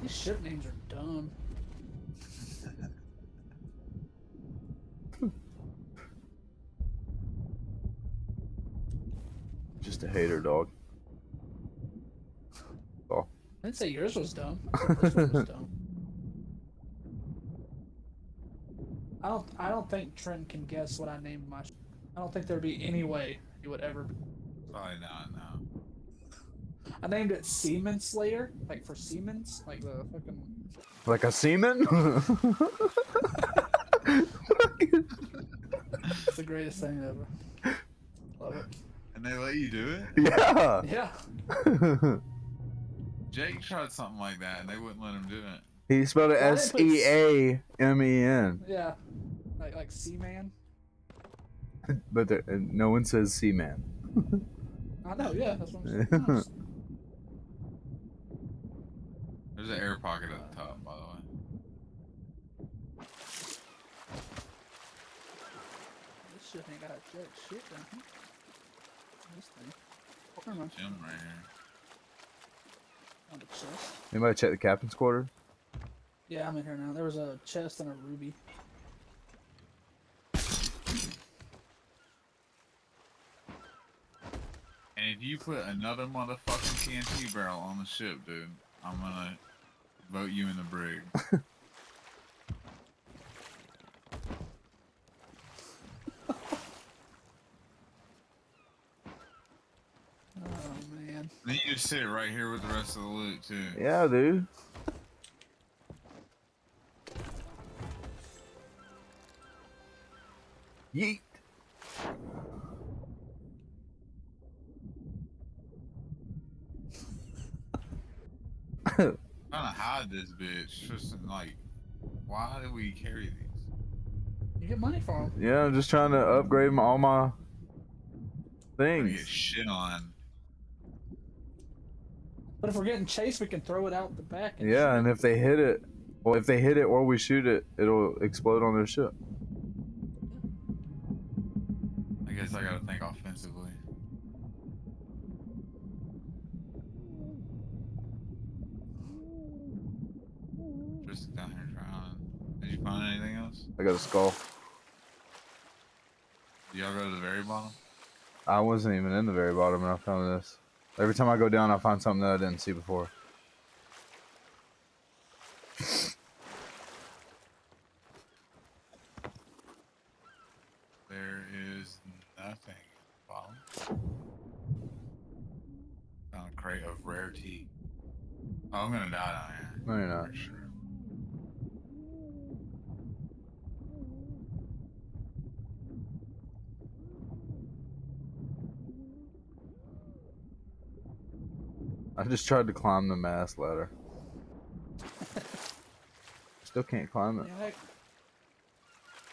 These ship names are dumb. Just a hater, dog. I didn't say yours was dumb. *laughs* I this one was dumb. I don't. I don't think Trent can guess what I named my. sh- I don't think there'd be any way he would ever. Probably not. No. I named it Seaman Slayer, like for Siemens, like the fucking. Like a seaman? *laughs* It's the greatest thing ever. Love it. And they let you do it. yeah. Yeah. *laughs* Jake tried something like that, and they wouldn't let him do it. he spelled it Well, I S didn't put E A M E N, Yeah. Like like Seaman. but there, no one says seaman. I know. Yeah, that's what I'm saying. *laughs* There's an air pocket at the top, by the way. This shit ain't got jack shit down here. This thing. Never mind. Gym right here. On the chest. Anybody check the captain's quarter? Yeah, I'm in here now. There was a chest and a ruby. And if you put another motherfucking TNT barrel on the ship, dude, I'm gonna vote you in the brig. *laughs* Oh man. Then you just sit right here with the rest of the loot too. Yeah, dude. Yeet. *laughs* trying to hide this bitch. Just like, why do we carry these? You get money for them. Yeah, I'm just trying to upgrade my, all my We're get shit on. But if we're getting chased, we can throw it out the back. And Yeah, and if they hit it, well, if they hit it or we shoot it, it'll explode on their ship. I guess I gotta think offensively. Just down here trying. Did you find anything else? I got a skull. Y'all go to the very bottom? I wasn't even in the very bottom and I found this. Every time I go down, I find something that I didn't see before. There is nothing bottom. Found a crate of rare tea. Oh, I'm gonna die down here. No, you're not. Sure. I just tried to climb the mast ladder. Still can't climb it. Yeah, I,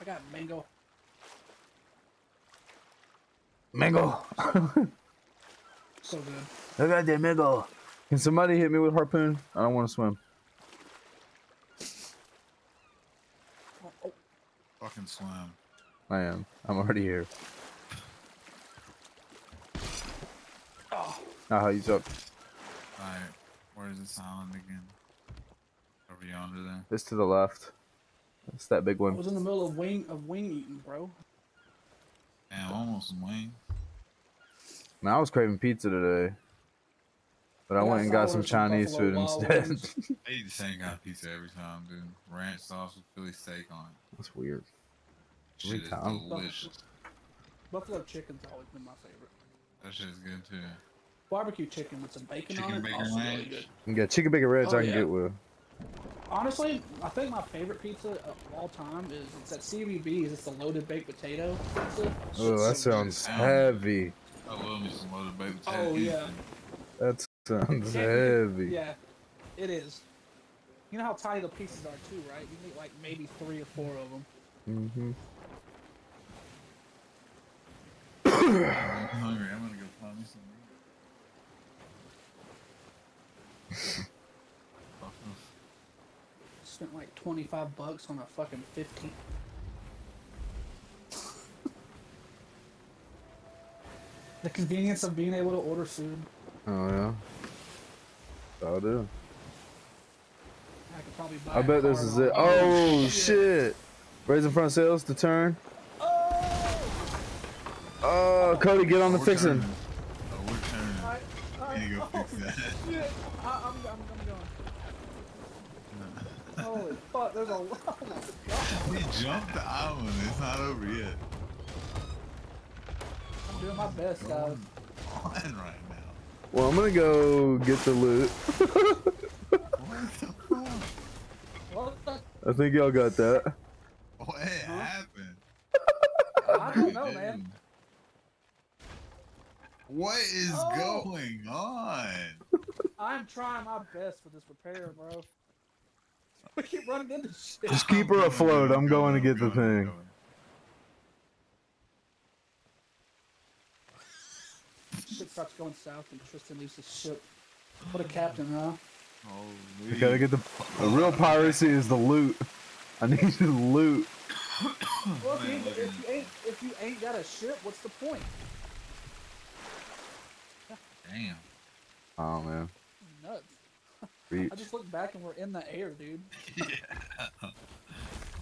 I got mango. Mango! So *laughs* good. I got that mango! Can somebody hit me with harpoon? I don't want to swim. Oh, oh, Fucking swim. I am. I'm already here. oh. Ah, you suck. Alright, where's this island again? Over yonder there. It's to the left. It's that big I one. was in the middle of wing of wing eating, bro. Damn, almost some wing. Man, I was craving pizza today. But I Yeah, I went and got some Chinese food instead. *laughs* I eat the same kind of pizza every time, dude. Ranch sauce with Philly steak on it. That's weird. Every is time. delicious. Buffalo chicken's always been my favorite. That shit is good too. Barbecue chicken with some bacon Chicken on it, bacon also really good. You got chicken bacon reds Oh, I can yeah. get with. Honestly, I think my favorite pizza of all time is it's at CBB's. It's the loaded baked potato pizza. Oh, that sounds sound. heavy. I love me some loaded baked potato. Oh, yeah. That sounds heavy. Yeah, it is. You know how tiny the pieces are too, right? You can eat like maybe three or four of them. Mm-hmm. I'm hungry. I'm gonna go find me some. Spent like twenty five bucks on a fucking fifteen. the convenience of being able to order food. Oh yeah. I'll do. I could probably buy. I a bet this is it. Oh shit! Raising front sails to turn. Oh. oh, Cody, get on the fixing. turning. Oh, we're. I, I, You go oh, fix that. shit. I, I'm, I'm gonna go Holy fuck, there's a lot. Oh my. We jumped the island. It's not over yet. I'm doing my best, guys. Flying right now. Well, I'm gonna go get the loot. What the fuck? What the? I think y'all got that. Oh, what happened? I don't know, man. What is Oh. going on? I'm trying my best for this repair, bro. *laughs* We keep running into shit. Just keep her afloat. I'm going to get the thing. Shit starts going south and Tristan needs to ship. What a captain, huh? I gotta get the. The real piracy is the loot. I need the loot. Well, if you, ain't, if you ain't if you ain't got a ship, what's the point? Damn. Oh man. Nuts. *laughs* Reach. I just looked back and we're in the air, dude. *laughs* Yeah.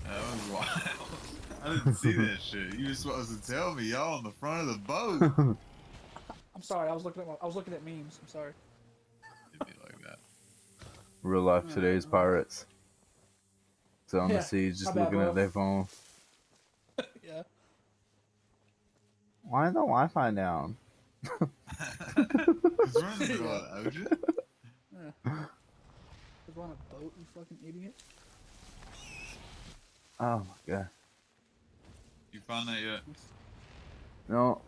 That was wild. *laughs* I didn't see that shit. You were supposed to tell me y'all on the front of the boat. I'm sorry, I was looking at I was looking at memes. I'm sorry. It'd be like that. Real life oh, today's pirates. So on Yeah, the sea, just my bad, looking at their phone. yeah. Why is the Wi-Fi down? Cause we're in the middle of the ocean. Yeah. We're on a boat, you fucking idiot. Oh my god. You found that yet? No.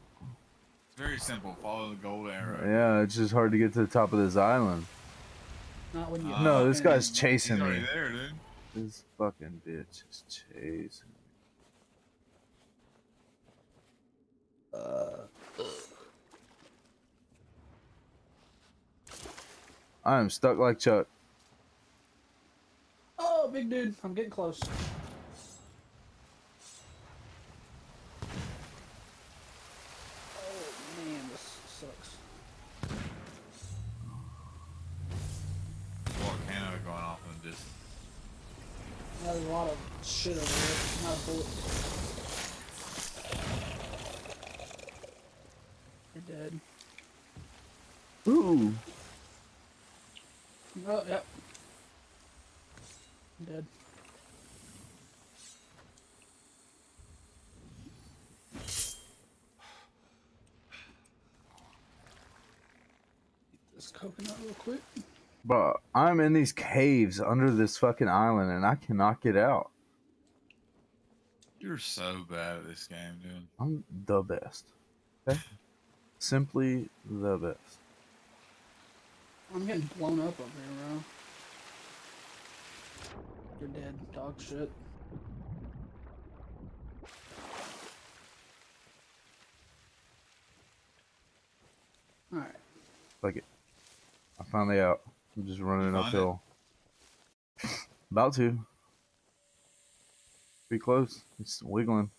It's very simple. Follow the gold arrow. Yeah, it's just hard to get to the top of this island. Not when you. Uh, No, this guy's He's chasing already me. there, dude. This fucking bitch is chasing. me. Uh. I am stuck like Chuck. Oh, big dude, I'm getting close. Oh man, this sucks. Volcano going off in the distance. Yeah, there's a lot of shit over there. Not a bullet. You're dead. Ooh. Oh, yep. I'm dead. Eat this coconut real quick. But I'm in these caves under this fucking island and I cannot get out. You're so bad at this game, dude. I'm the best. Okay? Simply the best. I'm getting blown up over here, bro. You're dead, dog shit. Alright. Like it. I finally out. I'm just running You found it? uphill. *laughs* About to. Pretty close. It's wiggling.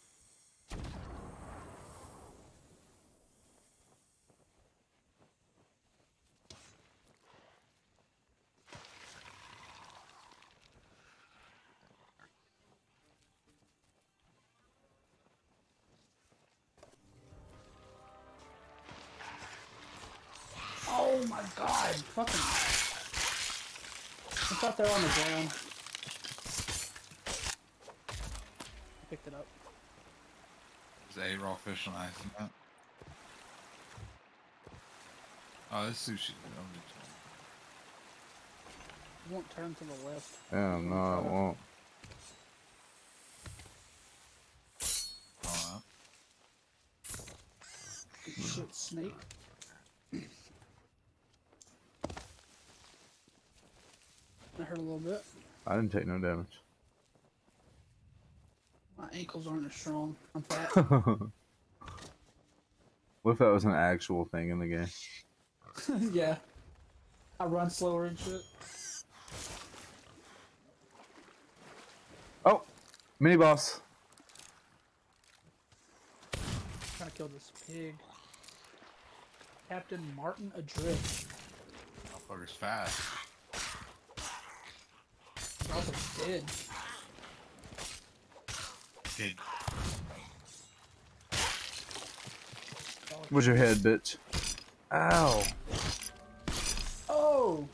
Fucking. I thought they were on the ground. I picked it up. There's a raw fish on ice and that. Oh, this sushi. I'm It won't turn to the left. Yeah, no, it won't. Oh, Shit, snake. That hurt a little bit. I didn't take no damage. My ankles aren't as strong. I'm fat. *laughs* what if that was an actual thing in the game? *laughs* yeah. I run slower and shit. Oh! Mini boss. trying to kill this pig. Captain Martin Adrift. motherfucker's fast. He's also dead. Kid. Where's your head, bitch? Ow. Oh!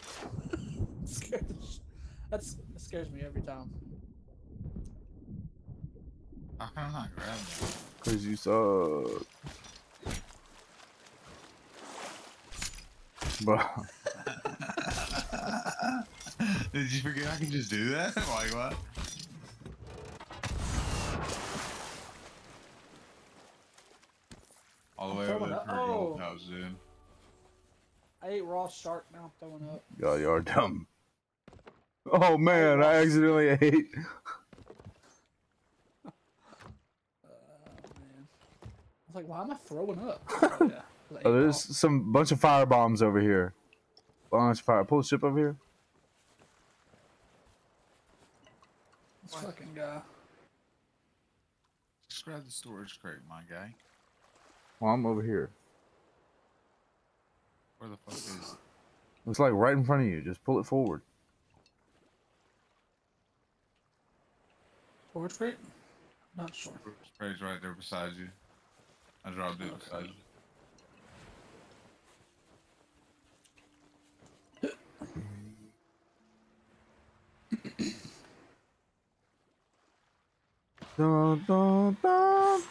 scared the sh- That's, that scares me every time. How can I not grab that? Cause you suck. Bro, *laughs* *laughs* Did you forget I can just do that? *laughs* like what? All the way over throwing there up- for a gold oh. pouch, dude. I ate raw shark. Now I'm throwing up. y'all, you are dumb. Oh man, I accidentally *laughs* ate. Oh man. I was like, why am I throwing up? Oh, yeah. 'cause Oh, raw- there's some bunch of fire bombs over here. Bunch of fire. Pull the ship over here. This fucking guy. Just grab the storage crate, my guy. Well, I'm over here. Where the fuck is it? It's like right in front of you. Just pull it forward. Storage crate? Not sure. storage crate's right there beside you. I dropped it beside you. *laughs* Dun, dun, dun.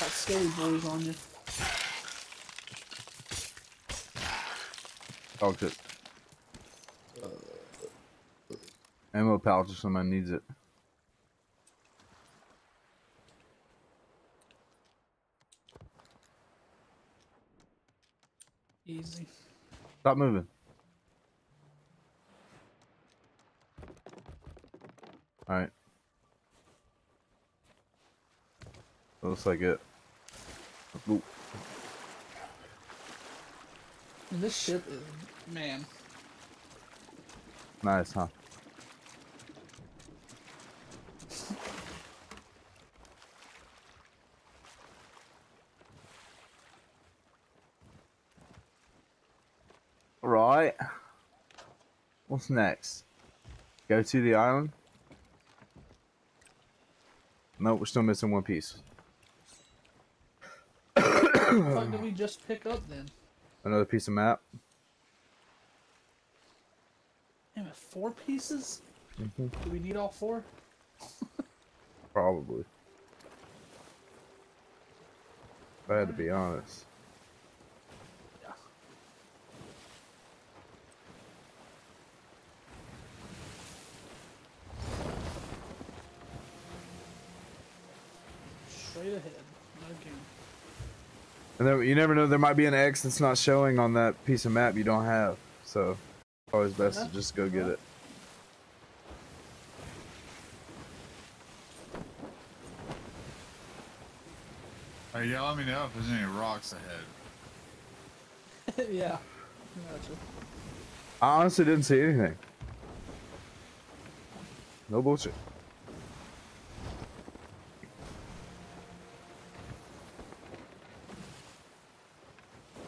Got scaly boys on you. To it. Ammo pouch if somebody needs it. Easy. Stop moving. Alright. Looks like it. Ooh. This ship is man. Nice, huh? Right. What's next? Go to the island? Nope, we're still missing one piece. what did we just pick up then? Another piece of map. Damn it, four pieces? Mhm. Do we need all four? Probably. If I had to be honest. Yeah. Straight ahead. Again. And then you never know, there might be an X that's not showing on that piece of map you don't have. So, always best Yeah. to just go get it. Hey, yeah, let me know if there's any rocks ahead. *laughs* yeah. Gotcha. I honestly didn't see anything. No bullshit.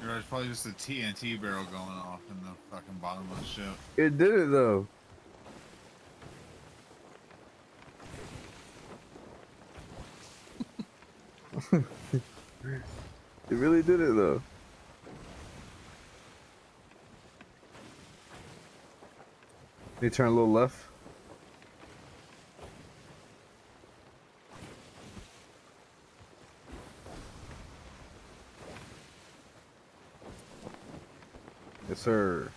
You're right, it's probably just a TNT barrel going off in the fucking bottom of the ship. It did it though. *laughs* it really did it though. You turn a little left. Sir.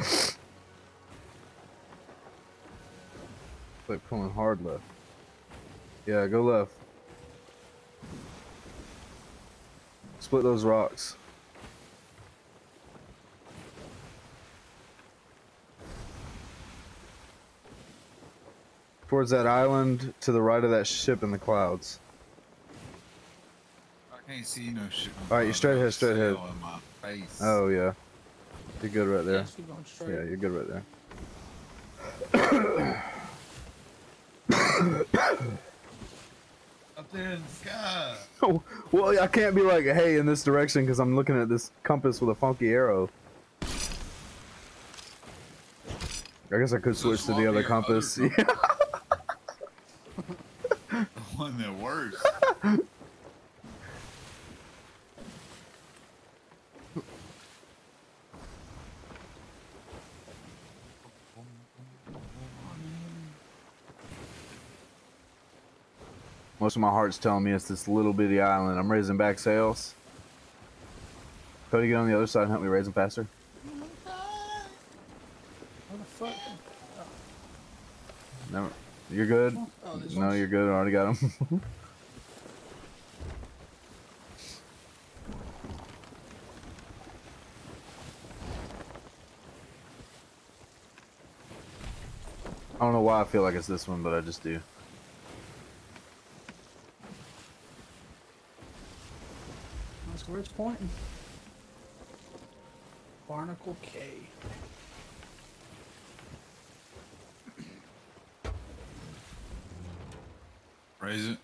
*laughs* Like pulling hard left. Yeah, go left. Split those rocks. Towards that island to the right of that ship in the clouds. I can't see no shit. All right, you straight ahead, straight ahead. In. Oh yeah. You're good right there. just keep going straight. Yeah, you're good right there. Up there in the sky. Oh, *laughs* well, I can't be like, hey, in this direction because I'm looking at this compass with a funky arrow. I guess I could switch to the other oh, compass. *laughs* other Yeah. The one that works. Most my heart's telling me it's this little bitty island. I'm raising back sails. Cody, get on the other side and help me raise them faster. What the fuck? Never. You're good. Oh, No, you're good. I already got him. *laughs* I don't know why I feel like it's this one, but I just do. That's where it's pointing. Barnacle Cay. Raise it.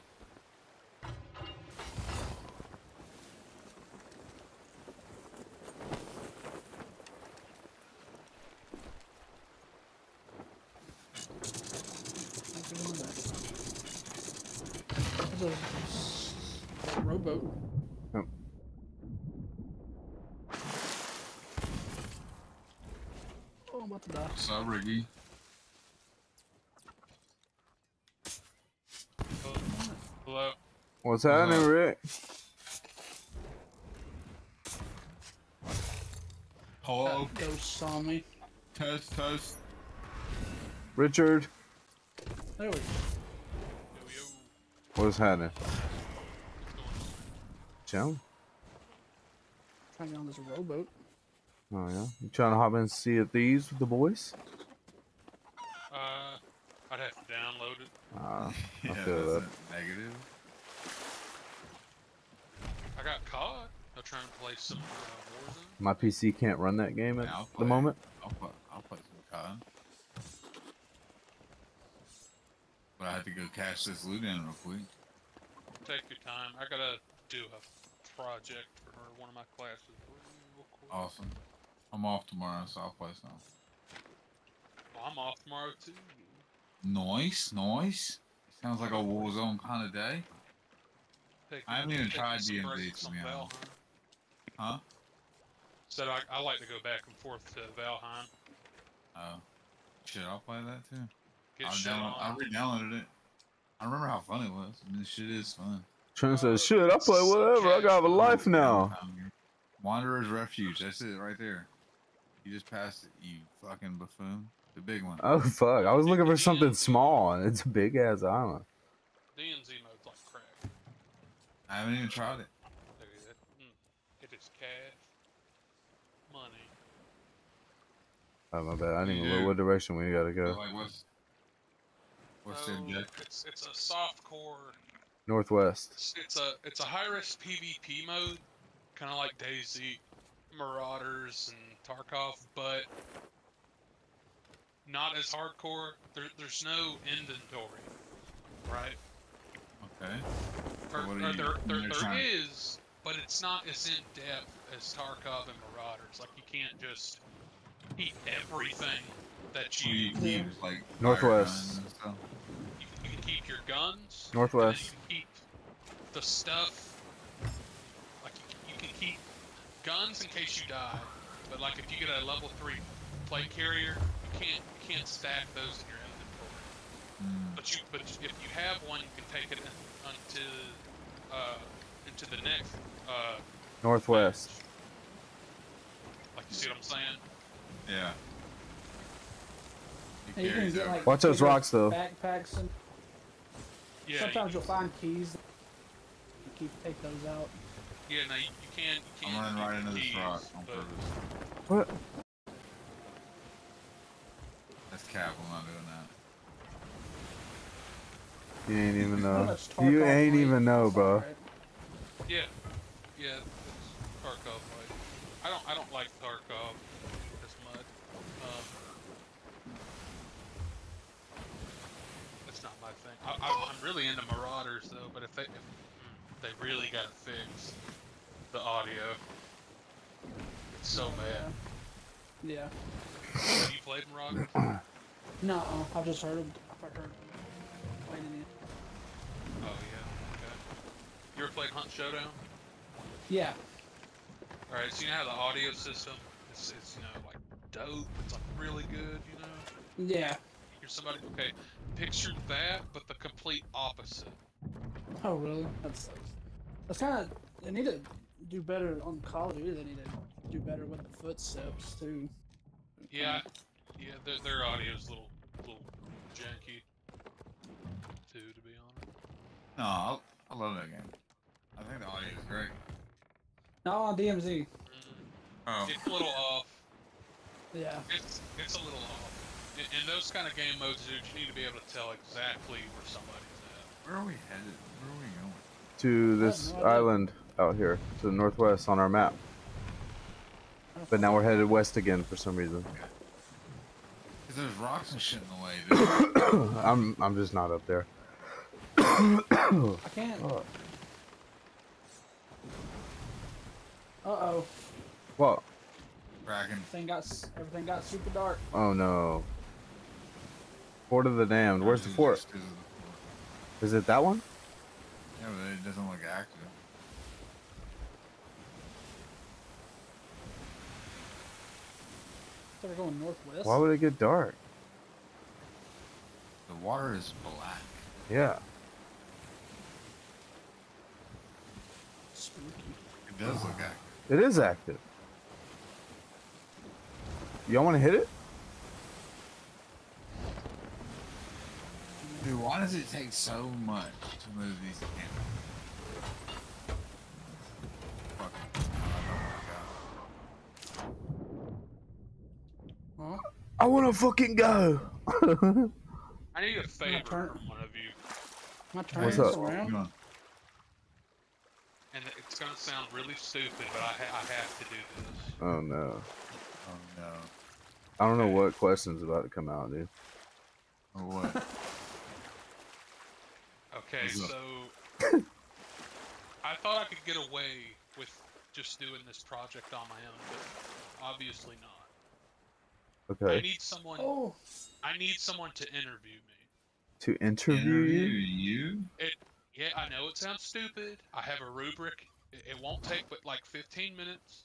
Look at that. There's a s- rowboat. Yep. Oh, I'm about to die. What's up, Ricky? Hello. What's happening, Rick? Hello. That ghost saw me. Toast, toast. Richard, There we go. what's happening? Chill. Trying to get on this rowboat. Oh yeah. You trying to hop in Sea of Thieves with the boys? Uh, I'd have to download it. Ah, I Yeah, feel that's that. a negative. I got caught. I'm trying to play some uh, Warzone. My PC can't run that game at Yeah, the moment. I'll play, I'll play some COD. But I have to go cash this loot in real quick. Take your time. I gotta do a project for one of my classes real quick. Awesome. I'm off tomorrow, so I'll play some. Well, I'm off tomorrow too. Nice, nice. Sounds like a Warzone kind of day. Take I haven't even tried some DMZ, breaks to on be honest. Huh? Said I, I like to go back and forth to Valheim. Oh. Shit, I'll play that too. Get I'll shit download, I re-downloaded it. I remember how fun it was. I mean, this shit is fun. Trent says, "Shit, I play whatever. I got a life now." Wanderer's Refuge. That's it right there. You just passed it, you fucking buffoon. The big one. Oh fuck! I was looking for something small, and it's a big ass island. DMZ mode's like crack. I haven't even tried it. Look at that. Mm. If it's cash, money. Oh my bad. I didn't even know what direction we gotta go. Like, what's what's the objective? it's it's a soft core Northwest. It's, it's a it's a high risk PvP mode, kind of like DayZ, Marauders, and Tarkov, but not as hardcore. There, there's no inventory, right? Okay. Or, what are or you- there, there, are you there trying- is, but it's not as in depth as Tarkov and Marauders. Like you can't just eat everything that What do you. you? Like Northwest. guns? You, can- you can keep your guns. Northwest. You can keep the stuff. Like you, you can keep guns in case you die, but like if you get a level three plate carrier, you can't you can't stack those in your inventory. Mm. But you but if you have one, you can take it in, unto uh into the next uh Northwest. like you see what I'm saying? Yeah. And He you get like Watch those rocks, though. Backpacks and Yeah. sometimes you'll find keys. You keep take those out. Yeah. No, you, you can you I'm can. running right the into this rock on but- purpose. What? That's cap. I'm not doing that. You ain't even know. much You ain't even know, bro. Yeah, yeah, it's Tarkov like. I don't, I don't like Tarkov as much. Um, that's not my thing. I, I, I'm really into Marauders though, but if they, if, mm, they really gotta fix the audio. It's so bad. Yeah. Have you played Marauders? *clears throat* No, I've just heard. I've heard playing it. Oh yeah. Okay. You ever played Hunt Showdown? Yeah. All right. So you know how the audio system is, is you know like dope. It's like really good. You know. Yeah. You're somebody. Okay. Picture that, but the complete opposite. Oh really? That's that's kind of. They need to do better on Call of Duty. They need to do better with the footsteps too. Yeah. Yeah. Their, their audio's a little little janky. Too, to be honest. No, I, I love that game. I think the audio is great. Not on DMZ. Mm. Oh, It's a little off. Yeah. It's it's a little off. In, in those kind of game modes, dude, you need to be able to tell exactly where somebody's at. where are we headed? Where are we going? To this no island out here, to the northwest on our map. But now we're headed west again for some reason. Because there's rocks and shit in the way, dude. *coughs* *coughs* I'm I'm just not up there. I can't. Fuck. Uh oh. What? Kraken. Everything got everything got super dark. Oh no. Fort of the Damned. Where's the Just fort? 'cause fort. Is it that one? Yeah, but it doesn't look active. So we're going northwest. Why would it get dark? The water is black. Yeah. Spooky. It does look active. It is active. Y'all want to hit it? Dude, why does it take so much to move these cameras? Fucking. Oh my god. Huh? I want to fucking go. *laughs* I need a favor turn- from one of you, Am I turning What's this up? Around? and it's gonna sound really stupid, but I, ha- I have to do this. oh no. Oh no. I don't know what question's about to come out, dude. Oh what? *laughs* Okay, so *coughs* I thought I could get away with just doing this project on my own, but obviously not. Okay. I need someone. Oh. I need someone to interview me. To interview Interview you? you? Yeah, I know it sounds stupid. I have a rubric. It, it won't take but like 15 minutes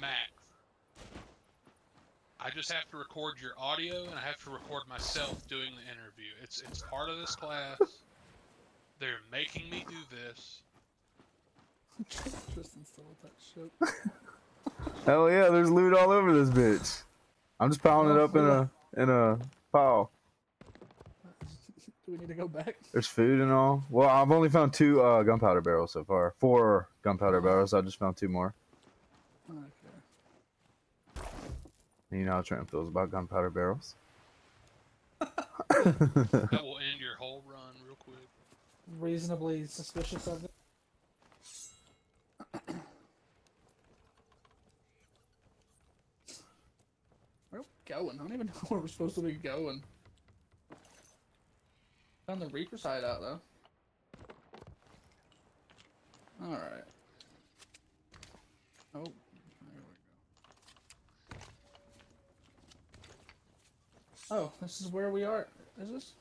max. I just have to record your audio and I have to record myself doing the interview. It's it's part of this class. They're making me do this. *laughs* Tristan still that shit. *laughs* Hell yeah, there's loot all over this bitch. I'm just piling it up in a in a pile. Do we need to go back? There's food and all. Well, I've only found two uh, gunpowder barrels so far. Four gunpowder barrels. I just found two more. Okay. And you know how Trent feels about gunpowder barrels. *laughs* That will end your whole run real quick. Reasonably suspicious of it. Where are we going? I don't even *laughs* know where we're supposed to be going. Found the Reaper's Hideout though. Alright. Oh, there we go. Oh, this is where we are. Is this?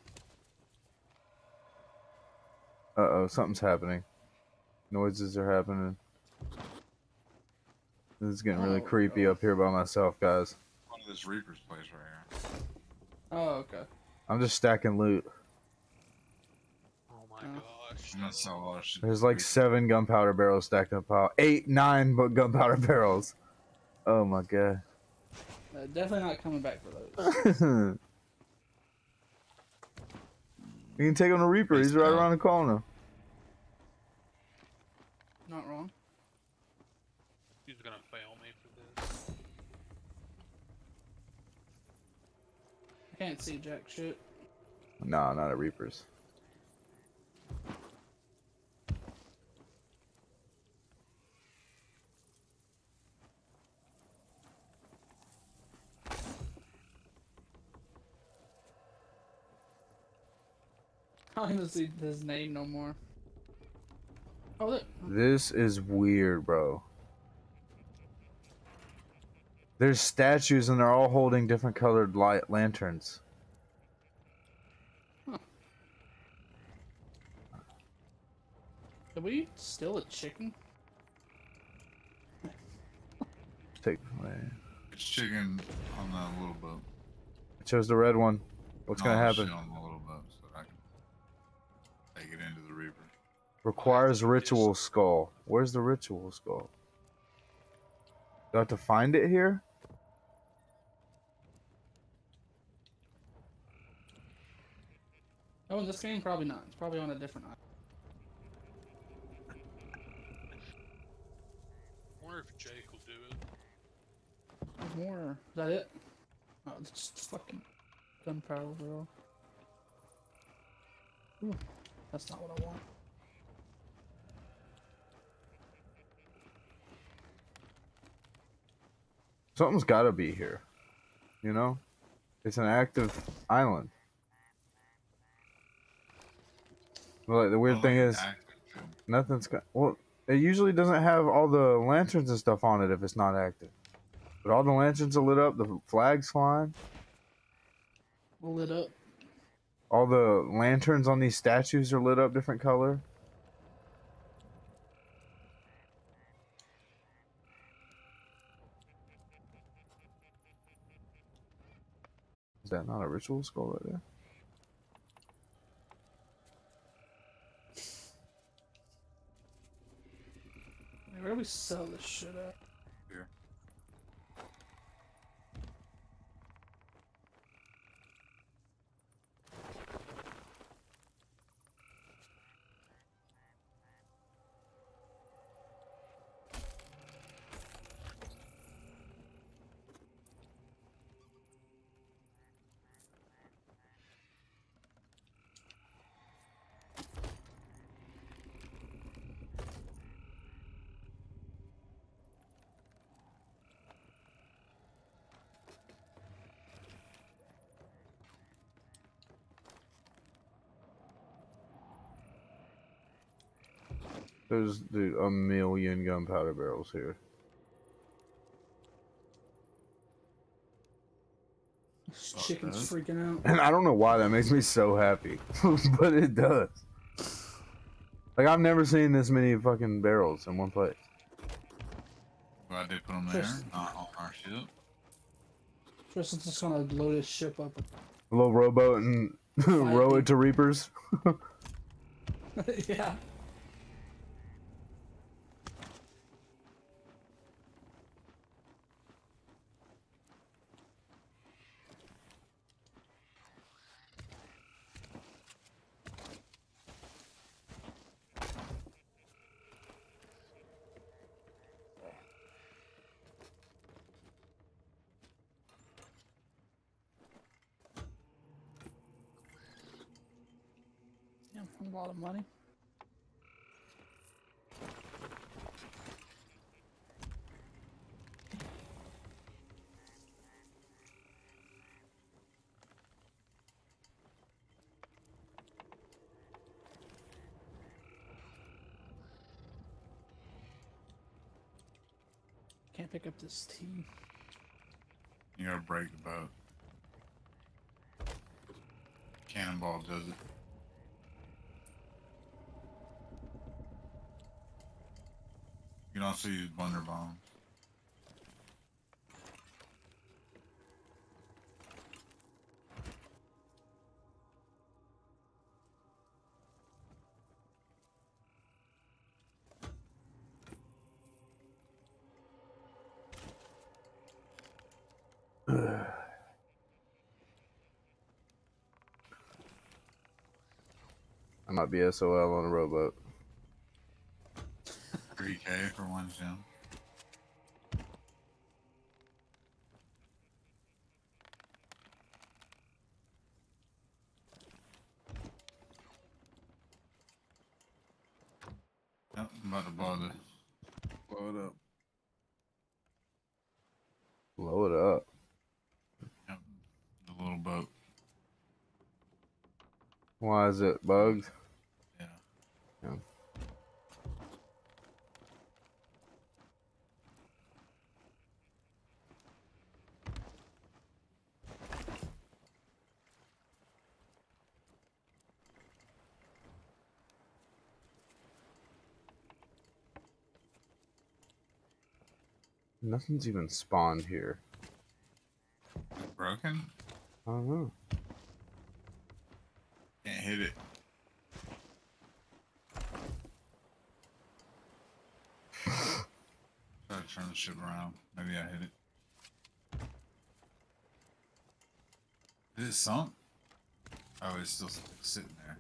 Uh oh, something's happening. Noises are happening. This is getting really Oh, creepy up here by myself, guys. One of this Reaper's place right here. Oh, okay. I'm just stacking loot. Oh my Oh. gosh. I'm gonna sell a lot of shit. There's like seven gunpowder barrels stacked in a pile. Eight, nine but gunpowder *laughs* barrels. Oh my god. Uh, definitely not coming back for those. *laughs* you can take on the Reaper. He's right around the corner. Not wrong. He's gonna fail me for this. I can't see jack shit. Nah, not at Reapers. honestly doesn't name no more. Oh. This is weird, bro. There's statues and they're all holding different colored light lanterns. Huh. Did we steal a chicken? Take away. Chicken on that little boat. I chose the red one. What's no, gonna happen? Into the Reaper. Requires ritual skull. Where's the ritual skull? Do I have to find it here? Oh, in this game, probably not. It's probably on a different island. wonder if Jake will do it. There's more. Is that it? Oh, it's just fucking gunpowder barrel. Ooh, that's not what I want. Something's gotta be here. You know? It's an active island. Well, like, the weird Well, thing is, active nothing's got. Well, it usually doesn't have all the lanterns and stuff on it if it's not active. But all the lanterns are lit up, the flags flying. Lit up. All the lanterns on these statues are lit up different color. Is that not a ritual skull right there? Where do we sell this shit at? There's dude, a million gunpowder barrels here. This chicken's does? freaking out. And I don't know why that makes me so happy, *laughs* but it does. Like I've never seen this many fucking barrels in one place. Glad they put them there, Chris. not on our ship. Tristan's just gonna load his ship up. A little rowboat and *laughs* row it to reapers. *laughs* yeah. Yeah, a lot of money. Can't pick up this tea. You gotta break the boat. Cannonball does it. You can also use blunder bombs. *sighs* I might be SOL on a rowboat. 3k for one gem. Yep, I'm about to blow this. Blow it up. Blow it up. Yep, the little boat. Why is it bugged? Yeah. Yeah. Nothing's even spawned here. Broken? I don't know. Can't hit it. *sighs* Try to turn the ship around. Maybe I hit it. Is it sunk? Oh, it's still sitting there.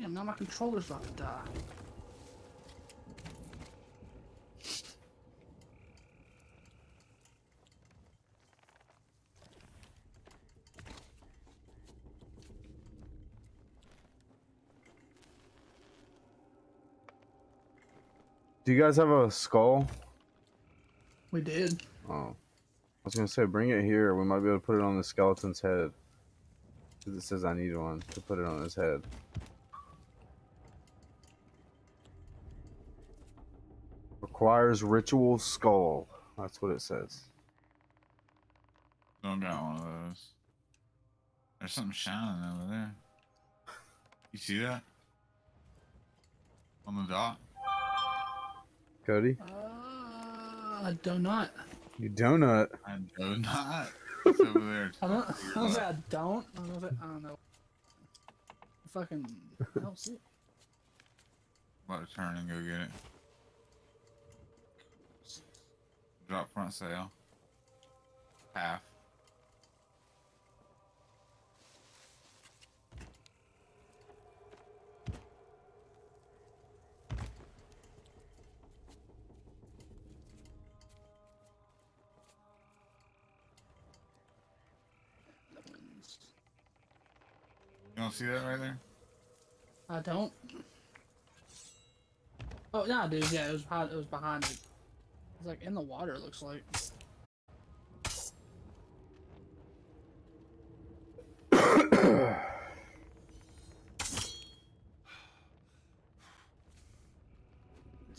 Damn, now my controller's about to die. Do you guys have a skull? We did. Oh. I was gonna say, bring it here. We might be able to put it on the skeleton's head. 'Cause it says I need one to put it on his head. Requires ritual skull. That's what it says. Don't got one of those. There's something shining over there. You see that? On the dot? Cody, Uh, I do not. you donut. I do not. It's over there. I don't. I don't say I don't. I don't know. If it, I don't know. Fucking. I don't see it. About to turn and go get it. Drop front sail. Half. You don't see that right there? I don't. Oh yeah, I do. Yeah, it was behind. It was behind it. It's like in the water. It looks like. *coughs*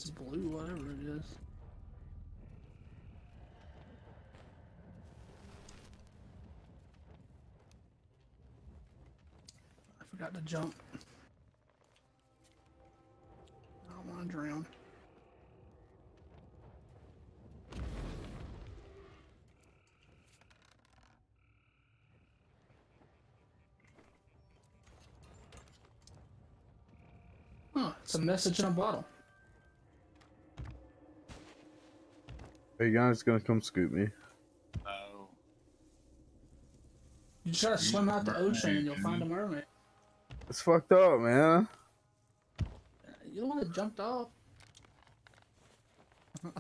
It's blue, whatever it is. I forgot to jump. A message in a bottle. Are you guys gonna come scoop me? No. You just gotta swim out the ocean and you'll find a mermaid. It's fucked up, man. You don't want to jumped off. *laughs*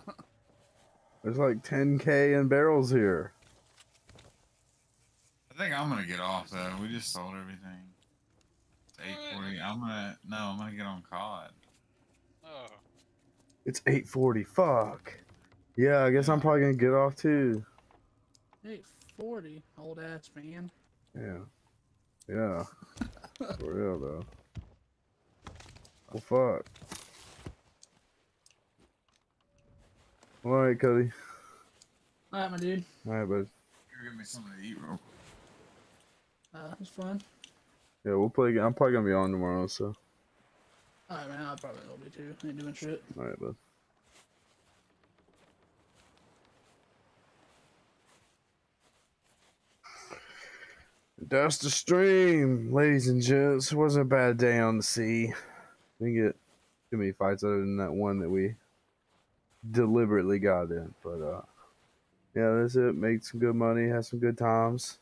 There's like 10k in barrels here. I think I'm gonna get off though. We just sold everything. It's 840. I'm gonna no, I'm gonna get on COD. Oh, It's 840. Fuck. Yeah, I guess I'm probably gonna get off too. 840, old ass man. Yeah. Yeah. For real though. Well, fuck. All right, Cody. Alright, my dude. All right, bud. You give me something to eat real quick. Uh, it's fun. Yeah, we'll play. again. I'm probably gonna be on tomorrow, so. Alright, man. I probably will be too. Ain't doing shit. All right, bud. That's the stream, ladies and gents. It wasn't a bad day on the sea. Didn't get too many fights other than that one that we deliberately got in. But uh yeah, that's it. Made some good money, had some good times.